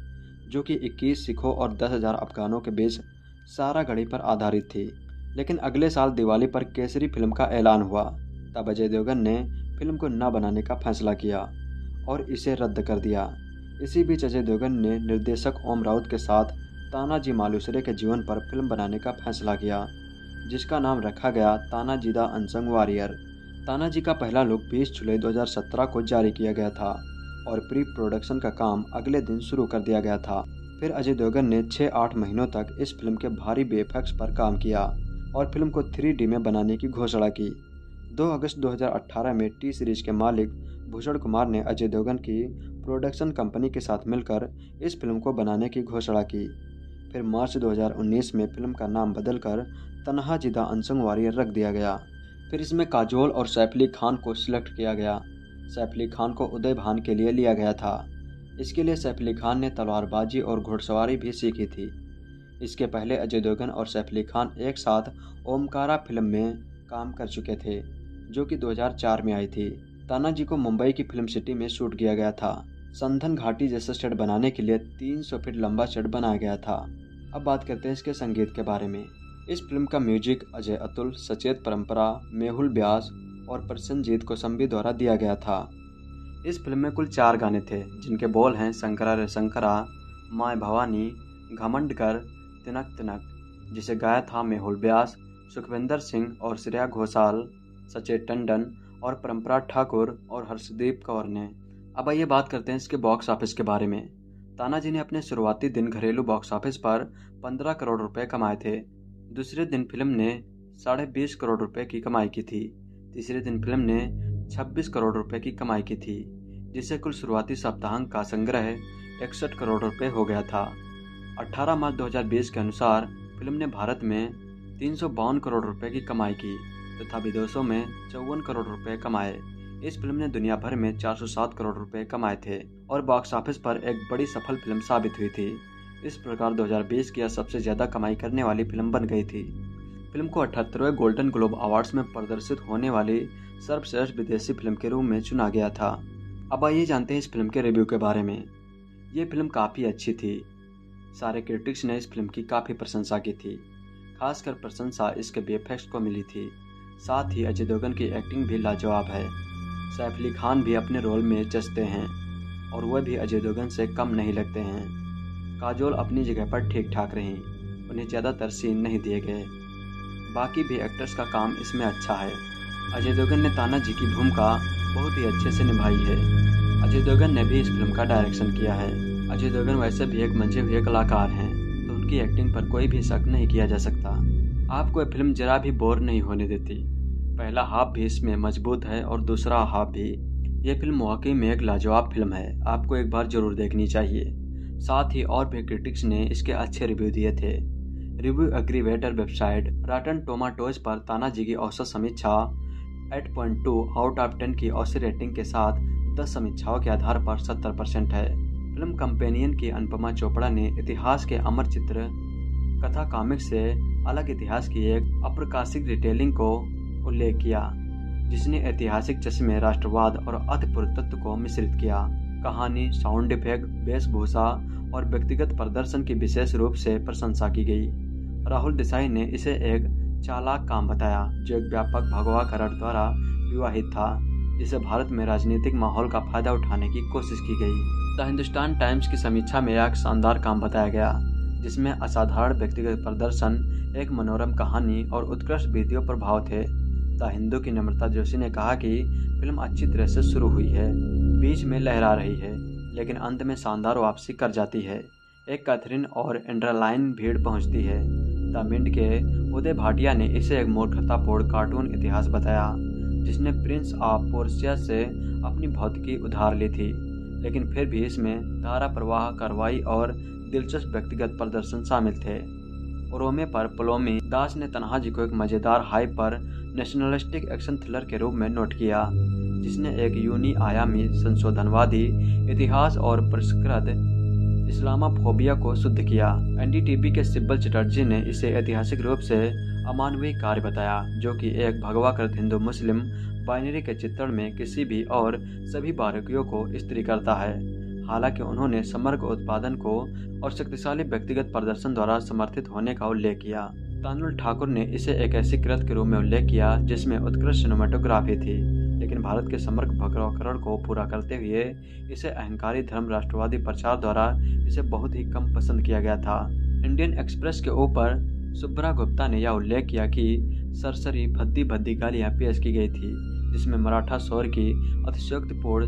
जो कि 21 सिखों और 10,000 अफगानों के बीच सारागढ़ी पर आधारित थी। लेकिन अगले साल दिवाली पर केसरी फ़िल्म का ऐलान हुआ तब अजय देवगन ने फ़िल्म को न बनाने का फैसला किया। और इसे रद्द कर दिया। इसी बीच अजय देवगन ने निर्देशक ओम राउत के साथ तानाजी मालूसरे के जीवन पर फ़िल्म बनाने का फैसला किया, जिसका नाम रखा गया Tanaji the unsung warrior. Tanaji का पहला लुक 20 जुलाई 2017 को जारी किया गया था और प्री प्रोडक्शन का काम अगले दिन शुरू कर दिया गया था। फिर अजय देवगन ने 6-8 महीनों तक इस फ़िल्म के भारी बेफेक्स पर काम किया और फ़िल्म को 3D में बनाने की घोषणा की। 2 अगस्त 2018 में टी सीरीज़ के मालिक भूषण कुमार ने अजय देवगन की प्रोडक्शन कंपनी के साथ मिलकर इस फ़िल्म को बनाने की घोषणा की। फिर मार्च 2019 में फ़िल्म का नाम बदलकर तनहा जिदा अनसंग वॉरियर रख दिया गया। फिर इसमें काजोल और सैफ अली खान को सिलेक्ट किया गया। सैफ अली खान को उदय भान के लिए लिया गया था। इसके लिए सैफ अली खान ने तलवारबाजी और घुड़सवारी भी सीखी थी। इसके पहले अजय देवगन और सैफ अली खान एक साथ ओमकारा फ़िल्म में काम कर चुके थे, जो कि 2004 में आई थी। तानाजी को मुंबई की फ़िल्म सिटी में शूट किया गया था। संधन घाटी जैसा सेट बनाने के लिए 300 फीट लंबा सेट बनाया गया था। अब बात करते हैं इसके संगीत के बारे में। इस फ़िल्म का म्यूज़िक अजय अतुल, सचेत परंपरा, मेहुल ब्यास और प्रसन्नजीत को संबी द्वारा दिया गया था। इस फ़िल्म में कुल चार गाने थे, जिनके बोल हैं शंकरा रे शंकरा, माए भवानी घमंड कर तिनक तिनक, जिसे गाया था मेहुल ब्यास, सुखविंदर सिंह और श्रेया घोषाल, सचेत टंडन और परंपरा ठाकुर और हर्षदीप कौर ने। अब आइए बात करते हैं इसके बॉक्स ऑफ़िस के बारे में। तानाजी ने अपने शुरुआती दिन घरेलू बॉक्स ऑफ़िस पर 15 करोड़ रुपए कमाए थे। दूसरे दिन फ़िल्म ने साढ़े बीस करोड़ रुपए की कमाई की थी। तीसरे दिन फ़िल्म ने 26 करोड़ रुपए की कमाई की थी, जिससे कुल शुरुआती सप्ताहांक का संग्रह इकसठ करोड़ रुपए हो गया था। 18 मार्च 2020 के अनुसार फ़िल्म ने भारत में तीन सौ बावन करोड़ रुपए की कमाई की। तथा विदेशों में चौवन करोड़ रुपए कमाए। इस फ़िल्म ने दुनिया भर में 407 करोड़ रुपए कमाए थे और बॉक्स ऑफ़िस पर एक बड़ी सफल फ़िल्म साबित हुई थी। इस प्रकार 2020 की यह सबसे ज़्यादा कमाई करने वाली फ़िल्म बन गई थी। फ़िल्म को अठहत्तरवें गोल्डन ग्लोब अवार्ड्स में प्रदर्शित होने वाली सर्वश्रेष्ठ विदेशी फ़िल्म के रूप में चुना गया था। अब आइए जानते हैं इस फ़िल्म के रिव्यू के बारे में। ये फ़िल्म काफ़ी अच्छी थी। सारे क्रिटिक्स ने इस फ़िल्म की काफ़ी प्रशंसा की थी। खासकर प्रशंसा इसके बी को मिली थी। साथ ही अजय देवगन की एक्टिंग भी लाजवाब है। सैफ अली खान भी अपने रोल में जचते हैं, और वह भी अजय देवगन से कम नहीं लगते हैं। काजोल अपनी जगह पर ठीक ठाक रहीं, उन्हें ज़्यादातर सीन नहीं दिए गए। बाकी भी एक्टर्स का काम इसमें अच्छा है। अजय देवगन ने ताना जी की भूमिका बहुत ही अच्छे से निभाई है। अजय देवगन ने भी इस फ़िल्म का डायरेक्शन किया है। अजय देवगन वैसे भी एक मंजे हुए कलाकार हैं तो उनकी एक्टिंग पर कोई भी शक नहीं किया जा सकता। आपको यह फ़िल्म जरा भी बोर नहीं होने देती। पहला हाफ़ भी इसमें मज़बूत है और दूसरा हाफ़ भी। यह फ़िल्म वाकई में एक लाजवाब फ़िल्म है। आपको एक बार ज़रूर देखनी चाहिए। साथ ही और भी क्रिटिक्स ने इसके अच्छे रिव्यू दिए थे। Review aggregator website Rotten Tomatoes पर तानाजी की औसत समीक्षा 8.2 आउट ऑफ़ 10 की औसत रेटिंग के साथ 10 समीक्षाओं के आधार पर 70 परसेंट है। फ़िल्म कंपेनियन की अनुपमा चोपड़ा ने इतिहास के अमर चित्र, कथा कॉमिक से अलग इतिहास की एक अप्रकाशिक रिटेलिंग को उल्लेख किया, जिसने ऐतिहासिक चश्मे, राष्ट्रवाद और अतिपुरतत्व को मिश्रित किया। कहानी साउंड इफ़ेक्ट वेशभूषा और व्यक्तिगत प्रदर्शन की विशेष रूप से प्रशंसा की गई। राहुल देसाई ने इसे एक चालाक काम बताया, जो एक व्यापक भगवा करड़ द्वारा विवाहित था, जिसे भारत में राजनीतिक माहौल का फ़ायदा उठाने की कोशिश की गई। द हिंदुस्तान टाइम्स की समीक्षा में एक शानदार काम बताया गया। जिसमें असाधारण व्यक्तिगत प्रदर्शन, एक मनोरम कहानी और उत्कृष्ट वीडियो प्रभाव थे। द हिंदू की नम्रता जोशी ने कहा कि फ़िल्म अच्छी तरह से शुरू हुई है, बीच में लहरा रही है, लेकिन अंत में शानदार वापसी कर जाती है। एक कैथरीन और एंड्रालाइन भीड़ पहुँचती है। द मिंट के उदय भाटिया ने इसे एक मूर्खतापूर्ण कार्टून इतिहास बताया, जिसने प्रिंस ऑफ़ पोर्सिया से अपनी भौतिकी उधार ली थी, लेकिन फिर भी इसमें धारा प्रवाह, कार्रवाई और दिलचस्प व्यक्तिगत प्रदर्शन शामिल थे। रोमे पर पलोमी दास ने तनहा जी को एक मज़ेदार हाई पर नेशनलिस्टिक एक्शन थ्रिलर के रूप में नोट किया, जिसने एक यूनी आयामी संशोधनवादी, इतिहास और परिष्कृत इस्लामाफोबिया को शुद्ध किया। एनडीटीवी के सिब्बल चटर्जी ने इसे ऐतिहासिक रूप से अमानवीय कार्य बताया, जो कि एक भगवाकृत हिंदू मुस्लिम बाइनरी के चित्रण में किसी भी और सभी बारीकियों को स्त्री करता है। हालाँकि उन्होंने समग्र उत्पादन को और शक्तिशाली व्यक्तिगत प्रदर्शन द्वारा समर्थित होने का उल्लेख किया। तानुल ठाकुर ने इसे एक ऐसी कृत के रूप में उल्लेख किया, जिसमें उत्कृष्ट सिनेमाटोग्राफी थी, लेकिन भारत के समग्र भगवकरण को पूरा करते हुए इसे अहंकारी धर्म राष्ट्रवादी प्रचार द्वारा इसे बहुत ही कम पसंद किया गया था। इंडियन एक्सप्रेस के ऊपर सुब्रा गुप्ता ने यह उल्लेख किया कि सरसरी भद्दी भद्दी गालियाँ पेश की गई थी, जिसमें मराठा शौर की अतिशयोक्तिपूर्ण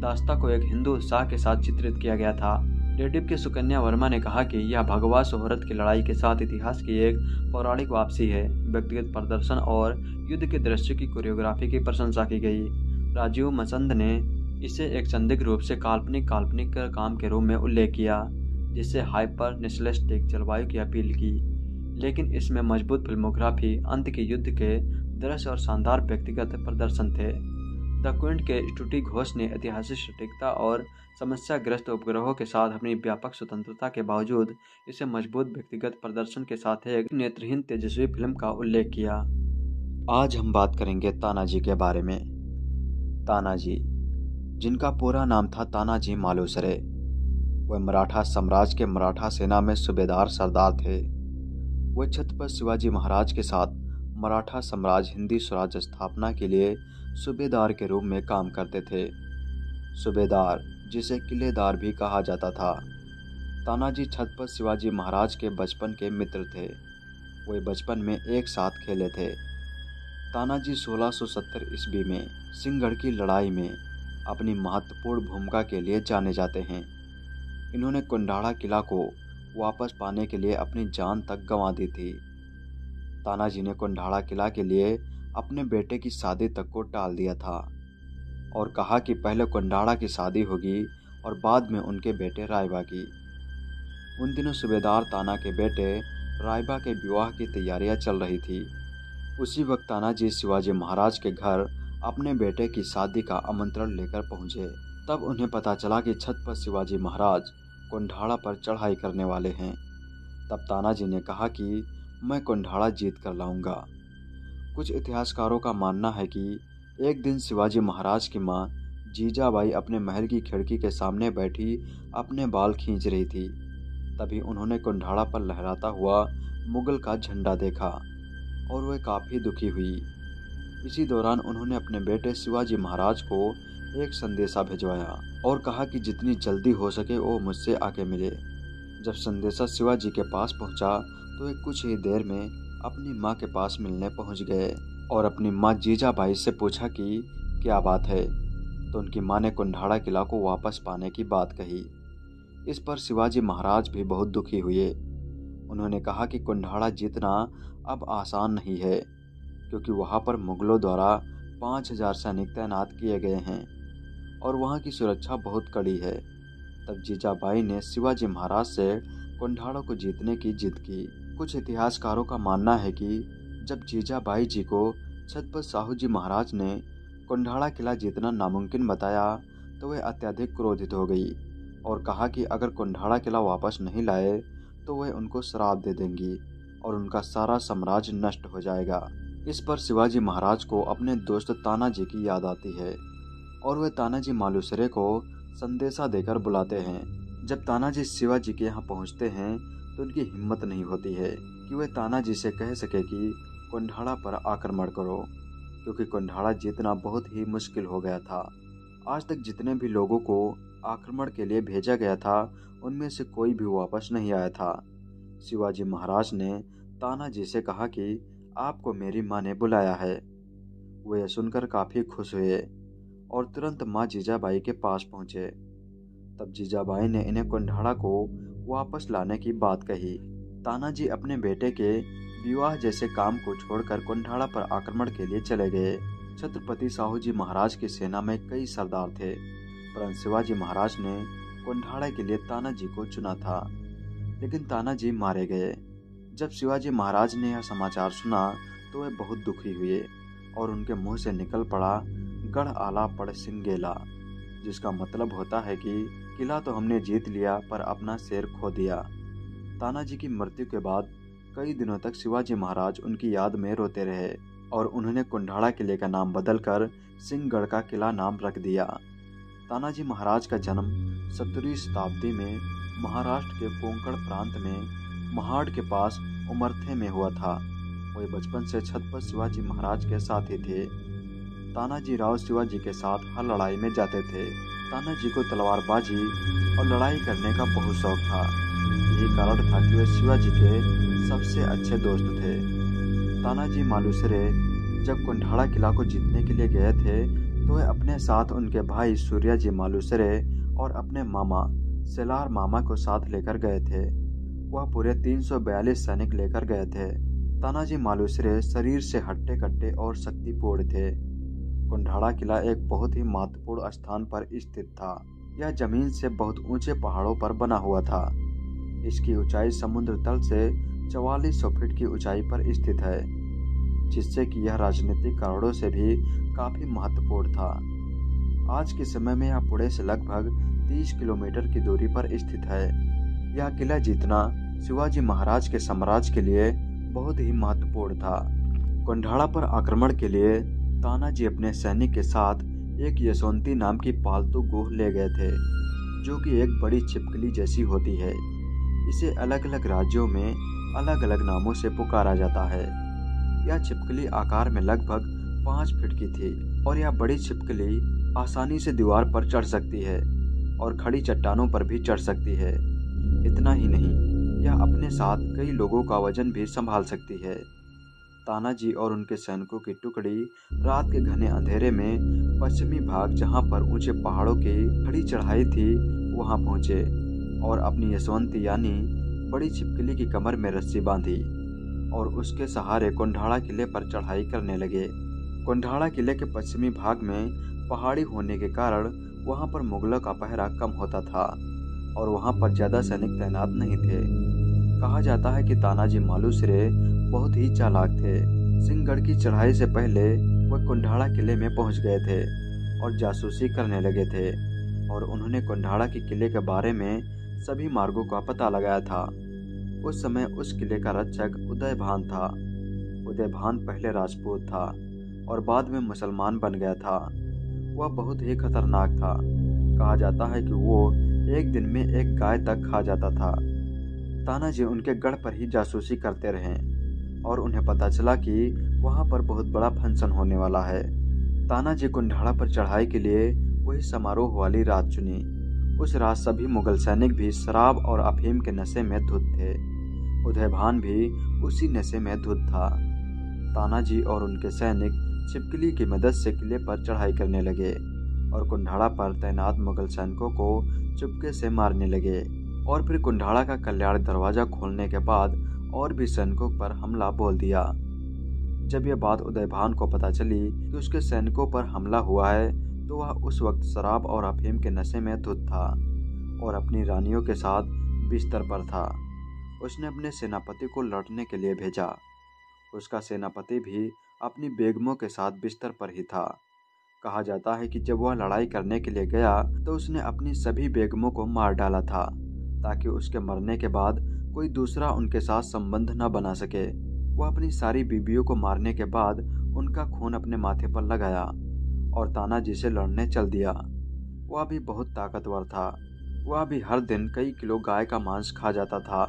दास्ता को एक हिंदू उत्साह के साथ चित्रित किया गया था। रेडिप के सुकन्या वर्मा ने कहा कि यह भगवा शोहरत की लड़ाई के साथ इतिहास की एक पौराणिक वापसी है। व्यक्तिगत प्रदर्शन और युद्ध के दृश्य की कोरियोग्राफी की प्रशंसा की गई। राजीव मसंद ने इसे एक संदिग्ध रूप से काल्पनिक काल्पनिक काम के रूप में उल्लेख किया, जिससे हाइपर नेशनलिस्टिक जलवायु की अपील की। लेकिन इसमें मज़बूत फिल्मोग्राफी, अंत के युद्ध के दृश्य और शानदार व्यक्तिगत प्रदर्शन थे। द क्विंट के स्टूटी घोष ने ऐतिहासिक सटीकता और समस्याग्रस्त उपग्रहों के साथ अपनी व्यापक स्वतंत्रता के बावजूद इसे मज़बूत व्यक्तिगत प्रदर्शन के साथ एक नेत्रहीन तेजस्वी फ़िल्म का उल्लेख किया। आज हम बात करेंगे तानाजी के बारे में। तानाजी जिनका पूरा नाम था तानाजी मालूसरे वह मराठा साम्राज्य के मराठा सेना में सूबेदार सरदार थे। वह छत्रपति शिवाजी महाराज के साथ मराठा साम्राज्य हिंदी स्वराज स्थापना के लिए सूबेदार के रूप में काम करते थे। सूबेदार, जिसे किलेदार भी कहा जाता था। तानाजी छत्रपति शिवाजी महाराज के बचपन के मित्र थे। वे बचपन में एक साथ खेले थे। तानाजी 1670 ईस्वी में सिंहगढ़ की लड़ाई में अपनी महत्वपूर्ण भूमिका के लिए जाने जाते हैं। इन्होंने कुंडाड़ा किला को वापस पाने के लिए अपनी जान तक गंवा दी थी। तानाजी ने कुंडाड़ा किला के लिए अपने बेटे की शादी तक को टाल दिया था और कहा कि पहले कंडाड़ा की शादी होगी और बाद में उनके बेटे रायबा की। उन दिनों सूबेदार ताना के बेटे रायबा के विवाह की तैयारियाँ चल रही थी। उसी वक्त तानाजी शिवाजी महाराज के घर अपने बेटे की शादी का आमंत्रण लेकर पहुँचे। तब उन्हें पता चला कि छत पर शिवाजी महाराज कुंडाड़ा पर चढ़ाई करने वाले हैं। तब तानाजी ने कहा कि मैं कुंडाड़ा जीत कर लाऊँगा। कुछ इतिहासकारों का मानना है कि एक दिन शिवाजी महाराज की माँ जीजाबाई अपने महल की खिड़की के सामने बैठी अपने बाल खींच रही थी। तभी उन्होंने कुंडाड़ा पर लहराता हुआ मुगल का झंडा देखा और वह काफ़ी दुखी हुई। इसी दौरान उन्होंने अपने बेटे शिवाजी महाराज को एक संदेशा भिजवाया और कहा कि जितनी जल्दी हो सके वो मुझसे आके मिले। जब संदेशा शिवाजी के पास पहुँचा तो वे कुछ ही देर में अपनी माँ के पास मिलने पहुँच गए और अपनी माँ जीजाबाई से पूछा कि, क्या बात है? तो उनकी माँ ने कुंडाड़ा किला को वापस पाने की बात कही। इस पर शिवाजी महाराज भी बहुत दुखी हुए। उन्होंने कहा कि कुंडाड़ा जीतना अब आसान नहीं है, क्योंकि वहाँ पर मुगलों द्वारा पाँच हज़ार सैनिक तैनात किए गए हैं और वहाँ की सुरक्षा बहुत कड़ी है। तब जीजाबाई ने शिवाजी महाराज से कुंडाड़ों को जीतने की जिद की। कुछ इतिहासकारों का मानना है कि जब जीजाबाई जी को छत्रपति साहू जी महाराज ने कुंडाड़ा किला जीतना नामुमकिन बताया तो वह अत्यधिक क्रोधित हो गई और कहा कि अगर कुंडाड़ा किला वापस नहीं लाए तो वह उनको श्राप दे देंगी और उनका सारा साम्राज्य नष्ट हो जाएगा। इस पर शिवाजी महाराज को अपने दोस्त तानाजी की याद आती है और वे तानाजी मालूसरे को संदेशा देकर बुलाते हैं। जब तानाजी शिवाजी के यहाँ पहुँचते हैं तो उनकी हिम्मत नहीं होती है कि वे तानाजी से कह सके कि कुंडाड़ा पर आक्रमण करो, क्योंकि कुंडाड़ा जीतना बहुत ही मुश्किल हो गया था। आज तक जितने भी लोगों को आक्रमण के लिए भेजा गया था, उनमें से कोई भी वापस नहीं आया था। शिवाजी महाराज ने तानाजी से कहा कि आपको मेरी माँ ने बुलाया है। वे यह सुनकर काफ़ी खुश हुए और तुरंत माँ जीजाबाई के पास पहुँचे। तब जीजाबाई ने इन्हें कुंडाड़ा को वापस लाने की बात कही। तानाजी अपने बेटे के विवाह जैसे काम को छोड़कर कुंडाड़ा पर आक्रमण के लिए चले गए। छत्रपति साहू जी महाराज की सेना में कई सरदार थे, परंतु शिवाजी महाराज ने कुंडाड़ा के लिए तानाजी को चुना था। लेकिन तानाजी मारे गए। जब शिवाजी महाराज ने यह समाचार सुना तो वे बहुत दुखी हुए और उनके मुँह से निकल पड़ा गढ़ आला पड़ सिंगेला, जिसका मतलब होता है कि किला तो हमने जीत लिया, पर अपना शेर खो दिया। तानाजी की मृत्यु के बाद कई दिनों तक शिवाजी महाराज उनकी याद में रोते रहे और उन्होंने कुंडाड़ा किले का नाम बदलकर सिंहगढ़ का किला नाम रख दिया। तानाजी महाराज का जन्म सत्रहवीं शताब्दी में महाराष्ट्र के कोंकण प्रांत में महाड़ के पास उमरथे में हुआ था। वे बचपन से छत पर शिवाजी महाराज के साथ थे। तानाजी राव शिवाजी के साथ हर लड़ाई में जाते थे। तानाजी को तलवारबाजी और लड़ाई करने का बहुत शौक था। यही कारण था कि वे शिवाजी के सबसे अच्छे दोस्त थे। तानाजी मालूसरे जब कुंडाड़ा किला को जीतने के लिए गए थे तो वे अपने साथ उनके भाई सूर्या जी मालूसरे और अपने मामा, सेलार मामा को साथ लेकर गए थे। वह पूरे 342 सैनिक लेकर गए थे। तानाजी मालूसरे शरीर से हट्टे कट्टे और शक्तिपूर्ण थे। कुंडाड़ा किला एक बहुत ही महत्वपूर्ण स्थान पर स्थित था। यह ज़मीन से बहुत ऊँचे पहाड़ों पर बना हुआ था। इसकी ऊंचाई समुद्र तल से चवालीस सौ फीट की ऊंचाई पर स्थित है, जिससे कि यह राजनीतिक कारणों से भी काफ़ी महत्वपूर्ण था। आज के समय में यह पुणे से लगभग 30 किलोमीटर की दूरी पर स्थित है। यह किला जीतना शिवाजी महाराज के साम्राज्य के लिए बहुत ही महत्वपूर्ण था। कुंडाड़ा पर आक्रमण के लिए तानाजी अपने सैनिक के साथ एक यशवंती नाम की पालतू गोह ले गए थे, जो कि एक बड़ी छिपकली जैसी होती है। इसे अलग अलग राज्यों में अलग अलग नामों से पुकारा जाता है। यह छिपकली आकार में लगभग पाँच फीट की थी और यह बड़ी छिपकली आसानी से दीवार पर चढ़ सकती है और खड़ी चट्टानों पर भी चढ़ सकती है। इतना ही नहीं, यह अपने साथ कई लोगों का वज़न भी संभाल सकती है। तानाजी और उनके सैनिकों की टुकड़ी रात के घने अंधेरे में पश्चिमी भाग जहाँ पर ऊँचे पहाड़ों की खड़ी चढ़ाई थी, वहाँ पहुँचे और अपनी यशवंती यानी बड़ी छिपकली की कमर में रस्सी बांधी और उसके सहारे कुंडाड़ा किले पर चढ़ाई करने लगे। कुंडाड़ा किले के पश्चिमी भाग में पहाड़ी होने के कारण वहाँ पर मुगलों का पहरा कम होता था और वहाँ पर ज़्यादा सैनिक तैनात नहीं थे। कहा जाता है कि तानाजी मालूसरे बहुत ही चालाक थे। सिंहगढ़ की चढ़ाई से पहले वह कुंडाड़ा किले में पहुँच गए थे और जासूसी करने लगे थे और उन्होंने कुंडाड़ा के किले के बारे में सभी मार्गों का पता लगाया था। उस समय उस किले का रक्षक उदय भान था। उदय भान पहले राजपूत था और बाद में मुसलमान बन गया था। वह बहुत ही खतरनाक था। कहा जाता है कि वो एक दिन में एक गाय तक खा जाता था। तानाजी उनके गढ़ पर ही जासूसी करते रहे और उन्हें पता चला कि वहाँ पर बहुत बड़ा फ़ंक्शन होने वाला है। तानाजी कुंडाड़ा पर चढ़ाई के लिए वही समारोह वाली रात चुनी। उस रात सभी मुगल सैनिक भी शराब और अफीम के नशे में धुत थे। उदयभान भी उसी नशे में धुत था। तानाजी और उनके सैनिक छिपकली की मदद से किले पर चढ़ाई करने लगे और कुंडाड़ा पर तैनात मुगल सैनिकों को चुपके से मारने लगे। और फिर कुंडाड़ा का कल्याण दरवाज़ा खोलने के बाद और भी सैनिकों पर हमला बोल दिया। जब यह बात उदयभान को पता चली कि उसके सैनिकों पर हमला हुआ है तो वह उस वक्त शराब और अफीम के नशे में धुत था और अपनी रानियों के साथ बिस्तर पर था। उसने अपने सेनापति को लौटने के लिए भेजा। उसका सेनापति भी अपनी बेगमों के साथ बिस्तर पर ही था। कहा जाता है कि जब वह लड़ाई करने के लिए गया तो उसने अपनी सभी बेगमों को मार डाला था। ताकि उसके मरने के बाद कोई दूसरा उनके साथ संबंध न बना सके। वह अपनी सारी बीबियों को मारने के बाद उनका खून अपने माथे पर लगाया और तानाजी से लड़ने चल दिया। वह भी बहुत ताकतवर था। वह भी हर दिन कई किलो गाय का मांस खा जाता था।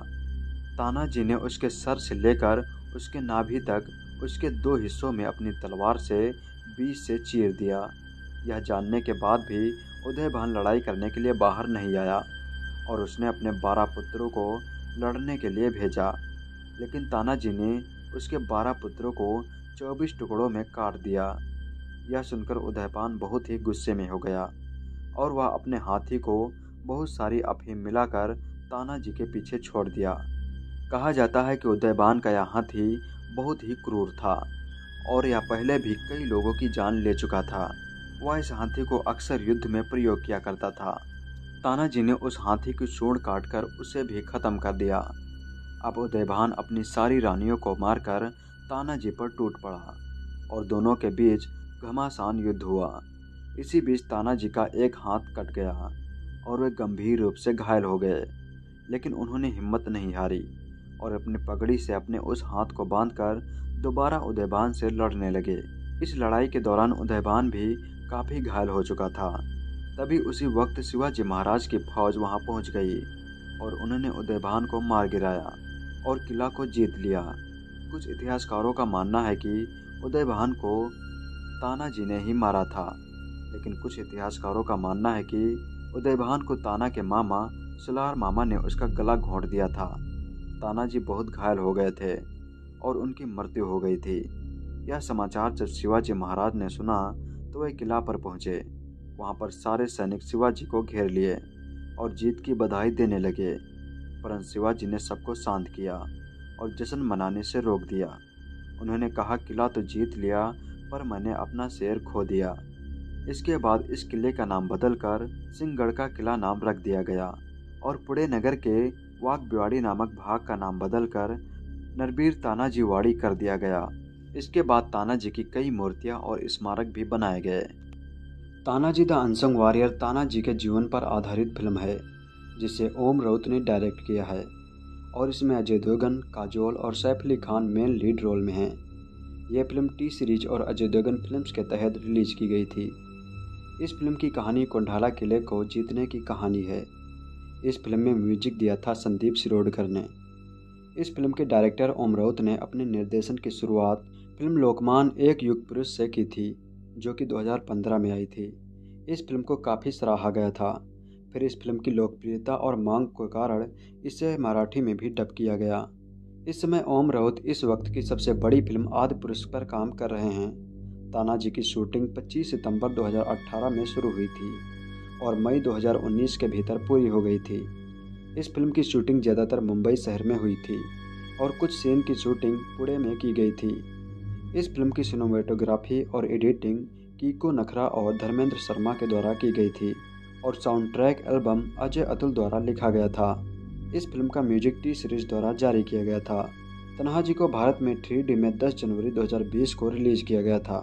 तानाजी ने उसके सर से लेकर उसके नाभि तक उसके दो हिस्सों में अपनी तलवार से बीच से चीर दिया। यह जानने के बाद भी उदयभान लड़ाई करने के लिए बाहर नहीं आया। और उसने अपने बारह पुत्रों को लड़ने के लिए भेजा। लेकिन तानाजी ने उसके बारह पुत्रों को चौबीस टुकड़ों में काट दिया। यह सुनकर उदयपान बहुत ही गुस्से में हो गया और वह अपने हाथी को बहुत सारी अफीम मिलाकर तानाजी के पीछे छोड़ दिया। कहा जाता है कि उदयबान का यह हाथी बहुत ही क्रूर था और यह पहले भी कई लोगों की जान ले चुका था। वह इस हाथी को अक्सर युद्ध में प्रयोग किया करता था। तानाजी ने उस हाथी की सूढ़ काटकर उसे भी खत्म कर दिया। अब उदयभान अपनी सारी रानियों को मारकर तानाजी पर टूट पड़ा और दोनों के बीच घमासान युद्ध हुआ। इसी बीच तानाजी का एक हाथ कट गया और वे गंभीर रूप से घायल हो गए, लेकिन उन्होंने हिम्मत नहीं हारी और अपनी पगड़ी से अपने उस हाथ को बांधकर दोबारा उदयबान से लड़ने लगे। इस लड़ाई के दौरान उदयबान भी काफ़ी घायल हो चुका था। तभी उसी वक्त शिवाजी महाराज की फौज वहाँ पहुँच गई और उन्होंने उदयभान को मार गिराया और किला को जीत लिया। कुछ इतिहासकारों का मानना है कि उदयभान को तानाजी ने ही मारा था, लेकिन कुछ इतिहासकारों का मानना है कि उदयभान को ताना के मामा, सुलार मामा ने उसका गला घोंट दिया था। तानाजी बहुत घायल हो गए थे और उनकी मृत्यु हो गई थी। यह समाचार जब शिवाजी महाराज ने सुना तो वे किला पर पहुँचे। वहाँ पर सारे सैनिक शिवाजी को घेर लिए और जीत की बधाई देने लगे। परंतु शिवाजी ने सबको शांत किया और जश्न मनाने से रोक दिया। उन्होंने कहा, किला तो जीत लिया, पर मैंने अपना शेर खो दिया। इसके बाद इस किले का नाम बदलकर सिंहगढ़ का किला नाम रख दिया गया और पुणे नगर के वाघबिवाड़ी नामक भाग का नाम बदलकर नरबीर तानाजी वाड़ी कर दिया गया। इसके बाद तानाजी की कई मूर्तियाँ और स्मारक भी बनाए गए। Tanaji the unsung warrior Tanaji के जीवन पर आधारित फ़िल्म है, जिसे ओम राउत ने डायरेक्ट किया है, और इसमें अजय देवगन, काजोल और Saif Ali Khan main lead role में हैं। यह फ़िल्म टी सीरीज़ और अजय देवगन फिल्म्स के तहत रिलीज़ की गई थी। इस फ़िल्म की कहानी कोंडाला किले को जीतने की कहानी है। इस फ़िल्म में म्यूज़िक दिया था संदीप सिरोडकर ने। इस फ़िल्म के डायरेक्टर ओम राउत ने अपने निर्देशन की शुरुआत फ़िल्म लोकमान एक युग पुरुष से की थी। जो कि 2015 में आई थी। इस फ़िल्म को काफ़ी सराहा गया था। फिर इस फ़िल्म की लोकप्रियता और मांग के कारण इसे मराठी में भी डब किया गया। इस समय ओम राउत इस वक्त की सबसे बड़ी फ़िल्म आदि पुरुष पर काम कर रहे हैं। तानाजी की शूटिंग 25 सितंबर 2018 में शुरू हुई थी और मई 2019 के भीतर पूरी हो गई थी। इस फ़िल्म की शूटिंग ज़्यादातर मुंबई शहर में हुई थी और कुछ सीन की शूटिंग पुणे में की गई थी। इस फ़िल्म की सिनेमाटोग्राफी और एडिटिंग कीको नखरा और धर्मेंद्र शर्मा के द्वारा की गई थी, और sound track album Ajay Atul द्वारा लिखा गया था। इस फ़िल्म का म्यूज़िक टी सीरीज़ द्वारा जारी किया गया था। तन्हा जी को भारत में थ्री में 10 जनवरी 2020 को रिलीज़ किया गया था।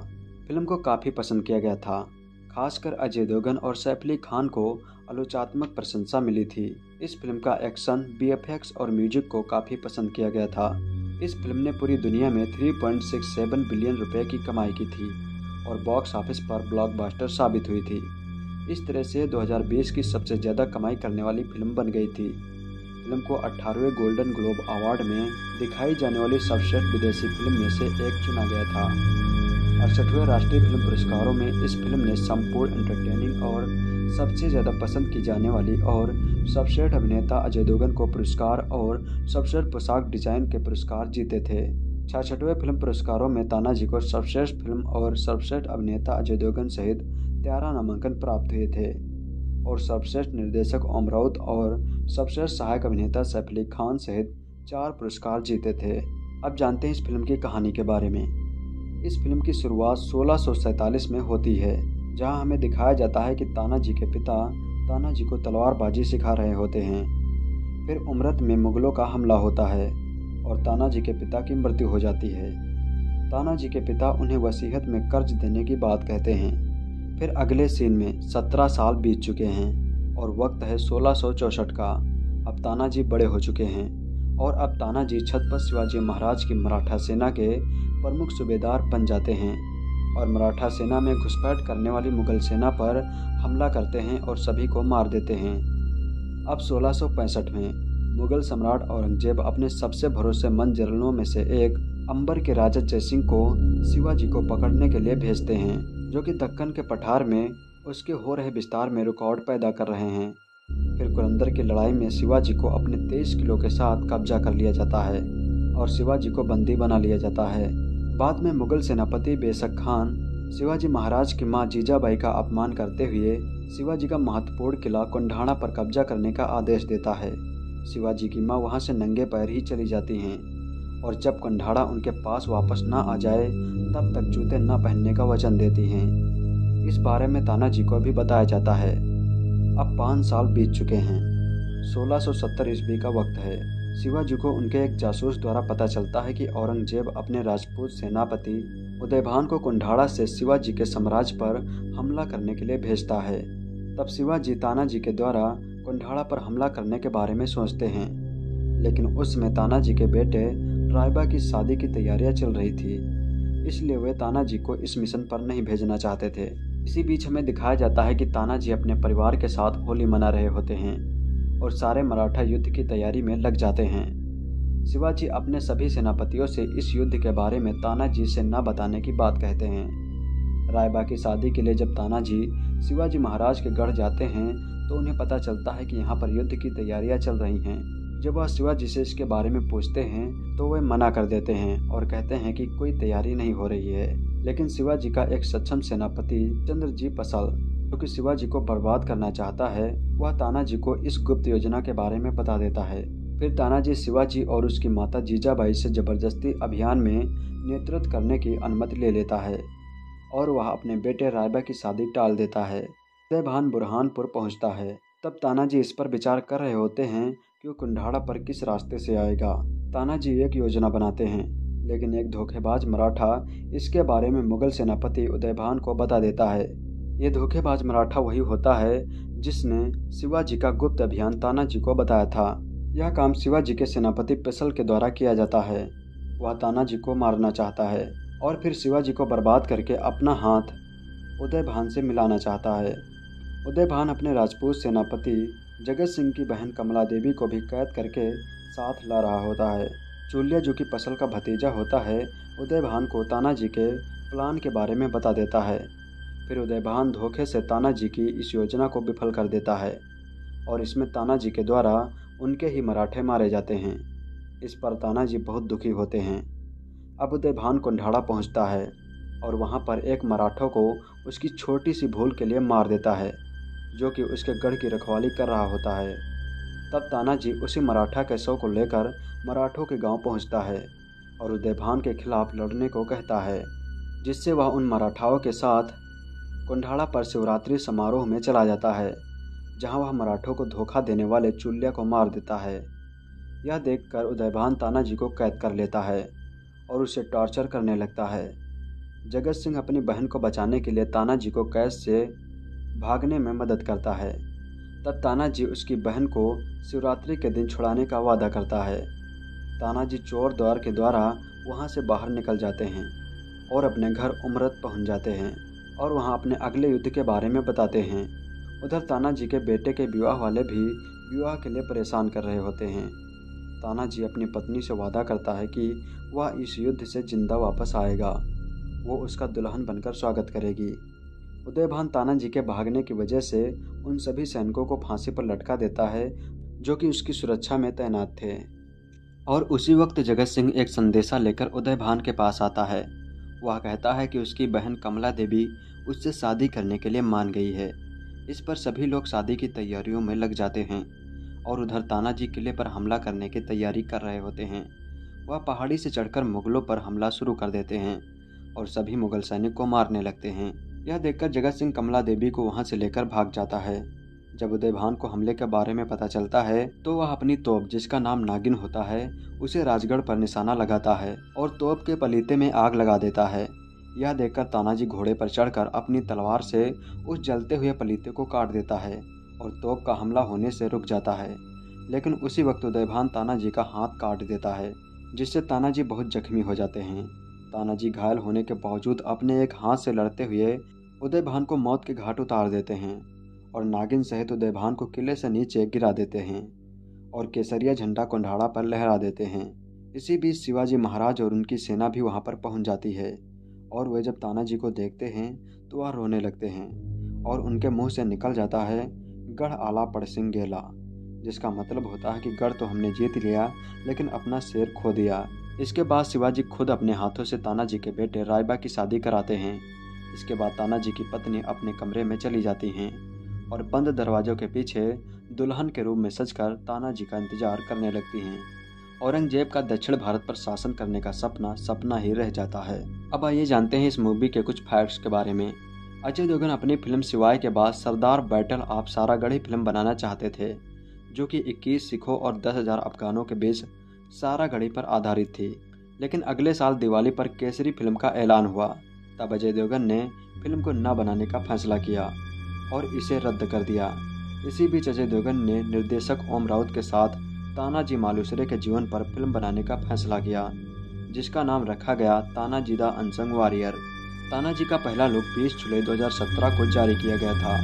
फ़िल्म को काफ़ी पसंद किया गया था, खासकर अजय देवगन और सैफ अली खान को आलोचात्मक प्रशंसा मिली थी। इस फ़िल्म का एक्शन बीएफएक्स और म्यूज़िक को काफ़ी पसंद किया गया था। इस फ़िल्म ने पूरी दुनिया में 3.67 बिलियन रुपए की कमाई की थी और बॉक्स ऑफ़िस पर ब्लॉकबस्टर साबित हुई थी। इस तरह से 2020 की सबसे ज़्यादा कमाई करने वाली फ़िल्म बन गई थी। फ़िल्म को 18वें गोल्डन ग्लोब अवार्ड में दिखाई जाने वाली सर्वश्रेष्ठ विदेशी फ़िल्म में से एक चुना गया था। अड़सठवें राष्ट्रीय फ़िल्म पुरस्कारों में इस फ़िल्म ने संपूर्ण एंटरटेनिंग और सबसे ज़्यादा पसंद की जाने वाली और सर्वश्रेष्ठ अभिनेता अजय देवगन को पुरस्कार और सर्वश्रेष्ठ पोशाक डिज़ाइन के पुरस्कार जीते थे। छठवें फ़िल्म पुरस्कारों में तानाजी को सर्वश्रेष्ठ फ़िल्म और सर्वश्रेष्ठ अभिनेता अजय देवगन सहित तेरह नामांकन प्राप्त हुए थे। और सर्वश्रेष्ठ निर्देशक ओम राउत और सर्वश्रेष्ठ सहायक अभिनेता सैफ अली खान सहित चार पुरस्कार जीते थे। अब जानते हैं इस फ़िल्म की कहानी के बारे में। इस फ़िल्म की शुरुआत सोलह में होती है। जहाँ हमें दिखाया जाता है कि ताना जी के पिता ताना जी को तलवारबाजी सिखा रहे होते हैं। फिर उमरत में मुगलों का हमला होता है और ताना जी के पिता की मृत्यु हो जाती है। ताना जी के पिता उन्हें वसीहत में कर्ज देने की बात कहते हैं। फिर अगले सीन में सत्रह साल बीत चुके हैं और वक्त है सोलह का। अब ताना जी बड़े हो चुके हैं और अब ताना जी छत्रपति शिवाजी महाराज की मराठा सेना के प्रमुख सूबेदार बन जाते हैं। और मराठा सेना में घुसपैठ करने वाली मुगल सेना पर हमला करते हैं और सभी को मार देते हैं। अब सोलह में मुगल सम्राट औरंगज़ेब अपने सबसे भरोसेमंद जनरलों में से एक अंबर के राजा जयसिंह को शिवाजी को पकड़ने के लिए भेजते हैं, जो कि दक्कन के पठार में उसके हो रहे विस्तार में रिकॉर्ड पैदा कर रहे हैं। फिर कुरंदर की लड़ाई में शिवाजी को अपने तेईस किलो के साथ कब्जा कर लिया जाता है और शिवाजी को बंदी बना लिया जाता है। बाद में मुगल सेनापति बेसक खान, शिवाजी महाराज की माँ जीजाबाई का अपमान करते हुए शिवाजी का महत्वपूर्ण किला कुंढाणा पर कब्जा करने का आदेश देता है। शिवाजी की माँ वहाँ से नंगे पैर ही चली जाती हैं और जब कुंढाड़ा उनके पास वापस ना आ जाए, तब तक जूते न पहनने का वचन देती हैं। इस बारे में तानाजी को भी बताया जाता है। अब पाँच साल बीत चुके हैं। 1670 ईस्वी का वक्त है। शिवाजी को उनके एक जासूस द्वारा पता चलता है कि औरंगज़ेब अपने राजपूत सेनापति उदयभान को कुंढाड़ा से शिवाजी के साम्राज्य पर हमला करने के लिए भेजता है। तब शिवाजी तानाजी के द्वारा कुंढाड़ा पर हमला करने के बारे में सोचते हैं। लेकिन उसमें तानाजी के बेटे रायबा की शादी की तैयारियाँ चल रही थी, इसलिए वे तानाजी को इस मिशन पर नहीं भेजना चाहते थे। इसी बीच हमें दिखाया जाता है कि तानाजी अपने परिवार के साथ होली मना रहे होते हैं। और सारे मराठा युद्ध की तैयारी में लग जाते हैं। शिवाजी अपने सभी सेनापतियों से इस युद्ध के बारे में तानाजी से न बताने की बात कहते हैं। रायबा की शादी के लिए जब तानाजी, शिवाजी महाराज के गढ़ जाते हैं तो उन्हें पता चलता है कि यहाँ पर युद्ध की तैयारियाँ चल रही हैं। जब वह शिवाजी से इसके बारे में पूछते हैं तो वे मना कर देते हैं और कहते हैं कि कोई तैयारी नहीं हो रही है। लेकिन शिवाजी का एक सक्षम सेनापति चंद्रजी पसल जो कि शिवाजी को बर्बाद करना चाहता है, वह तानाजी को इस गुप्त योजना के बारे में बता देता है। फिर तानाजी शिवाजी और उसकी माता जीजाबाई से ज़बरदस्ती अभियान में नेतृत्व करने की अनुमति ले लेता है और वह अपने बेटे रायबा की शादी टाल देता है। भान बुरहानपुर पहुँचता है। तब तानाजी इस पर विचार कर रहे होते हैं कि वो कुंडाड़ा पर किस रास्ते से आएगा। तानाजी एक योजना बनाते हैं, लेकिन एक धोखेबाज मराठा इसके बारे में मुगल सेनापति उदयभान को बता देता है। ये धोखेबाज मराठा वही होता है जिसने शिवाजी का गुप्त अभियान तानाजी को बताया था। यह काम शिवाजी के सेनापति पिसल के द्वारा किया जाता है। वह तानाजी को मारना चाहता है और फिर शिवाजी को बर्बाद करके अपना हाथ उदय भान से मिलाना चाहता है। उदय भान अपने राजपूत सेनापति जगत सिंह की बहन कमला देवी को भी कैद करके साथ ला रहा होता है। चूलिया जो कि पसल का भतीजा होता है, उदय भान को तानाजी के प्लान के बारे में बता देता है। फिर उदयभान धोखे से तानाजी की इस योजना को विफल कर देता है और इसमें तानाजी के द्वारा उनके ही मराठे मारे जाते हैं। इस पर तानाजी बहुत दुखी होते हैं। अब उदयभान कुंढाड़ा पहुँचता है और वहाँ पर एक मराठों को उसकी छोटी सी भूल के लिए मार देता है, जो कि उसके गढ़ की रखवाली कर रहा होता है। तब तानाजी उसी मराठा के शव को लेकर मराठों के गाँव पहुँचता है और उदयभान के खिलाफ लड़ने को कहता है, जिससे वह उन मराठाओं के साथ कुंढाड़ा पर शिवरात्रि समारोह में चला जाता है, जहाँ वह मराठों को धोखा देने वाले चुल्लिया को मार देता है। यह देखकर उदयभान तानाजी को कैद कर लेता है और उसे टॉर्चर करने लगता है। जगत सिंह अपनी बहन को बचाने के लिए तानाजी को कैद से भागने में मदद करता है। तब तानाजी उसकी बहन को शिवरात्रि के दिन छुड़ाने का वादा करता है। तानाजी चोर द्वार के द्वारा वहाँ से बाहर निकल जाते हैं और अपने घर उमरत पहुँच जाते हैं। और वहाँ अपने अगले युद्ध के बारे में बताते हैं। उधर तानाजी के बेटे के विवाह वाले भी विवाह के लिए परेशान कर रहे होते हैं। तानाजी अपनी पत्नी से वादा करता है कि वह इस युद्ध से ज़िंदा वापस आएगा। वो उसका दुल्हन बनकर स्वागत करेगी। उदयभान तानाजी के भागने की वजह से उन सभी सैनिकों को फांसी पर लटका देता है, जो कि उसकी सुरक्षा में तैनात थे। और उसी वक्त जगत सिंह एक संदेशा लेकर उदयभान के पास आता है। वह कहता है कि उसकी बहन कमला देवी उससे शादी करने के लिए मान गई है। इस पर सभी लोग शादी की तैयारियों में लग जाते हैं और उधर तानाजी किले पर हमला करने की तैयारी कर रहे होते हैं। वह पहाड़ी से चढ़कर मुगलों पर हमला शुरू कर देते हैं और सभी मुगल सैनिक को मारने लगते हैं। यह देखकर जगत सिंह कमला देवी को वहाँ से लेकर भाग जाता है। जब उदयभान को हमले के बारे में पता चलता है तो वह अपनी तोप, जिसका नाम नागिन होता है, उसे राजगढ़ पर निशाना लगाता है और तोप के पलीते में आग लगा देता है। यह देखकर तानाजी घोड़े पर चढ़कर अपनी तलवार से उस जलते हुए पलीते को काट देता है और तोप का हमला होने से रुक जाता है। लेकिन उसी वक्त उदयभान तानाजी का हाथ काट देता है, जिससे तानाजी बहुत जख्मी हो जाते हैं। तानाजी घायल होने के बावजूद अपने एक हाथ से लड़ते हुए उदयभान को मौत के घाट उतार देते हैं। और नागिन सहित उदयभान को किले से नीचे गिरा देते हैं और केसरिया झंडा कुंडाड़ा पर लहरा देते हैं। इसी बीच शिवाजी महाराज और उनकी सेना भी वहाँ पर पहुँच जाती है और वे जब तानाजी को देखते हैं तो वह रोने लगते हैं और उनके मुँह से निकल जाता है, गढ़ आला पड़सिंग गेला जिसका मतलब होता है कि गढ़ तो हमने जीत लिया, लेकिन अपना शेर खो दिया। इसके बाद शिवाजी खुद अपने हाथों से तानाजी के बेटे रायबा की शादी कराते हैं। इसके बाद तानाजी की पत्नी अपने कमरे में चली जाती हैं। और बंद दरवाजों के पीछे दुल्हन के रूप में सजकर तानाजी का इंतज़ार करने लगती हैं। औरंगज़ेब का दक्षिण भारत पर शासन करने का सपना सपना ही रह जाता है। अब आइए जानते हैं इस मूवी के कुछ फैक्ट्स के बारे में। अजय देवगन अपनी फ़िल्म सिवाय के बाद सरदार बैटल आप सारागढ़ी फ़िल्म बनाना चाहते थे जो कि 21 सिखों और 10,000 अफगानों के बीच सारागढ़ी पर आधारित थी। लेकिन अगले साल दिवाली पर केसरी फ़िल्म का ऐलान हुआ तब अजय देवगन ने फ़िल्म को न बनाने का फैसला किया। और इसे रद्द कर दिया। इसी बीच अजय देवगन ने निर्देशक ओम राउत के साथ तानाजी मालूसरे के जीवन पर फ़िल्म बनाने का फैसला किया, जिसका नाम रखा गया Tanaji the unsung warrior. Tanaji का पहला लुक 20 जुलाई 2017 को जारी किया गया था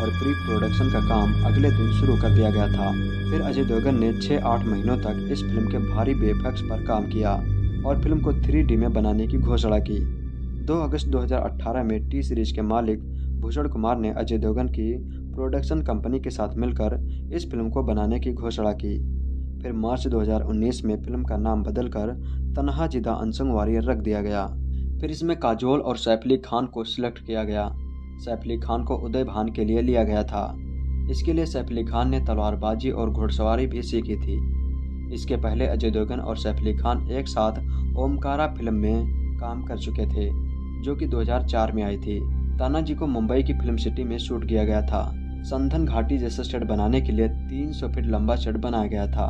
और प्री प्रोडक्शन का काम अगले दिन शुरू कर दिया गया था। फिर अजय देवगन ने 6-8 महीनों तक इस फ़िल्म के भारी बेफेक्स पर काम किया और फ़िल्म को 3D में बनाने की घोषणा की। 2 अगस्त 2018 में टी सीरीज़ के मालिक भूषण कुमार ने अजय देवगन की प्रोडक्शन कंपनी के साथ मिलकर इस फ़िल्म को बनाने की घोषणा की। फिर मार्च 2019 में फ़िल्म का नाम बदलकर तनहा जिदा अनसंग वॉरियर रख दिया गया। फिर इसमें काजोल और सैफ अली खान को सिलेक्ट किया गया। सैफ अली खान को उदय भान के लिए लिया गया था। इसके लिए सैफ अली खान ने तलवारबाजी और घुड़सवारी भी सीखी थी। इसके पहले अजय देवगन और सैफ अली खान एक साथ ओमकारा फ़िल्म में काम कर चुके थे, जो कि 2004 में आई थी। तानाजी को मुंबई की फ़िल्म सिटी में शूट किया गया था। संधन घाटी जैसा सेट बनाने के लिए 300 फीट लंबा सेट बनाया गया था।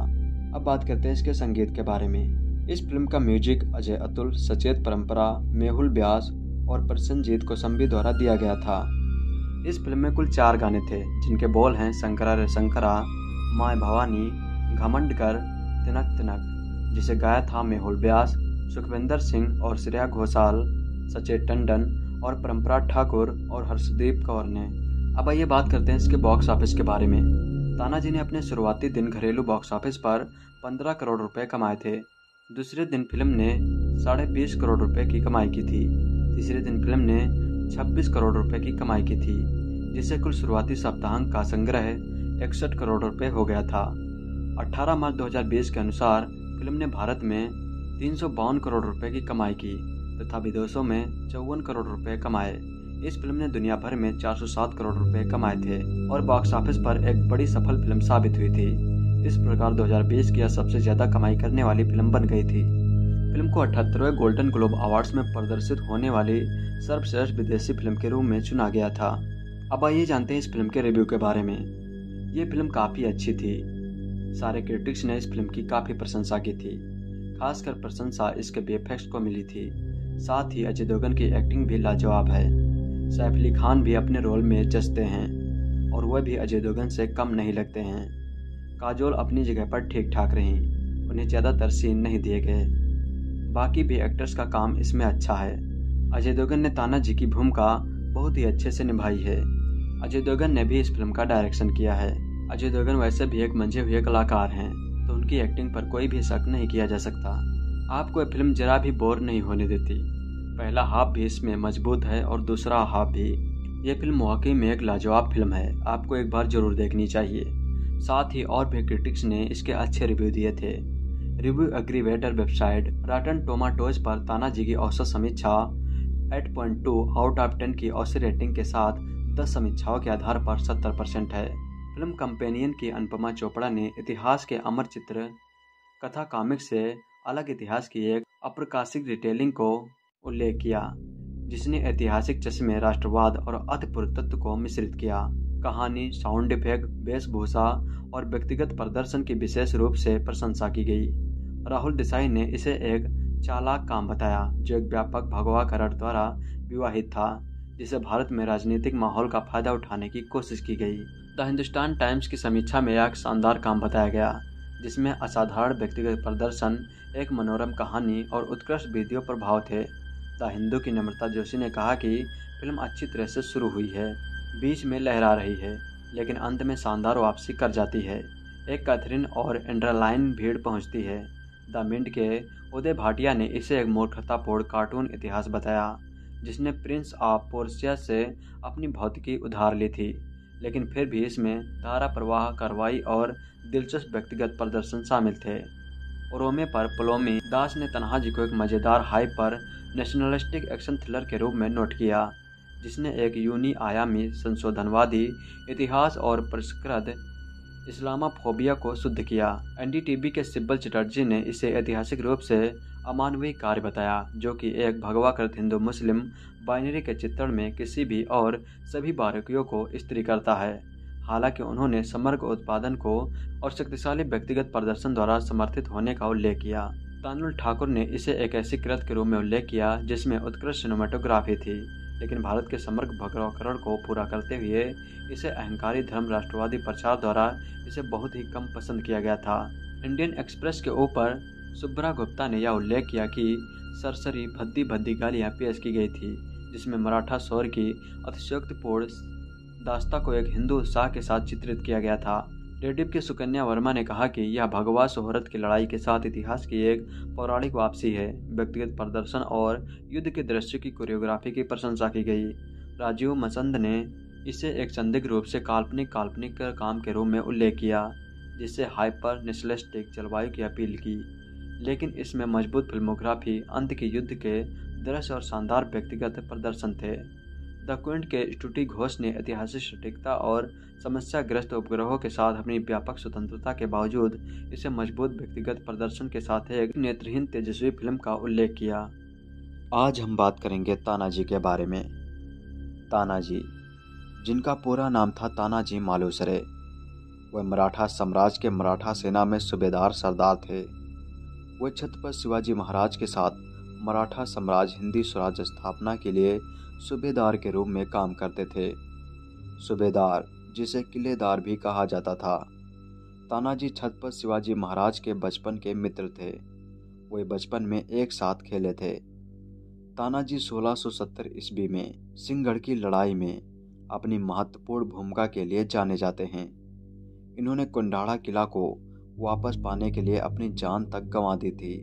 अब बात करते हैं इसके संगीत के बारे में। इस फ़िल्म का म्यूज़िक अजय अतुल, सचेत परंपरा, मेहुल व्यास और प्रसन्नजीत कोसम्बी द्वारा दिया गया था। इस फ़िल्म में कुल चार गाने थे, जिनके बोल हैं शंकरा रे शंकरा, माए भवानी घमंड कर तिनक तिनक, जिसे गाया था मेहुल ब्यास, सुखविंदर सिंह और श्रेया घोषाल, सचेत टंडन और परंपरा ठाकुर और हर्षदीप कौर ने। अब आइए बात करते हैं इसके बॉक्स ऑफ़िस के बारे में। तानाजी ने अपने शुरुआती दिन घरेलू बॉक्स ऑफ़िस पर 15 करोड़ रुपए कमाए थे। दूसरे दिन फ़िल्म ने साढ़े बीस करोड़ रुपए की कमाई की थी। तीसरे दिन फ़िल्म ने 26 करोड़ रुपए की कमाई की थी, जिससे कुल शुरुआती सप्ताहांक का संग्रह इकसठ करोड़ रुपए हो गया था। 18 मार्च 2020 के अनुसार फ़िल्म ने भारत में तीन सौ बावन करोड़ रुपए की कमाई की। तथा विदेशों में चौवन करोड़ रुपए कमाए। इस फ़िल्म ने दुनिया भर में 407 करोड़ रुपए कमाए थे और बॉक्स ऑफ़िस पर एक बड़ी सफल फ़िल्म साबित हुई थी। इस प्रकार 2020 की यह सबसे ज़्यादा कमाई करने वाली फ़िल्म बन गई थी। फ़िल्म को अठहत्तरवें गोल्डन ग्लोब अवार्ड्स में प्रदर्शित होने वाली सर्वश्रेष्ठ विदेशी फ़िल्म के रूप में चुना गया था। अब आइए जानते हैं इस फ़िल्म के रिव्यू के बारे में। ये फ़िल्म काफ़ी अच्छी थी। सारे क्रिटिक्स ने इस फ़िल्म की काफ़ी प्रशंसा की थी। खासकर प्रशंसा इसके बेफेक्स को मिली थी। साथ ही अजय देवगन की एक्टिंग भी लाजवाब है। सैफ अली खान भी अपने रोल में जचते हैं, और वह भी अजय देवगन से कम नहीं लगते हैं। काजोल अपनी जगह पर ठीक ठाक रहीं, उन्हें ज़्यादातर सीन नहीं दिए गए। बाकी भी एक्टर्स का काम इसमें अच्छा है। अजय देवगन ने ताना जी की भूमिका बहुत ही अच्छे से निभाई है। अजय देवगन ने भी इस फ़िल्म का डायरेक्शन किया है। अजय देवगन वैसे भी एक मंझे हुए कलाकार हैं तो उनकी एक्टिंग पर कोई भी शक नहीं किया जा सकता। आपको यह फ़िल्म जरा भी बोर नहीं होने देती। पहला हाफ़ भी इसमें मज़बूत है और दूसरा हाफ़ भी। यह फ़िल्म वाकई में एक लाजवाब फ़िल्म है। आपको एक बार ज़रूर देखनी चाहिए। साथ ही और भी क्रिटिक्स ने इसके अच्छे रिव्यू दिए थे। Review aggregator website Rotten Tomatoes पर तानाजी की औसत समीक्षा 8.2 आउट ऑफ़ 10 की औसत रेटिंग के साथ 10 समीक्षाओं के आधार पर 70 परसेंट है। फ़िल्म कंपेनियन की अनुपमा चोपड़ा ने इतिहास के अमर चित्र, कथा कॉमिक से अलग इतिहास की एक अप्रकाशिक रिटेलिंग को उल्लेख किया, जिसने ऐतिहासिक चश्मे, राष्ट्रवाद और अर्थपुरतत्व को मिश्रित किया। कहानी साउंड इफ़ेक्ट वेशभूषा और व्यक्तिगत प्रदर्शन की विशेष रूप से प्रशंसा की गई। राहुल देसाई ने इसे एक चालाक काम बताया, जो एक व्यापक भगवा करड़ द्वारा विवाहित था, जिसे भारत में राजनीतिक माहौल का फ़ायदा उठाने की कोशिश की गई। द हिंदुस्तान टाइम्स की समीक्षा में एक शानदार काम बताया गया जिसमें असाधारण व्यक्तिगत प्रदर्शन, एक मनोरम कहानी और उत्कृष्ट वीडियो प्रभाव थे। द हिंदू की नम्रता जोशी ने कहा कि फ़िल्म अच्छी तरह से शुरू हुई है, बीच में लहरा रही है, लेकिन अंत में शानदार वापसी कर जाती है। एक कैथरीन और एंड्रालाइन भीड़ पहुँचती है। द मिंट के उदय भाटिया ने इसे एक मूर्खतापूर्ण कार्टून इतिहास बताया, जिसने प्रिंस ऑफ़ पोर्सिया से अपनी भौतिकी उधार ली थी, लेकिन फिर भी इसमें धारा प्रवाह, कार्रवाई और दिलचस्प व्यक्तिगत प्रदर्शन शामिल थे। रोमे पर पलोमी दास ने तनहा जी को एक मज़ेदार हाइपर नेशनलिस्टिक एक्शन थ्रिलर के रूप में नोट किया, जिसने एक यूनी आयामी संशोधनवादी, इतिहास और परिष्कृत इस्लामाफोबिया को शुद्ध किया। एनडीटीवी के सिब्बल चटर्जी ने इसे ऐतिहासिक रूप से अमानवीय कार्य बताया, जो कि एक भगवाकृत हिंदू मुस्लिम बाइनरी के चित्रण में किसी भी और सभी बारीकियों को स्त्री करता है। हालाँकि उन्होंने समग्र उत्पादन को और शक्तिशाली व्यक्तिगत प्रदर्शन द्वारा समर्थित होने का उल्लेख किया। तानुल ठाकुर ने इसे एक ऐसी कृत के रूप में उल्लेख किया, जिसमें उत्कृष्ट सिनेमाटोग्राफी थी, लेकिन भारत के समग्र भगवाकरण को पूरा करते हुए इसे अहंकारी धर्म राष्ट्रवादी प्रचार द्वारा इसे बहुत ही कम पसंद किया गया था। इंडियन एक्सप्रेस के ऊपर सुब्रा गुप्ता ने यह उल्लेख किया कि सरसरी भद्दी भद्दी गालियाँ पेश की गई थी, जिसमें मराठा शौर की अतिशयोक्तिपूर्ण दास्ता को एक हिंदू उत्साह के साथ चित्रित किया गया था। रेडिप की सुकन्या वर्मा ने कहा कि यह भगवा शोहरत की लड़ाई के साथ इतिहास की एक पौराणिक वापसी है। व्यक्तिगत प्रदर्शन और युद्ध के दृश्य की कोरियोग्राफी की प्रशंसा की गई। राजीव मसंद ने इसे एक संदिग्ध रूप से काल्पनिक काल्पनिक काम के रूप में उल्लेख किया, जिससे हाइपर नेशनलिस्टिक जलवायु की अपील की। लेकिन इसमें मज़बूत फिल्मोग्राफी, अंत के युद्ध के दृश्य और शानदार व्यक्तिगत प्रदर्शन थे। द क्विंट के स्टूटी घोष ने ऐतिहासिक सटीकता और समस्याग्रस्त उपग्रहों के साथ अपनी व्यापक स्वतंत्रता के बावजूद इसे मज़बूत व्यक्तिगत प्रदर्शन के साथ एक नेत्रहीन तेजस्वी फ़िल्म का उल्लेख किया। आज हम बात करेंगे तानाजी के बारे में। तानाजी जिनका पूरा नाम था तानाजी मालूसरे, वह मराठा साम्राज्य के मराठा सेना में सूबेदार सरदार थे। वह छत्रपति शिवाजी महाराज के साथ मराठा साम्राज्य हिंदी स्वराज्य स्थापना के लिए सूबेदार के रूप में काम करते थे। सूबेदार, जिसे किलेदार भी कहा जाता था। तानाजी छत्रपति शिवाजी महाराज के बचपन के मित्र थे। वे बचपन में एक साथ खेले थे। तानाजी 1670 ईस्वी में सिंहगढ़ की लड़ाई में अपनी महत्वपूर्ण भूमिका के लिए जाने जाते हैं। इन्होंने कुंडाड़ा किला को वापस पाने के लिए अपनी जान तक गंवा दी थी।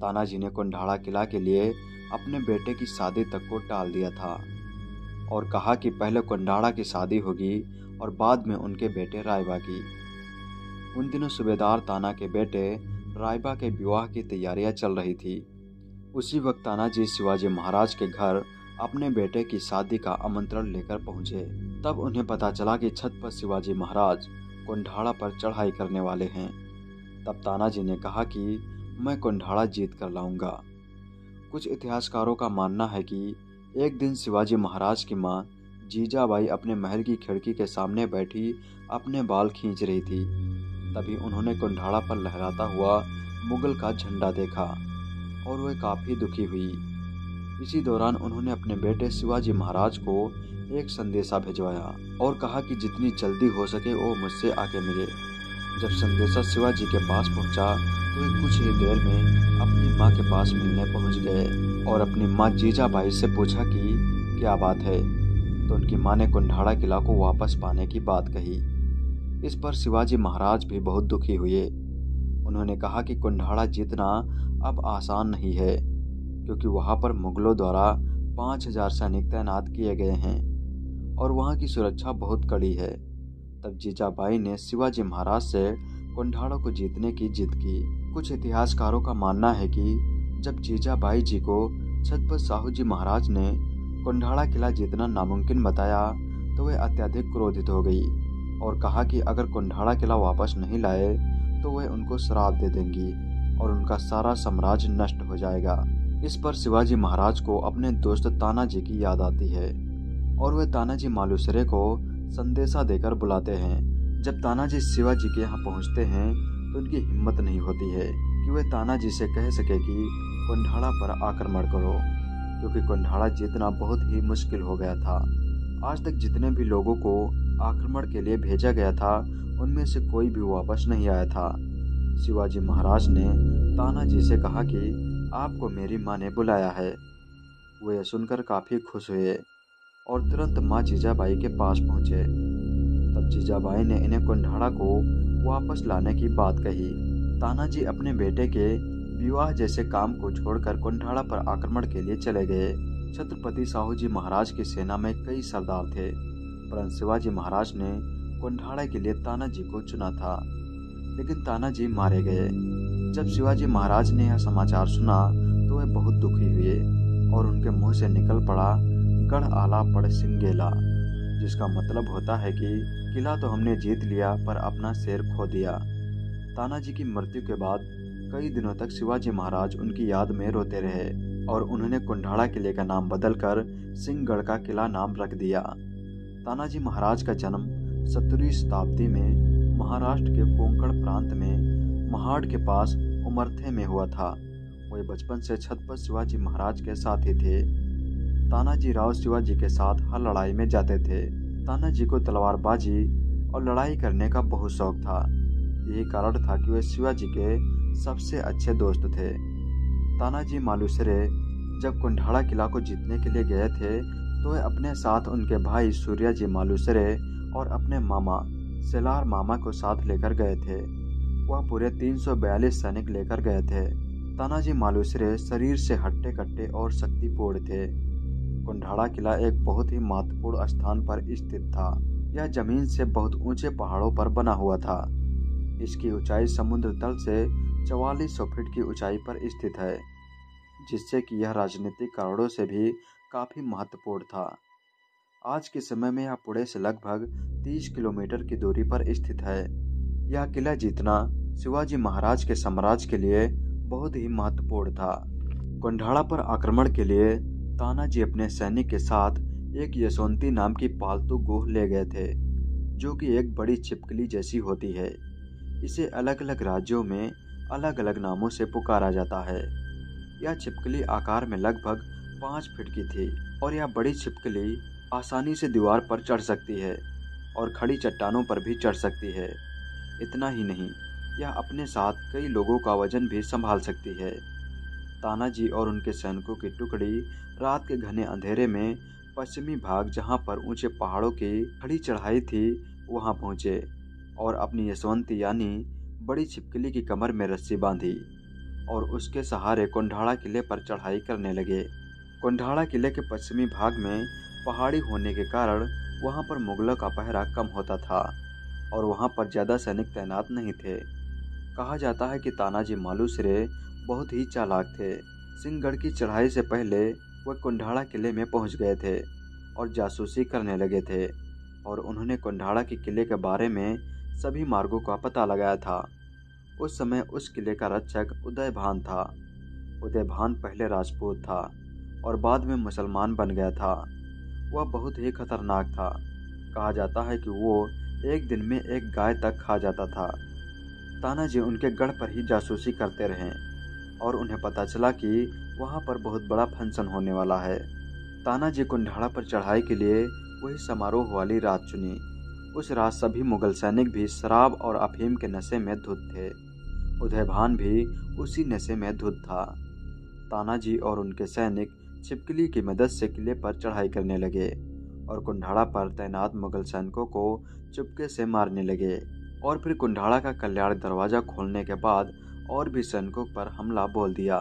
तानाजी ने कुंडाड़ा किला के लिए अपने बेटे की शादी तक को टाल दिया था और कहा कि पहले कुंडाड़ा की शादी होगी और बाद में उनके बेटे रायबा की। उन दिनों सूबेदार ताना के बेटे रायबा के विवाह की तैयारियाँ चल रही थी। उसी वक्त तानाजी शिवाजी महाराज के घर अपने बेटे की शादी का आमंत्रण लेकर पहुँचे। तब उन्हें पता चला कि छत पर शिवाजी महाराज कुंडाड़ा पर चढ़ाई करने वाले हैं। तब तानाजी ने कहा कि मैं कुंडाड़ा जीत कर लाऊँगा। कुछ इतिहासकारों का मानना है कि एक दिन शिवाजी महाराज की माँ जीजाबाई अपने महल की खिड़की के सामने बैठी अपने बाल खींच रही थी। तभी उन्होंने कुंडाड़ा पर लहराता हुआ मुगल का झंडा देखा और वह काफ़ी दुखी हुई। इसी दौरान उन्होंने अपने बेटे शिवाजी महाराज को एक संदेशा भिजवाया और कहा कि जितनी जल्दी हो सके वो मुझसे आके मिले। जब संदेशा शिवाजी के पास पहुँचा तो वे कुछ ही देर में अपनी माँ के पास मिलने पहुँच गए और अपनी माँ जीजाबाई से पूछा कि, क्या बात है? तो उनकी माँ ने कुंडाड़ा किला को वापस पाने की बात कही। इस पर शिवाजी महाराज भी बहुत दुखी हुए। उन्होंने कहा कि कुंडाड़ा जीतना अब आसान नहीं है, क्योंकि वहाँ पर मुगलों द्वारा पाँच हज़ार सैनिक तैनात किए गए हैं और वहाँ की सुरक्षा बहुत कड़ी है। तब जीजाबाई ने शिवाजी महाराज से कुंडाड़ों को जीतने की जिद की। कुछ इतिहासकारों का मानना है कि जब जीजाबाई जी को छत्रपति साहू जी महाराज ने कुंडाड़ा किला जीतना नामुमकिन बताया तो वे अत्यधिक क्रोधित हो गई और कहा कि अगर कुंडाड़ा किला वापस नहीं लाए तो वह उनको श्राप दे देंगी और उनका सारा साम्राज्य नष्ट हो जाएगा। इस पर शिवाजी महाराज को अपने दोस्त तानाजी की याद आती है और वह तानाजी मालूसरे को संदेशा देकर बुलाते हैं। जब तानाजी शिवाजी के यहाँ पहुँचते हैं तो उनकी हिम्मत नहीं होती है कि वे तानाजी से कह सके कि कुंडाड़ा पर आक्रमण करो, क्योंकि कुंडाड़ा जीतना बहुत ही मुश्किल हो गया था। आज तक जितने भी लोगों को आक्रमण के लिए भेजा गया था, उनमें से कोई भी वापस नहीं आया था। शिवाजी महाराज ने तानाजी से कहा कि, आपको मेरी माँ ने बुलाया है। वे सुनकर काफ़ी खुश हुए। और तुरंत माँ जीजाबाई के पास पहुँचे। तब जीजाबाई ने इन्हें कुंडाड़ा को वापस लाने की बात कही। तानाजी अपने बेटे के विवाह जैसे काम को छोड़कर कुंडाड़ा पर आक्रमण के लिए चले गए। छत्रपति साहू जी महाराज की सेना में कई सरदार थे, परंतु शिवाजी महाराज ने कुंडाड़ा के लिए तानाजी को चुना था। लेकिन तानाजी मारे गए। जब शिवाजी महाराज ने यह समाचार सुना तो वह बहुत दुखी हुए और उनके मुँह से निकल पड़ा गढ़ आला पड़ सिंगेला, जिसका मतलब होता है कि किला तो हमने जीत लिया, पर अपना शेर खो दिया। तानाजी की मृत्यु के बाद कई दिनों तक शिवाजी महाराज उनकी याद में रोते रहे, और उन्होंने कुंडाड़ा किले का नाम बदलकर सिंहगढ़ का किला नाम रख दिया। तानाजी महाराज का जन्म सत्रहवीं शताब्दी में महाराष्ट्र के कोंकण प्रांत में महाड़ के पास उमरथे में हुआ था। वे बचपन से छत्रपति शिवाजी महाराज के साथी थे। तानाजी राव शिवाजी के साथ हर लड़ाई में जाते थे। तानाजी को तलवारबाजी और लड़ाई करने का बहुत शौक था। यही कारण था कि वे शिवाजी के सबसे अच्छे दोस्त थे। तानाजी मालूसरे जब कुंडाड़ा किला को जीतने के लिए गए थे तो वे अपने साथ उनके भाई सूर्या जी मालूसरे और अपने मामा, सेलार मामा को साथ लेकर गए थे। वह पूरे 342 सैनिक लेकर गए थे। तानाजी मालूसरे शरीर से हट्टे कट्टे और शक्तिपूर्ण थे। कुंडाड़ा किला एक बहुत ही महत्वपूर्ण स्थान पर स्थित था। यह ज़मीन से बहुत ऊँचे पहाड़ों पर बना हुआ था। इसकी ऊंचाई समुद्र तल से चवालीस सौ फीट की ऊंचाई पर स्थित है, जिससे कि यह राजनीतिक कारणों से भी काफ़ी महत्वपूर्ण था। आज के समय में यह पुणे से लगभग 30 किलोमीटर की दूरी पर स्थित है। यह किला जीतना शिवाजी महाराज के साम्राज्य के लिए बहुत ही महत्वपूर्ण था। कुंडाड़ा पर आक्रमण के लिए तानाजी अपने सैनिक के साथ एक यशवंती नाम की पालतू गोह ले गए थे, जो कि एक बड़ी छिपकली जैसी होती है। इसे अलग अलग राज्यों में अलग अलग नामों से पुकारा जाता है। यह छिपकली आकार में लगभग पाँच फीट की थी और यह बड़ी छिपकली आसानी से दीवार पर चढ़ सकती है और खड़ी चट्टानों पर भी चढ़ सकती है। इतना ही नहीं, यह अपने साथ कई लोगों का वज़न भी संभाल सकती है। तानाजी और उनके सैनिकों की टुकड़ी रात के घने अंधेरे में पश्चिमी भाग जहाँ पर ऊँचे पहाड़ों की खड़ी चढ़ाई थी, वहाँ पहुँचे और अपनी यशवंती यानी बड़ी छिपकली की कमर में रस्सी बांधी और उसके सहारे कुंडाड़ा किले पर चढ़ाई करने लगे। कुंडाड़ा किले के पश्चिमी भाग में पहाड़ी होने के कारण वहाँ पर मुगलों का पहरा कम होता था और वहाँ पर ज़्यादा सैनिक तैनात नहीं थे। कहा जाता है कि तानाजी मालूसरे बहुत ही चालाक थे। सिंहगढ़ की चढ़ाई से पहले वह कुंडाड़ा किले में पहुँच गए थे और जासूसी करने लगे थे और उन्होंने कुंडाड़ा के किले के बारे में सभी मार्गों का पता लगाया था। उस समय उस किले का रक्षक उदयभान था। उदयभान पहले राजपूत था और बाद में मुसलमान बन गया था। वह बहुत ही खतरनाक था। कहा जाता है कि वो एक दिन में एक गाय तक खा जाता था। तानाजी उनके गढ़ पर ही जासूसी करते रहे। और उन्हें पता चला कि वहाँ पर बहुत बड़ा फ़ंक्शन होने वाला है। तानाजी कुंडाड़ा पर चढ़ाई के लिए वही समारोह वाली रात चुनी। उस रात सभी मुगल सैनिक भी शराब और अफीम के नशे में धुत थे। उदयभान भी उसी नशे में धुत था। तानाजी और उनके सैनिक छिपकली की मदद से किले पर चढ़ाई करने लगे और कुंडाड़ा पर तैनात मुगल सैनिकों को चुपके से मारने लगे और फिर कुंडाड़ा का कल्याण दरवाज़ा खोलने के बाद और भी सैनिकों पर हमला बोल दिया।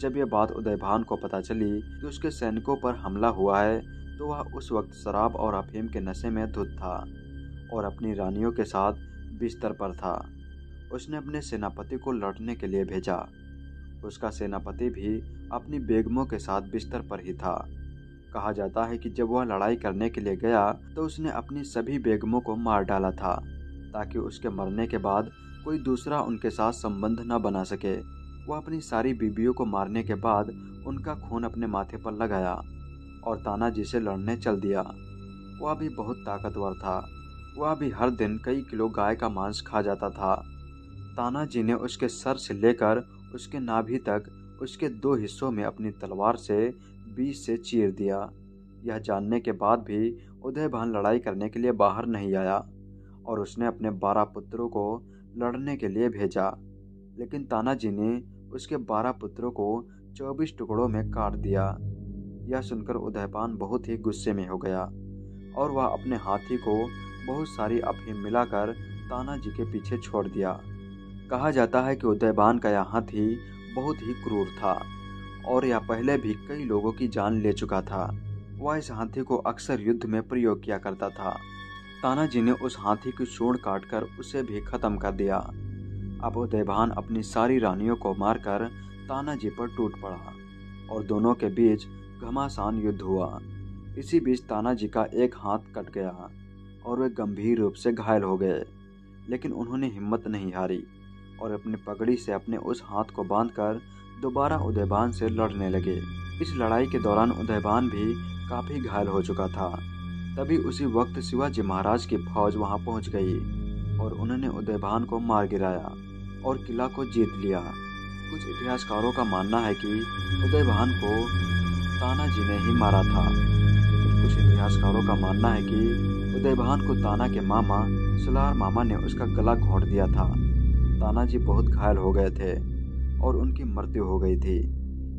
जब यह बात उदयभान को पता चली कि उसके सैनिकों पर हमला हुआ है तो वह उस वक्त शराब और अफीम के नशे में धुत था और अपनी रानियों के साथ बिस्तर पर था। उसने अपने सेनापति को लड़ने के लिए भेजा। उसका सेनापति भी अपनी बेगमों के साथ बिस्तर पर ही था। कहा जाता है कि जब वह लड़ाई करने के लिए गया तो उसने अपनी सभी बेगमों को मार डाला था, ताकि उसके मरने के बाद कोई दूसरा उनके साथ संबंध न बना सके। वह अपनी सारी बीबियों को मारने के बाद उनका खून अपने माथे पर लगाया और तानाजी से लड़ने चल दिया। वह भी बहुत ताकतवर था। वह भी हर दिन कई किलो गाय का मांस खा जाता था। तानाजी ने उसके सर से लेकर उसके नाभि तक उसके दो हिस्सों में अपनी तलवार से बीच से चीर दिया। यह जानने के बाद भी उदयभान लड़ाई करने के लिए बाहर नहीं आया और उसने अपने बारह पुत्रों को लड़ने के लिए भेजा। लेकिन तानाजी ने उसके बारह पुत्रों को चौबीस टुकड़ों में काट दिया। यह सुनकर उदयपान बहुत ही गुस्से में हो गया और वह अपने हाथी को बहुत सारी अफीम मिलाकर तानाजी के पीछे छोड़ दिया। कहा जाता है कि उदयबान का यह हाथी बहुत ही क्रूर था और यह पहले भी कई लोगों की जान ले चुका था। वह इस हाथी को अक्सर युद्ध में प्रयोग किया करता था। तानाजी ने उस हाथी की सूढ़ काटकर उसे भी खत्म कर दिया। अब उदयभान अपनी सारी रानियों को मारकर तानाजी पर टूट पड़ा और दोनों के बीच घमासान युद्ध हुआ। इसी बीच तानाजी का एक हाथ कट गया और वे गंभीर रूप से घायल हो गए, लेकिन उन्होंने हिम्मत नहीं हारी और अपनी पगड़ी से अपने उस हाथ को बांधकर दोबारा उदयबान से लड़ने लगे। इस लड़ाई के दौरान उदयबान भी काफ़ी घायल हो चुका था। तभी उसी वक्त शिवाजी महाराज की फौज वहाँ पहुँच गई और उन्होंने उदयभान को मार गिराया और किला को जीत लिया। कुछ इतिहासकारों का मानना है कि उदयभान को तानाजी ने ही मारा था। लेकिन कुछ इतिहासकारों का मानना है कि उदयभान को ताना के मामा, सुलार मामा ने उसका गला घोट दिया था। तानाजी बहुत घायल हो गए थे और उनकी मृत्यु हो गई थी।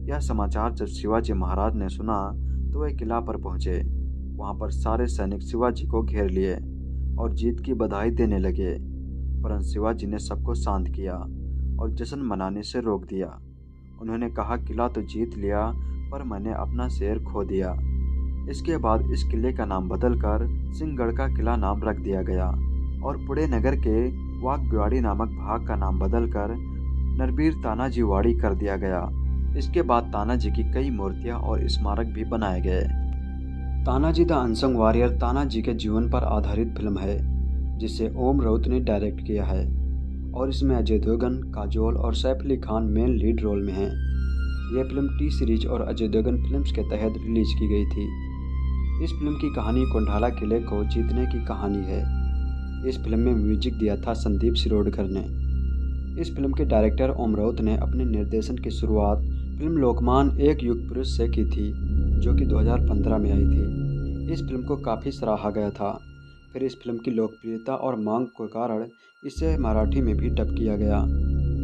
यह समाचार जब शिवाजी महाराज ने सुना तो वह किला पर पहुँचे। वहाँ पर सारे सैनिक शिवाजी को घेर लिए और जीत की बधाई देने लगे। परंतु शिवाजी ने सबको शांत किया और जश्न मनाने से रोक दिया। उन्होंने कहा, किला तो जीत लिया, पर मैंने अपना शेर खो दिया। इसके बाद इस किले का नाम बदलकर सिंहगढ़ का किला नाम रख दिया गया और पुणे नगर के वाघ नामक भाग का नाम बदलकर नरबीर तानाजी वाड़ी कर दिया गया। इसके बाद तानाजी की कई मूर्तियाँ और स्मारक भी बनाए गए। Tanaji the unsung warrior Tanaji के जीवन पर आधारित फ़िल्म है, जिसे ओम राउत ने डायरेक्ट किया है, और इसमें अजय देवगन, काजोल और Saif Ali Khan main lead role में हैं। यह फ़िल्म टी सीरीज़ और अजय देवगन फिल्म्स के तहत रिलीज़ की गई थी। इस फ़िल्म की कहानी कोंडाला किले को जीतने की कहानी है। इस फ़िल्म में म्यूज़िक दिया था संदीप सिरोडकर ने। इस फ़िल्म के डायरेक्टर ओम राउत ने अपने निर्देशन की शुरुआत फ़िल्म लोकमान एक युग पुरुष से की थी। जो कि 2015 में आई थी। इस फ़िल्म को काफ़ी सराहा गया था। फिर इस फ़िल्म की लोकप्रियता और मांग के कारण इसे मराठी में भी डब किया गया।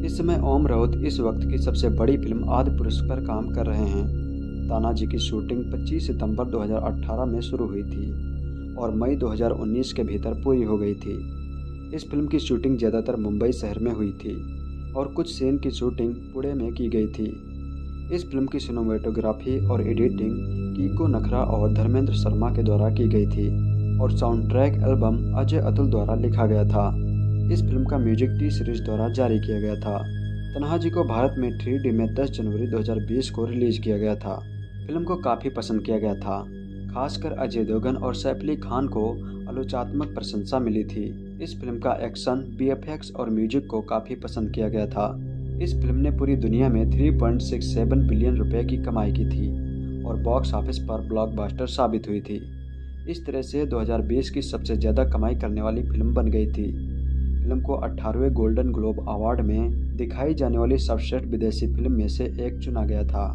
इस समय ओम राउत इस वक्त की सबसे बड़ी फ़िल्म आदि पुरुष पर काम कर रहे हैं। तानाजी की शूटिंग 25 सितंबर 2018 में शुरू हुई थी और मई 2019 के भीतर पूरी हो गई थी। इस फ़िल्म की शूटिंग ज़्यादातर मुंबई शहर में हुई थी और कुछ सीन की शूटिंग पुणे में की गई थी। इस फ़िल्म की सिनेमाटोग्राफी और एडिटिंग कीको नखरा और धर्मेंद्र शर्मा के द्वारा की गई थी, और sound track album Ajay Atul द्वारा लिखा गया था। इस फ़िल्म का म्यूज़िक टी सीरीज़ द्वारा जारी किया गया था। तनहाजी को भारत में थ्री डी में 10 जनवरी 2020 को रिलीज़ किया गया था। फ़िल्म को काफ़ी पसंद किया गया था, खासकर अजय देवगन और सैफ अली खान को आलोचनात्मक प्रशंसा मिली थी। इस फ़िल्म का एक्शन बीएफएक्स और म्यूज़िक को काफ़ी पसंद किया गया था। इस फ़िल्म ने पूरी दुनिया में 3.67 बिलियन रुपए की कमाई की थी और बॉक्स ऑफ़िस पर ब्लॉकबस्टर साबित हुई थी। इस तरह से 2020 की सबसे ज़्यादा कमाई करने वाली फ़िल्म बन गई थी। फ़िल्म को 18वें गोल्डन ग्लोब अवार्ड में दिखाई जाने वाली सर्वश्रेष्ठ विदेशी फ़िल्म में से एक चुना गया था।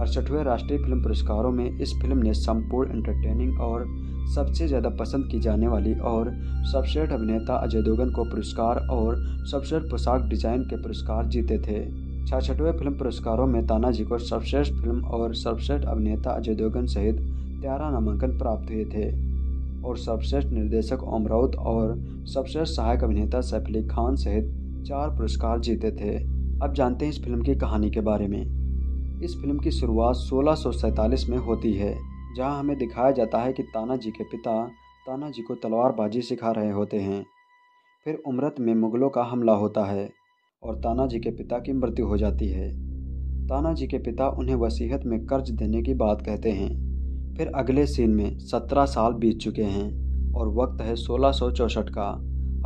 अड़सठवें राष्ट्रीय फ़िल्म पुरस्कारों में इस फ़िल्म ने संपूर्ण एंटरटेनिंग और सबसे ज़्यादा पसंद की जाने वाली और सर्वश्रेष्ठ अभिनेता अजय देवगन को पुरस्कार और सर्वश्रेष्ठ पोशाक डिज़ाइन के पुरस्कार जीते थे। छठवें फ़िल्म पुरस्कारों में तानाजी को सर्वश्रेष्ठ फ़िल्म और सर्वश्रेष्ठ अभिनेता अजय देवगन सहित तेरह नामांकन प्राप्त हुए थे। और सर्वश्रेष्ठ निर्देशक ओम राउत और सर्वश्रेष्ठ सहायक अभिनेता सैफ अली खान सहित चार पुरस्कार जीते थे। अब जानते हैं इस फ़िल्म की कहानी के बारे में। इस फ़िल्म की शुरुआत सोलह में होती है। जहाँ हमें दिखाया जाता है कि तानाजी के पिता तानाजी को तलवारबाजी सिखा रहे होते हैं। फिर उमरत में मुगलों का हमला होता है और तानाजी के पिता की मृत्यु हो जाती है। तानाजी के पिता उन्हें वसीहत में कर्ज देने की बात कहते हैं। फिर अगले सीन में सत्रह साल बीत चुके हैं और वक्त है सोलह का।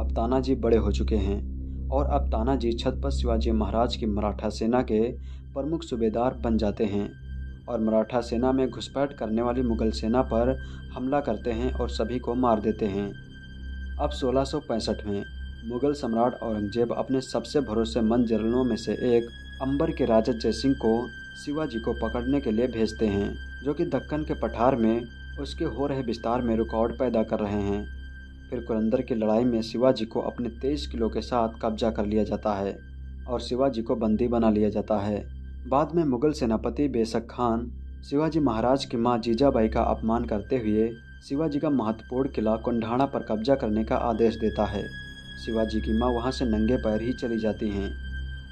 अब तानाजी बड़े हो चुके हैं और अब तानाजी छत्रपति शिवाजी महाराज की मराठा सेना के प्रमुख सूबेदार बन जाते हैं। और मराठा सेना में घुसपैठ करने वाली मुगल सेना पर हमला करते हैं और सभी को मार देते हैं। अब सोलह में मुगल सम्राट औरंगज़ेब अपने सबसे भरोसेमंद जनरलों में से एक अंबर के राजा जयसिंह को शिवाजी को पकड़ने के लिए भेजते हैं, जो कि दक्कन के पठार में उसके हो रहे विस्तार में रिकॉर्ड पैदा कर रहे हैं। फिर कुरंदर की लड़ाई में शिवाजी को अपने तेईस किलो के साथ कब्जा कर लिया जाता है और शिवाजी को बंदी बना लिया जाता है। बाद में मुगल सेनापति बेसक खान, शिवाजी महाराज की माँ जीजाबाई का अपमान करते हुए शिवाजी का महत्वपूर्ण किला कुंढाणा पर कब्जा करने का आदेश देता है। शिवाजी की माँ वहाँ से नंगे पैर ही चली जाती हैं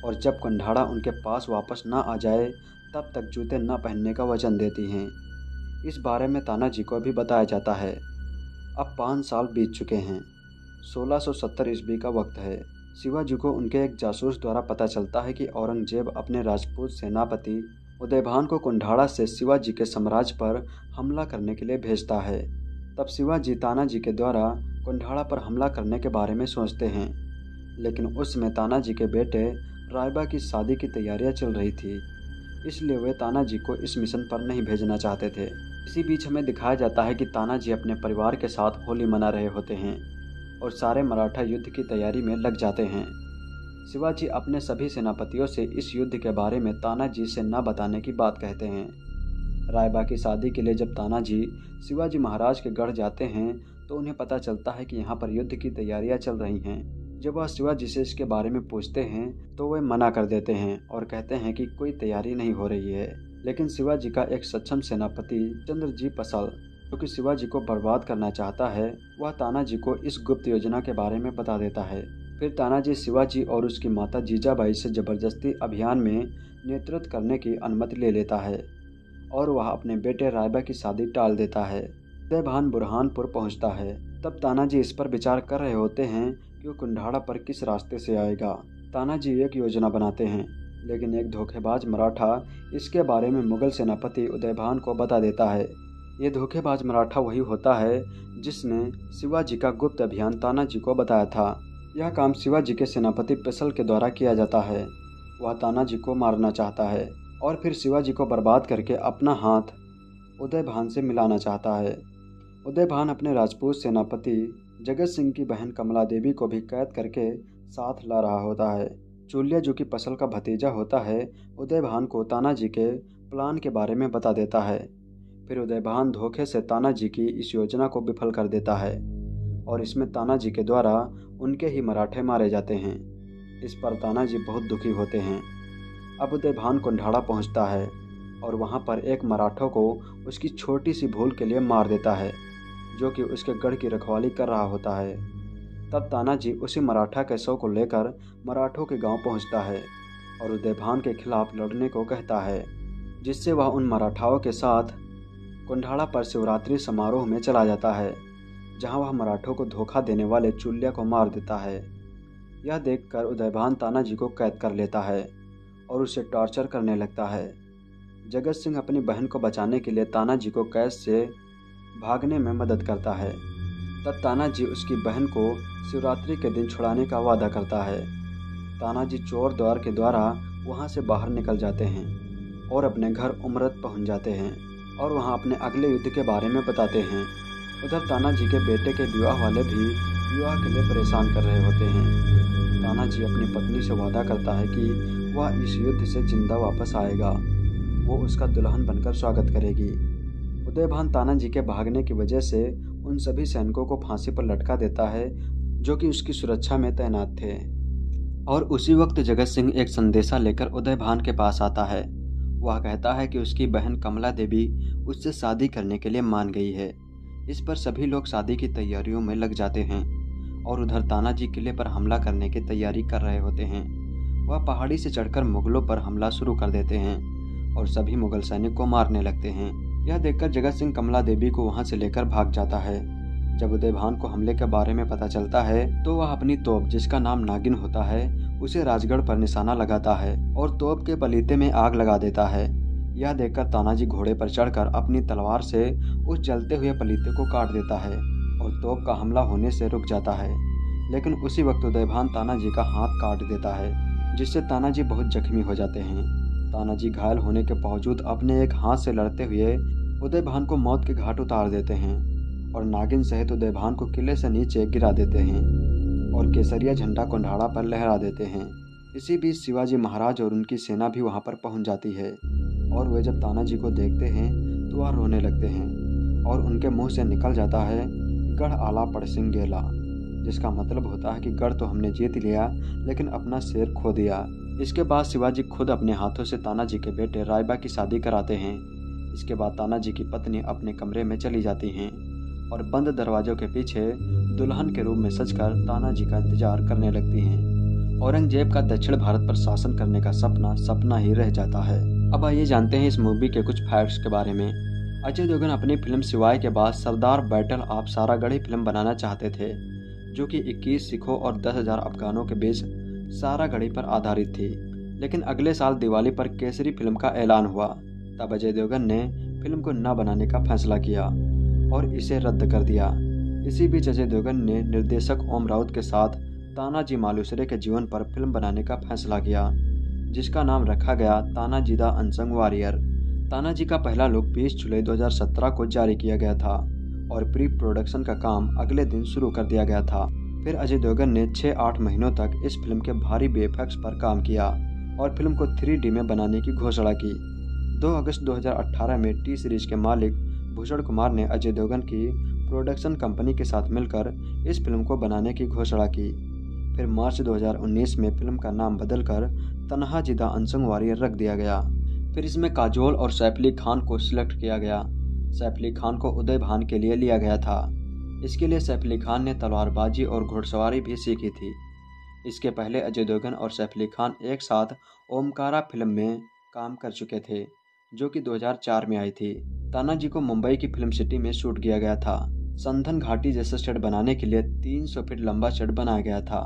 और जब कुंढाड़ा उनके पास वापस ना आ जाए, तब तक जूते न पहनने का वचन देती हैं। इस बारे में तानाजी को भी बताया जाता है। अब पाँच साल बीत चुके हैं। 1670 ईस्वी का वक्त है। शिवाजी को उनके एक जासूस द्वारा पता चलता है कि औरंगज़ेब अपने राजपूत सेनापति उदयभान को कुंढाड़ा से शिवाजी के साम्राज्य पर हमला करने के लिए भेजता है। तब शिवाजी तानाजी के द्वारा कुंढाड़ा पर हमला करने के बारे में सोचते हैं। लेकिन उसमें तानाजी के बेटे रायबा की शादी की तैयारियाँ चल रही थी, इसलिए वे तानाजी को इस मिशन पर नहीं भेजना चाहते थे। इसी बीच हमें दिखाया जाता है कि तानाजी अपने परिवार के साथ होली मना रहे होते हैं। और सारे मराठा युद्ध की तैयारी में लग जाते हैं। शिवाजी अपने सभी सेनापतियों से इस युद्ध के बारे में तानाजी से न बताने की बात कहते हैं। रायबा की शादी के लिए जब तानाजी, शिवाजी महाराज के गढ़ जाते हैं तो उन्हें पता चलता है कि यहाँ पर युद्ध की तैयारियाँ चल रही हैं। जब वह शिवाजी से इसके बारे में पूछते हैं तो वे मना कर देते हैं और कहते हैं कि कोई तैयारी नहीं हो रही है। लेकिन शिवाजी का एक सक्षम सेनापति चंद्रजी पसल जो कि शिवाजी को बर्बाद करना चाहता है, वह तानाजी को इस गुप्त योजना के बारे में बता देता है। फिर तानाजी शिवाजी और उसकी माता जीजाबाई से ज़बरदस्ती अभियान में नेतृत्व करने की अनुमति ले लेता है और वह अपने बेटे रायबा की शादी टाल देता है। भान बुरहानपुर पहुँचता है। तब तानाजी इस पर विचार कर रहे होते हैं कि वो कुंडाड़ा पर किस रास्ते से आएगा। तानाजी एक योजना बनाते हैं, लेकिन एक धोखेबाज मराठा इसके बारे में मुगल सेनापति उदयभान को बता देता है। ये धोखेबाज मराठा वही होता है जिसने शिवाजी का गुप्त अभियान तानाजी को बताया था। यह काम शिवाजी के सेनापति पिसल के द्वारा किया जाता है। वह तानाजी को मारना चाहता है और फिर शिवाजी को बर्बाद करके अपना हाथ उदय भान से मिलाना चाहता है। उदय भान अपने राजपूत सेनापति जगत सिंह की बहन कमला देवी को भी कैद करके साथ ला रहा होता है। चूलिया जो कि पसल का भतीजा होता है, उदय भान को तानाजी के प्लान के बारे में बता देता है। फिर उदयभान धोखे से तानाजी की इस योजना को विफल कर देता है और इसमें तानाजी के द्वारा उनके ही मराठे मारे जाते हैं। इस पर तानाजी बहुत दुखी होते हैं। अब उदयभान कुंढाड़ा पहुँचता है और वहाँ पर एक मराठों को उसकी छोटी सी भूल के लिए मार देता है, जो कि उसके गढ़ की रखवाली कर रहा होता है। तब तानाजी उसी मराठा के शव को लेकर मराठों के गाँव पहुँचता है और उदयभान के खिलाफ लड़ने को कहता है, जिससे वह उन मराठाओं के साथ कुंढाड़ा पर शिवरात्रि समारोह में चला जाता है, जहाँ वह मराठों को धोखा देने वाले चुल्लिया को मार देता है। यह देखकर उदयभान तानाजी को कैद कर लेता है और उसे टॉर्चर करने लगता है। जगत सिंह अपनी बहन को बचाने के लिए तानाजी को कैद से भागने में मदद करता है। तब तानाजी उसकी बहन को शिवरात्रि के दिन छुड़ाने का वादा करता है। तानाजी चोर द्वार के द्वारा वहाँ से बाहर निकल जाते हैं और अपने घर उमरत पहुँच जाते हैं। और वहाँ अपने अगले युद्ध के बारे में बताते हैं। उधर ताना जी के बेटे के विवाह वाले भी विवाह के लिए परेशान कर रहे होते हैं। ताना जी अपनी पत्नी से वादा करता है कि वह इस युद्ध से ज़िंदा वापस आएगा। वो उसका दुल्हन बनकर स्वागत करेगी। उदयभान तानाजी के भागने की वजह से उन सभी सैनिकों को फांसी पर लटका देता है, जो कि उसकी सुरक्षा में तैनात थे। और उसी वक्त जगत सिंह एक संदेशा लेकर उदयभान के पास आता है। वह कहता है कि उसकी बहन कमला देवी उससे शादी करने के लिए मान गई है। इस पर सभी लोग शादी की तैयारियों में लग जाते हैं और उधर तानाजी किले पर हमला करने की तैयारी कर रहे होते हैं। वह पहाड़ी से चढ़कर मुगलों पर हमला शुरू कर देते हैं और सभी मुगल सैनिक को मारने लगते हैं। यह देखकर जगत सिंह कमला देवी को वहाँ से लेकर भाग जाता है। जब उदयभान को हमले के बारे में पता चलता है तो वह अपनी तोप, जिसका नाम नागिन होता है उसे राजगढ़ पर निशाना लगाता है और तोप के पलीते में आग लगा देता है। यह देखकर तानाजी घोड़े पर चढ़कर अपनी तलवार से उस जलते हुए पलीते को काट देता है और तोप का हमला होने से रुक जाता है। लेकिन उसी वक्त उदयभान तानाजी का हाथ काट देता है, जिससे तानाजी बहुत जख्मी हो जाते हैं। तानाजी घायल होने के बावजूद अपने एक हाथ से लड़ते हुए उदयभान को मौत के घाट उतार देते हैं और नागिन सहित उदयभान को किले से नीचे गिरा देते हैं। और केसरिया झंडा कोंढाड़ा पर लहरा देते हैं। इसी बीच शिवाजी महाराज और उनकी सेना भी वहाँ पर पहुँच जाती है और वे जब तानाजी को देखते हैं तो वह रोने लगते हैं और उनके मुँह से निकल जाता है, गढ़ आला पड़सिंग गेला जिसका मतलब होता है कि गढ़ तो हमने जीत लिया, लेकिन अपना शेर खो दिया। इसके बाद शिवाजी खुद अपने हाथों से तानाजी के बेटे रायबा की शादी कराते हैं। इसके बाद तानाजी की पत्नी अपने कमरे में चली जाती हैं। और बंद दरवाजों के पीछे दुल्हन के रूप में सजकर तानाजी का इंतज़ार करने लगती हैं। औरंगज़ेब का दक्षिण भारत पर शासन करने का सपना सपना ही रह जाता है। अब आइए जानते हैं इस मूवी के कुछ फैक्ट्स के बारे में। अजय देवगन अपनी फ़िल्म सिवाय के बाद Sardar battle of Saragarhi film बनाना चाहते थे जो कि 21 सिखों और 10,000 अफगानों के बीच सारागढ़ी पर आधारित थी। लेकिन अगले साल दिवाली पर केसरी फ़िल्म का ऐलान हुआ। तब अजय देवगन ने फ़िल्म को न बनाने का फैसला किया। और इसे रद्द कर दिया। इसी बीच अजय देवगन ने निर्देशक ओम राउत के साथ तानाजी मालूसरे के जीवन पर फ़िल्म बनाने का फैसला किया, जिसका नाम रखा गया Tanaji the unsung warrior. Tanaji का पहला लुक 20 जुलाई 2017 को जारी किया गया था और प्री प्रोडक्शन का काम अगले दिन शुरू कर दिया गया था। फिर अजय देवगन ने 6-8 महीनों तक इस फ़िल्म के भारी बेफेक्स पर काम किया और फ़िल्म को 3D में बनाने की घोषणा की। 2 अगस्त 2018 में टी सीरीज़ के मालिक भूषण कुमार ने अजय देवगन की प्रोडक्शन कंपनी के साथ मिलकर इस फ़िल्म को बनाने की घोषणा की। फिर मार्च 2019 में फ़िल्म का नाम बदलकर तनहा जिदा अनसंग वॉरियर रख दिया गया। फिर इसमें काजोल और सैफ अली खान को सिलेक्ट किया गया। सैफ अली खान को उदय भान के लिए लिया गया था। इसके लिए सैफ अली खान ने तलवारबाजी और घुड़सवारी भी सीखी थी। इसके पहले अजय देवगन और सैफ अली खान एक साथ ओमकारा फ़िल्म में काम कर चुके थे। जो कि 2004 में आई थी। तानाजी को मुंबई की फ़िल्म सिटी में शूट किया गया था। संधन घाटी जैसा शेड बनाने के लिए 300 फीट लंबा शेड बनाया गया था।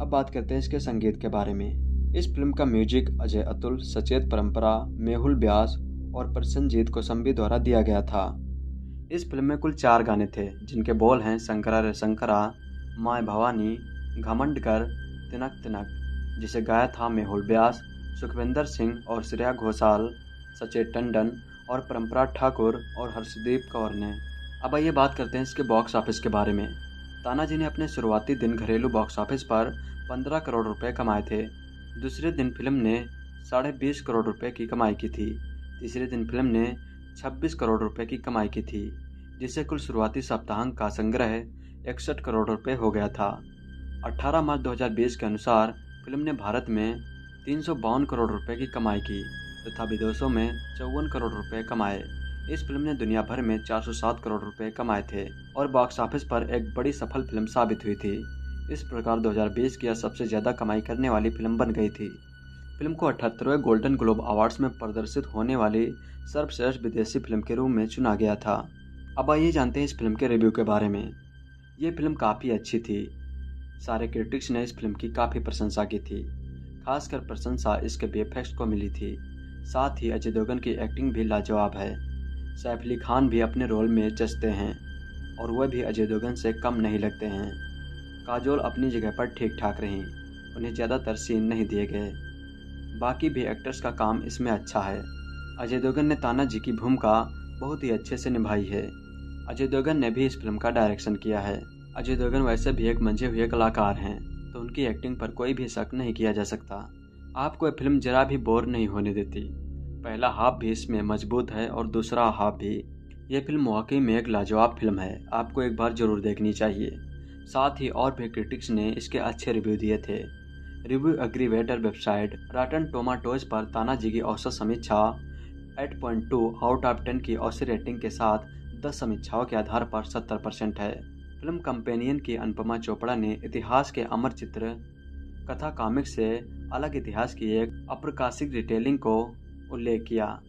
अब बात करते हैं इसके संगीत के बारे में। इस फ़िल्म का म्यूज़िक अजय अतुल, सचेत परंपरा, मेहुल व्यास और प्रसन्नजीत कोसम्बी द्वारा दिया गया था। इस फ़िल्म में कुल चार गाने थे, जिनके बोल हैं शंकरा रे शंकरा, माए भवानी घमंड कर तिनक तिनक, जिसे गाया था मेहुल ब्यास, सुखविंदर सिंह और श्रेया घोषाल। सचेत टंडन और परंपरा ठाकुर और हर्षदीप कौर ने। अब आइए बात करते हैं इसके बॉक्स ऑफ़िस के बारे में। तानाजी ने अपने शुरुआती दिन घरेलू बॉक्स ऑफ़िस पर 15 करोड़ रुपए कमाए थे। दूसरे दिन फ़िल्म ने साढ़े बीस करोड़ रुपए की कमाई की थी। तीसरे दिन फ़िल्म ने 26 करोड़ रुपए की कमाई की थी, जिससे कुल शुरुआती सप्ताहांक का संग्रह इकसठ करोड़ रुपए हो गया था। 18 मार्च 2020 के अनुसार फ़िल्म ने भारत में तीन सौ बावन करोड़ रुपए की कमाई की। तथा विदेशों में चौवन करोड़ रुपए कमाए। इस फ़िल्म ने दुनिया भर में 407 करोड़ रुपए कमाए थे और बॉक्स ऑफ़िस पर एक बड़ी सफल फ़िल्म साबित हुई थी। इस प्रकार 2020 की यह सबसे ज़्यादा कमाई करने वाली फ़िल्म बन गई थी। फ़िल्म को अठहत्तरवें गोल्डन ग्लोब अवार्ड्स में प्रदर्शित होने वाली सर्वश्रेष्ठ विदेशी फ़िल्म के रूप में चुना गया था। अब आइए जानते हैं इस फ़िल्म के रिव्यू के बारे में। ये फ़िल्म काफ़ी अच्छी थी। सारे क्रिटिक्स ने इस फ़िल्म की काफ़ी प्रशंसा की थी। खासकर प्रशंसा इसके बेफेक्स को मिली थी। साथ ही अजय देवगन की एक्टिंग भी लाजवाब है। सैफ अली खान भी अपने रोल में जचते हैं और वह भी अजय देवगन से कम नहीं लगते हैं। काजोल अपनी जगह पर ठीक ठाक रहीं, उन्हें ज़्यादातर सीन नहीं दिए गए। बाकी भी एक्टर्स का काम इसमें अच्छा है। अजय देवगन ने ताना जी की भूमिका बहुत ही अच्छे से निभाई है। अजय देवगन ने भी इस फ़िल्म का डायरेक्शन किया है। अजय देवगन वैसे भी एक मंझे हुए कलाकार हैं तो उनकी एक्टिंग पर कोई भी शक नहीं किया जा सकता। आपको यह फ़िल्म जरा भी बोर नहीं होने देती। पहला हाफ़ भी इसमें मज़बूत है और दूसरा हाफ़ भी। यह फ़िल्म वाकई में एक लाजवाब फ़िल्म है। आपको एक बार ज़रूर देखनी चाहिए। साथ ही और भी क्रिटिक्स ने इसके अच्छे रिव्यू दिए थे। Review aggregator website Rotten Tomatoes पर तानाजी की औसत समीक्षा 8.2 आउट ऑफ़ 10 की औसत रेटिंग के साथ 10 समीक्षाओं के आधार पर 70 परसेंट है। फ़िल्म कंपेनियन की अनुपमा चोपड़ा ने इतिहास के अमर चित्र कथा कॉमिक से अलग इतिहास की एक अप्रकाशिक रिटेलिंग को उल्लेख किया,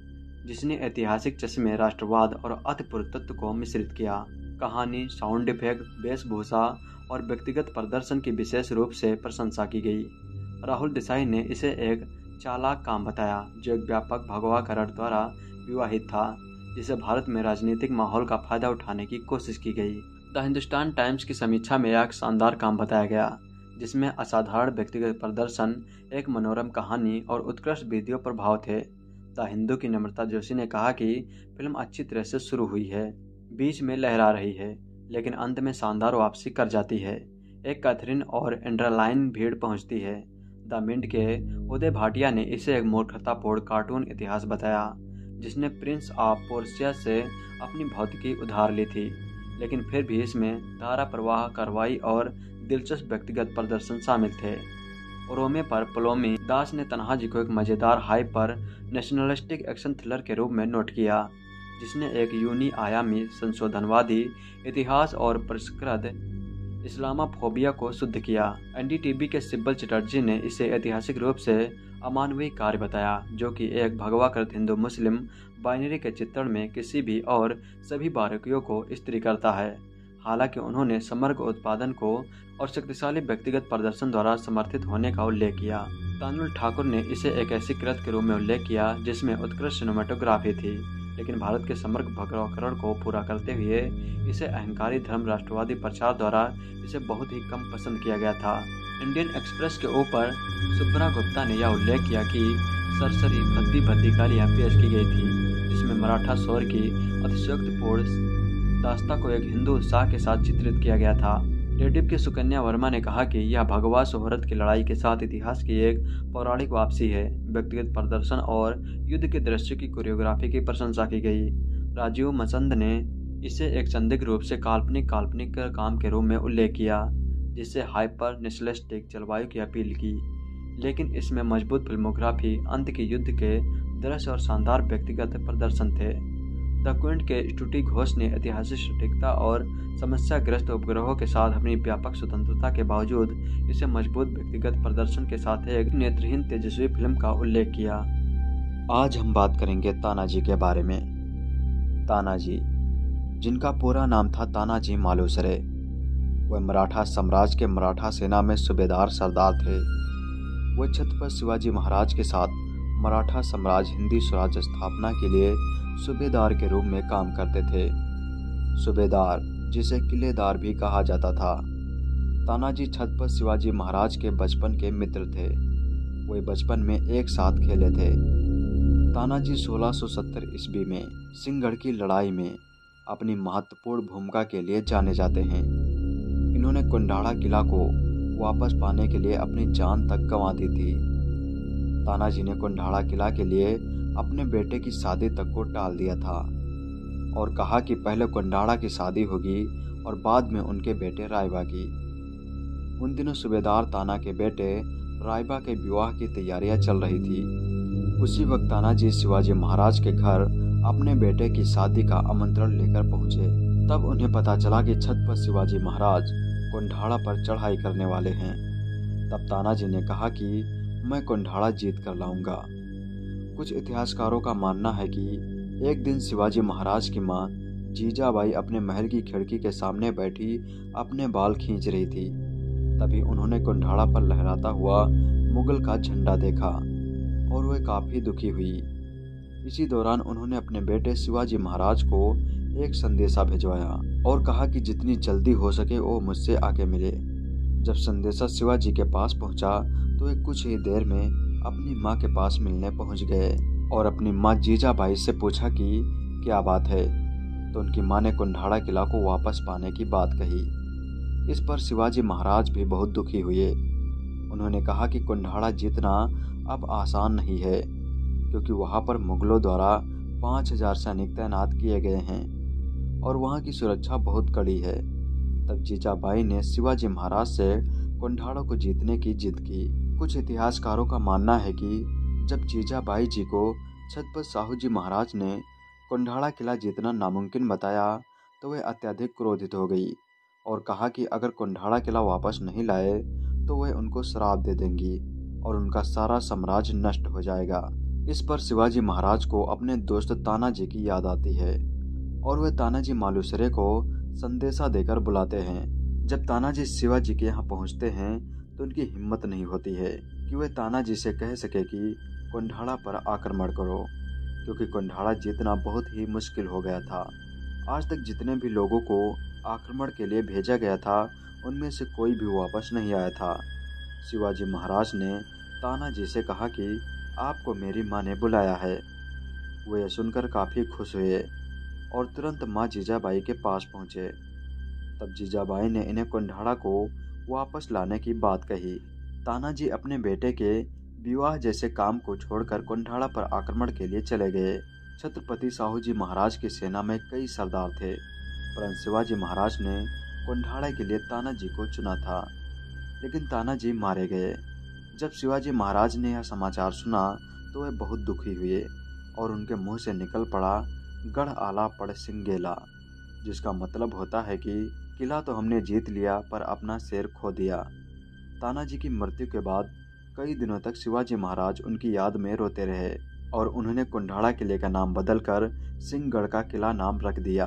जिसने ऐतिहासिक चश्मे, राष्ट्रवाद और अतिपुरतत्व को मिश्रित किया। कहानी साउंड इफ़ेक्ट वेशभूषा और व्यक्तिगत प्रदर्शन की विशेष रूप से प्रशंसा की गई। राहुल देसाई ने इसे एक चालाक काम बताया, जो एक व्यापक भगवा करण द्वारा विवाहित था, जिसे भारत में राजनीतिक माहौल का फ़ायदा उठाने की कोशिश की गई। द हिंदुस्तान टाइम्स की समीक्षा में एक शानदार काम बताया गया। जिसमें असाधारण व्यक्तिगत प्रदर्शन, एक मनोरम कहानी और उत्कृष्ट वीडियो प्रभाव थे। द हिंदू की नम्रता जोशी ने कहा कि फ़िल्म अच्छी तरह से शुरू हुई है, बीच में लहरा रही है, लेकिन अंत में शानदार वापसी कर जाती है। एक कैथरीन और एंड्रालाइन भीड़ पहुँचती है। द मिंट के उदय भाटिया ने इसे एक मूर्खतापूर्ण कार्टून इतिहास बताया, जिसने प्रिंस ऑफ़ पोर्सिया से अपनी भौतिकी उधार ली थी, लेकिन फिर भी इसमें धारा प्रवाह, कार्रवाई और दिलचस्प व्यक्तिगत प्रदर्शन शामिल थे। रोमे पर पलोमी दास ने तनहा जी को एक मज़ेदार हाइपर नेशनलिस्टिक एक्शन थ्रिलर के रूप में नोट किया, जिसने एक यूनी आयामी संशोधनवादी, इतिहास और परिष्कृत इस्लामाफोबिया को शुद्ध किया। एनडीटीवी के सिब्बल चटर्जी ने इसे ऐतिहासिक रूप से अमानवीय कार्य बताया, जो कि एक भगवाकृत हिंदू मुस्लिम बाइनरी के चित्रण में किसी भी और सभी बारीकियों को स्त्री करता है। हालाँकि उन्होंने समग्र उत्पादन को और शक्तिशाली व्यक्तिगत प्रदर्शन द्वारा समर्थित होने का उल्लेख किया। तानुल ठाकुर ने इसे एक ऐसी कृत के रूप में उल्लेख किया, जिसमें उत्कृष्ट सिनेमाटोग्राफी थी, लेकिन भारत के समग्र भगवाकरण को पूरा करते हुए इसे अहंकारी धर्म राष्ट्रवादी प्रचार द्वारा इसे बहुत ही कम पसंद किया गया था। इंडियन एक्सप्रेस के ऊपर सुब्रा गुप्ता ने यह उल्लेख किया कि सरसरी भद्दी भद्दी गालियाँ पेश की गई थी, जिसमें मराठा शोर की अतिशयोक्तपूर्ण दास्ता को एक हिंदू उत्साह के साथ चित्रित किया गया था। रेडिप की सुकन्या वर्मा ने कहा कि यह भगवा शोहरत की लड़ाई के साथ इतिहास की एक पौराणिक वापसी है। व्यक्तिगत प्रदर्शन और युद्ध के दृश्य की कोरियोग्राफी की प्रशंसा की गई। राजीव मसंद ने इसे एक संदिग्ध रूप से काल्पनिक काल्पनिक काम के रूप में उल्लेख किया, जिससे हाइपर नेशनलिस्टिक जलवायु की अपील की। लेकिन इसमें मज़बूत फिल्मोग्राफी, अंत के युद्ध के दृश्य और शानदार व्यक्तिगत प्रदर्शन थे। द क्विंट के स्टूटी घोष ने ऐतिहासिक सटीकता और समस्याग्रस्त उपग्रहों के साथ अपनी व्यापक स्वतंत्रता के बावजूद इसे मज़बूत व्यक्तिगत प्रदर्शन के साथ एक नेत्रहीन तेजस्वी फ़िल्म का उल्लेख किया। आज हम बात करेंगे तानाजी के बारे में। तानाजी जिनका पूरा नाम था तानाजी मालूसरे, वह मराठा साम्राज्य के मराठा सेना में सूबेदार सरदार थे। वह छत्रपति शिवाजी महाराज के साथ मराठा साम्राज्य हिंदी स्वराज स्थापना के लिए सूबेदार के रूप में काम करते थे। सूबेदार, जिसे किलेदार भी कहा जाता था। तानाजी छत्रपति शिवाजी महाराज के बचपन के मित्र थे। वे बचपन में एक साथ खेले थे। तानाजी 1670 ईस्वी में सिंहगढ़ की लड़ाई में अपनी महत्वपूर्ण भूमिका के लिए जाने जाते हैं। इन्होंने कुंडाड़ा किला को वापस पाने के लिए अपनी जान तक गंवा दी थी। तानाजी ने कुंडाड़ा किला के लिए अपने बेटे की शादी तक को टाल दिया था और कहा कि पहले कुंडाड़ा की शादी होगी और बाद में उनके बेटे रायबा की। उन दिनों सूबेदार ताना के बेटे रायबा के विवाह की तैयारियाँ चल रही थी। उसी वक्त तानाजी शिवाजी महाराज के घर अपने बेटे की शादी का आमंत्रण लेकर पहुँचे। तब उन्हें पता चला कि छत पर शिवाजी महाराज कुंडाड़ा पर चढ़ाई करने वाले हैं। तब तानाजी ने कहा कि मैं कुंडाड़ा जीत कर लाऊँगा। कुछ इतिहासकारों का मानना है कि एक दिन शिवाजी महाराज की माँ जीजाबाई अपने महल की खिड़की के सामने बैठी अपने बाल खींच रही थी। तभी उन्होंने कुंडाड़ा पर लहराता हुआ मुगल का झंडा देखा और वह काफ़ी दुखी हुई। इसी दौरान उन्होंने अपने बेटे शिवाजी महाराज को एक संदेशा भिजवाया और कहा कि जितनी जल्दी हो सके वो मुझसे आके मिले। जब संदेशा शिवाजी के पास पहुँचा तो वे कुछ ही देर में अपनी माँ के पास मिलने पहुँच गए और अपनी माँ जीजाबाई से पूछा कि, क्या बात है? तो उनकी माँ ने कुंडाड़ा किला को वापस पाने की बात कही। इस पर शिवाजी महाराज भी बहुत दुखी हुए। उन्होंने कहा कि कुंडाड़ा जीतना अब आसान नहीं है, क्योंकि वहाँ पर मुगलों द्वारा पाँच हज़ार सैनिक तैनात किए गए हैं और वहाँ की सुरक्षा बहुत कड़ी है। तब जीजाबाई ने शिवाजी महाराज से कुंडाड़ा को जीतने की जिद की। कुछ इतिहासकारों का मानना है कि जब जीजाबाई जी को छत्रपति साहू जी महाराज ने कुंडाड़ा किला जीतना नामुमकिन बताया तो वह अत्यधिक क्रोधित हो गई और कहा कि अगर कुंडाड़ा किला वापस नहीं लाए तो वह उनको श्राप दे देंगी और उनका सारा साम्राज्य नष्ट हो जाएगा। इस पर शिवाजी महाराज को अपने दोस्त तानाजी की याद आती है और वे तानाजी मालूसरे को संदेशा देकर बुलाते हैं। जब तानाजी शिवाजी के यहाँ पहुँचते हैं तो उनकी हिम्मत नहीं होती है कि वे तानाजी से कह सके कि कुंडाड़ा पर आक्रमण करो, क्योंकि कुंडाड़ा जीतना बहुत ही मुश्किल हो गया था। आज तक जितने भी लोगों को आक्रमण के लिए भेजा गया था, उनमें से कोई भी वापस नहीं आया था। शिवाजी महाराज ने तानाजी से कहा कि आपको मेरी माँ ने बुलाया है। वे यह सुनकर काफ़ी खुश हुए और तुरंत माँ जीजाबाई के पास पहुँचे। तब जीजाबाई ने इन्हें कुंडाड़ा को वापस लाने की बात कही। तानाजी अपने बेटे के विवाह जैसे काम को छोड़कर कुंडाड़ा पर आक्रमण के लिए चले गए। छत्रपति साहू जी महाराज की सेना में कई सरदार थे, परंतु शिवाजी महाराज ने कुंडाड़ा के लिए तानाजी को चुना था। लेकिन तानाजी मारे गए। जब शिवाजी महाराज ने यह समाचार सुना तो वे बहुत दुखी हुए और उनके मुँह से निकल पड़ा गढ़ आला पड़ सिंगेला जिसका मतलब होता है कि किला तो हमने जीत लिया, पर अपना शेर खो दिया। तानाजी की मृत्यु के बाद कई दिनों तक शिवाजी महाराज उनकी याद में रोते रहे और उन्होंने कुंडाड़ा किले का नाम बदलकर सिंहगढ़ का किला नाम रख दिया।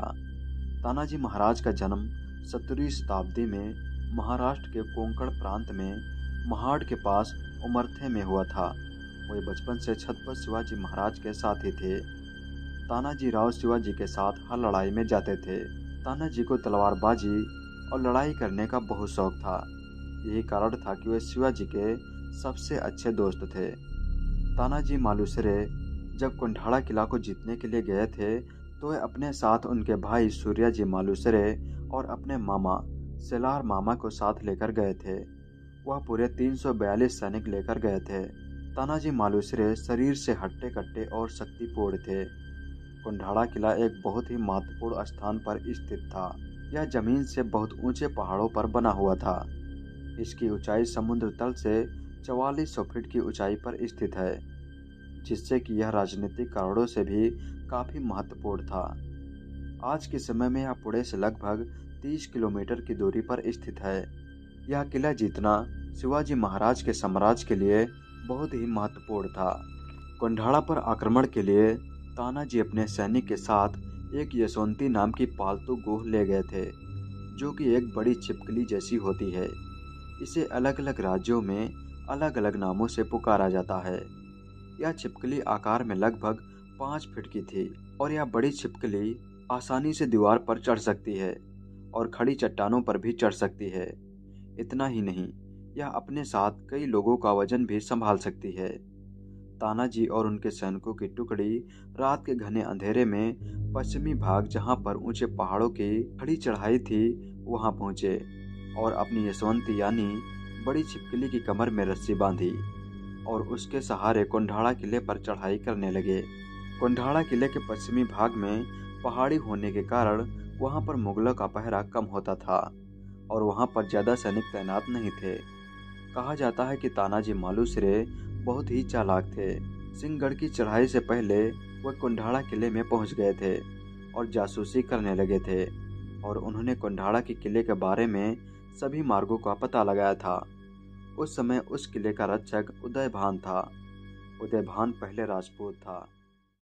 तानाजी महाराज का जन्म सत्रहवीं शताब्दी में महाराष्ट्र के कोंकण प्रांत में महाड़ के पास उमरथे में हुआ था। वे बचपन से छत्रपति शिवाजी महाराज के साथी थे। तानाजी राव शिवाजी के साथ हर लड़ाई में जाते थे। तानाजी को तलवारबाजी और लड़ाई करने का बहुत शौक था। यही कारण था कि वे शिवाजी के सबसे अच्छे दोस्त थे। तानाजी मालूसरे जब कुंडाड़ा किला को जीतने के लिए गए थे तो वे अपने साथ उनके भाई सूर्या जी मालूसरे और अपने मामा, सेलार मामा को साथ लेकर गए थे। वह पूरे 342 सैनिक लेकर गए थे। तानाजी मालूसरे शरीर से हट्टे कट्टे और शक्तिपूर्ण थे। कुंडाड़ा किला एक बहुत ही महत्वपूर्ण स्थान पर स्थित था। यह ज़मीन से बहुत ऊँचे पहाड़ों पर बना हुआ था। इसकी ऊंचाई समुद्र तल से चवालीस सौ फीट की ऊंचाई पर स्थित है, जिससे कि यह राजनीतिक कारणों से भी काफ़ी महत्वपूर्ण था। आज के समय में यह पुणे से लगभग 30 किलोमीटर की दूरी पर स्थित है। यह किला जीतना शिवाजी महाराज के साम्राज्य के लिए बहुत ही महत्वपूर्ण था। कुंडाड़ा पर आक्रमण के लिए तानाजी अपने सैनिक के साथ एक यशवंती नाम की पालतू गोह ले गए थे, जो कि एक बड़ी छिपकली जैसी होती है। इसे अलग अलग राज्यों में अलग अलग नामों से पुकारा जाता है। यह छिपकली आकार में लगभग पाँच फीट की थी और यह बड़ी छिपकली आसानी से दीवार पर चढ़ सकती है और खड़ी चट्टानों पर भी चढ़ सकती है। इतना ही नहीं, यह अपने साथ कई लोगों का वज़न भी संभाल सकती है। तानाजी और उनके सैनिकों की टुकड़ी रात के घने अंधेरे में पश्चिमी भाग जहाँ पर ऊँचे पहाड़ों की खड़ी चढ़ाई थी, वहाँ पहुँचे और अपनी यशवंती यानी बड़ी छिपकली की कमर में रस्सी बांधी और उसके सहारे कुंडाड़ा किले पर चढ़ाई करने लगे। कुंडाड़ा किले के पश्चिमी भाग में पहाड़ी होने के कारण वहाँ पर मुगलों का पहरा कम होता था और वहाँ पर ज़्यादा सैनिक तैनात नहीं थे। कहा जाता है कि तानाजी मालूसरे बहुत ही चालाक थे। सिंहगढ़ की चढ़ाई से पहले वह कुंडाड़ा किले में पहुँच गए थे और जासूसी करने लगे थे और उन्होंने कुंडाड़ा के किले के बारे में सभी मार्गों का पता लगाया था। उस समय उस किले का रक्षक उदयभान था। उदयभान पहले राजपूत था।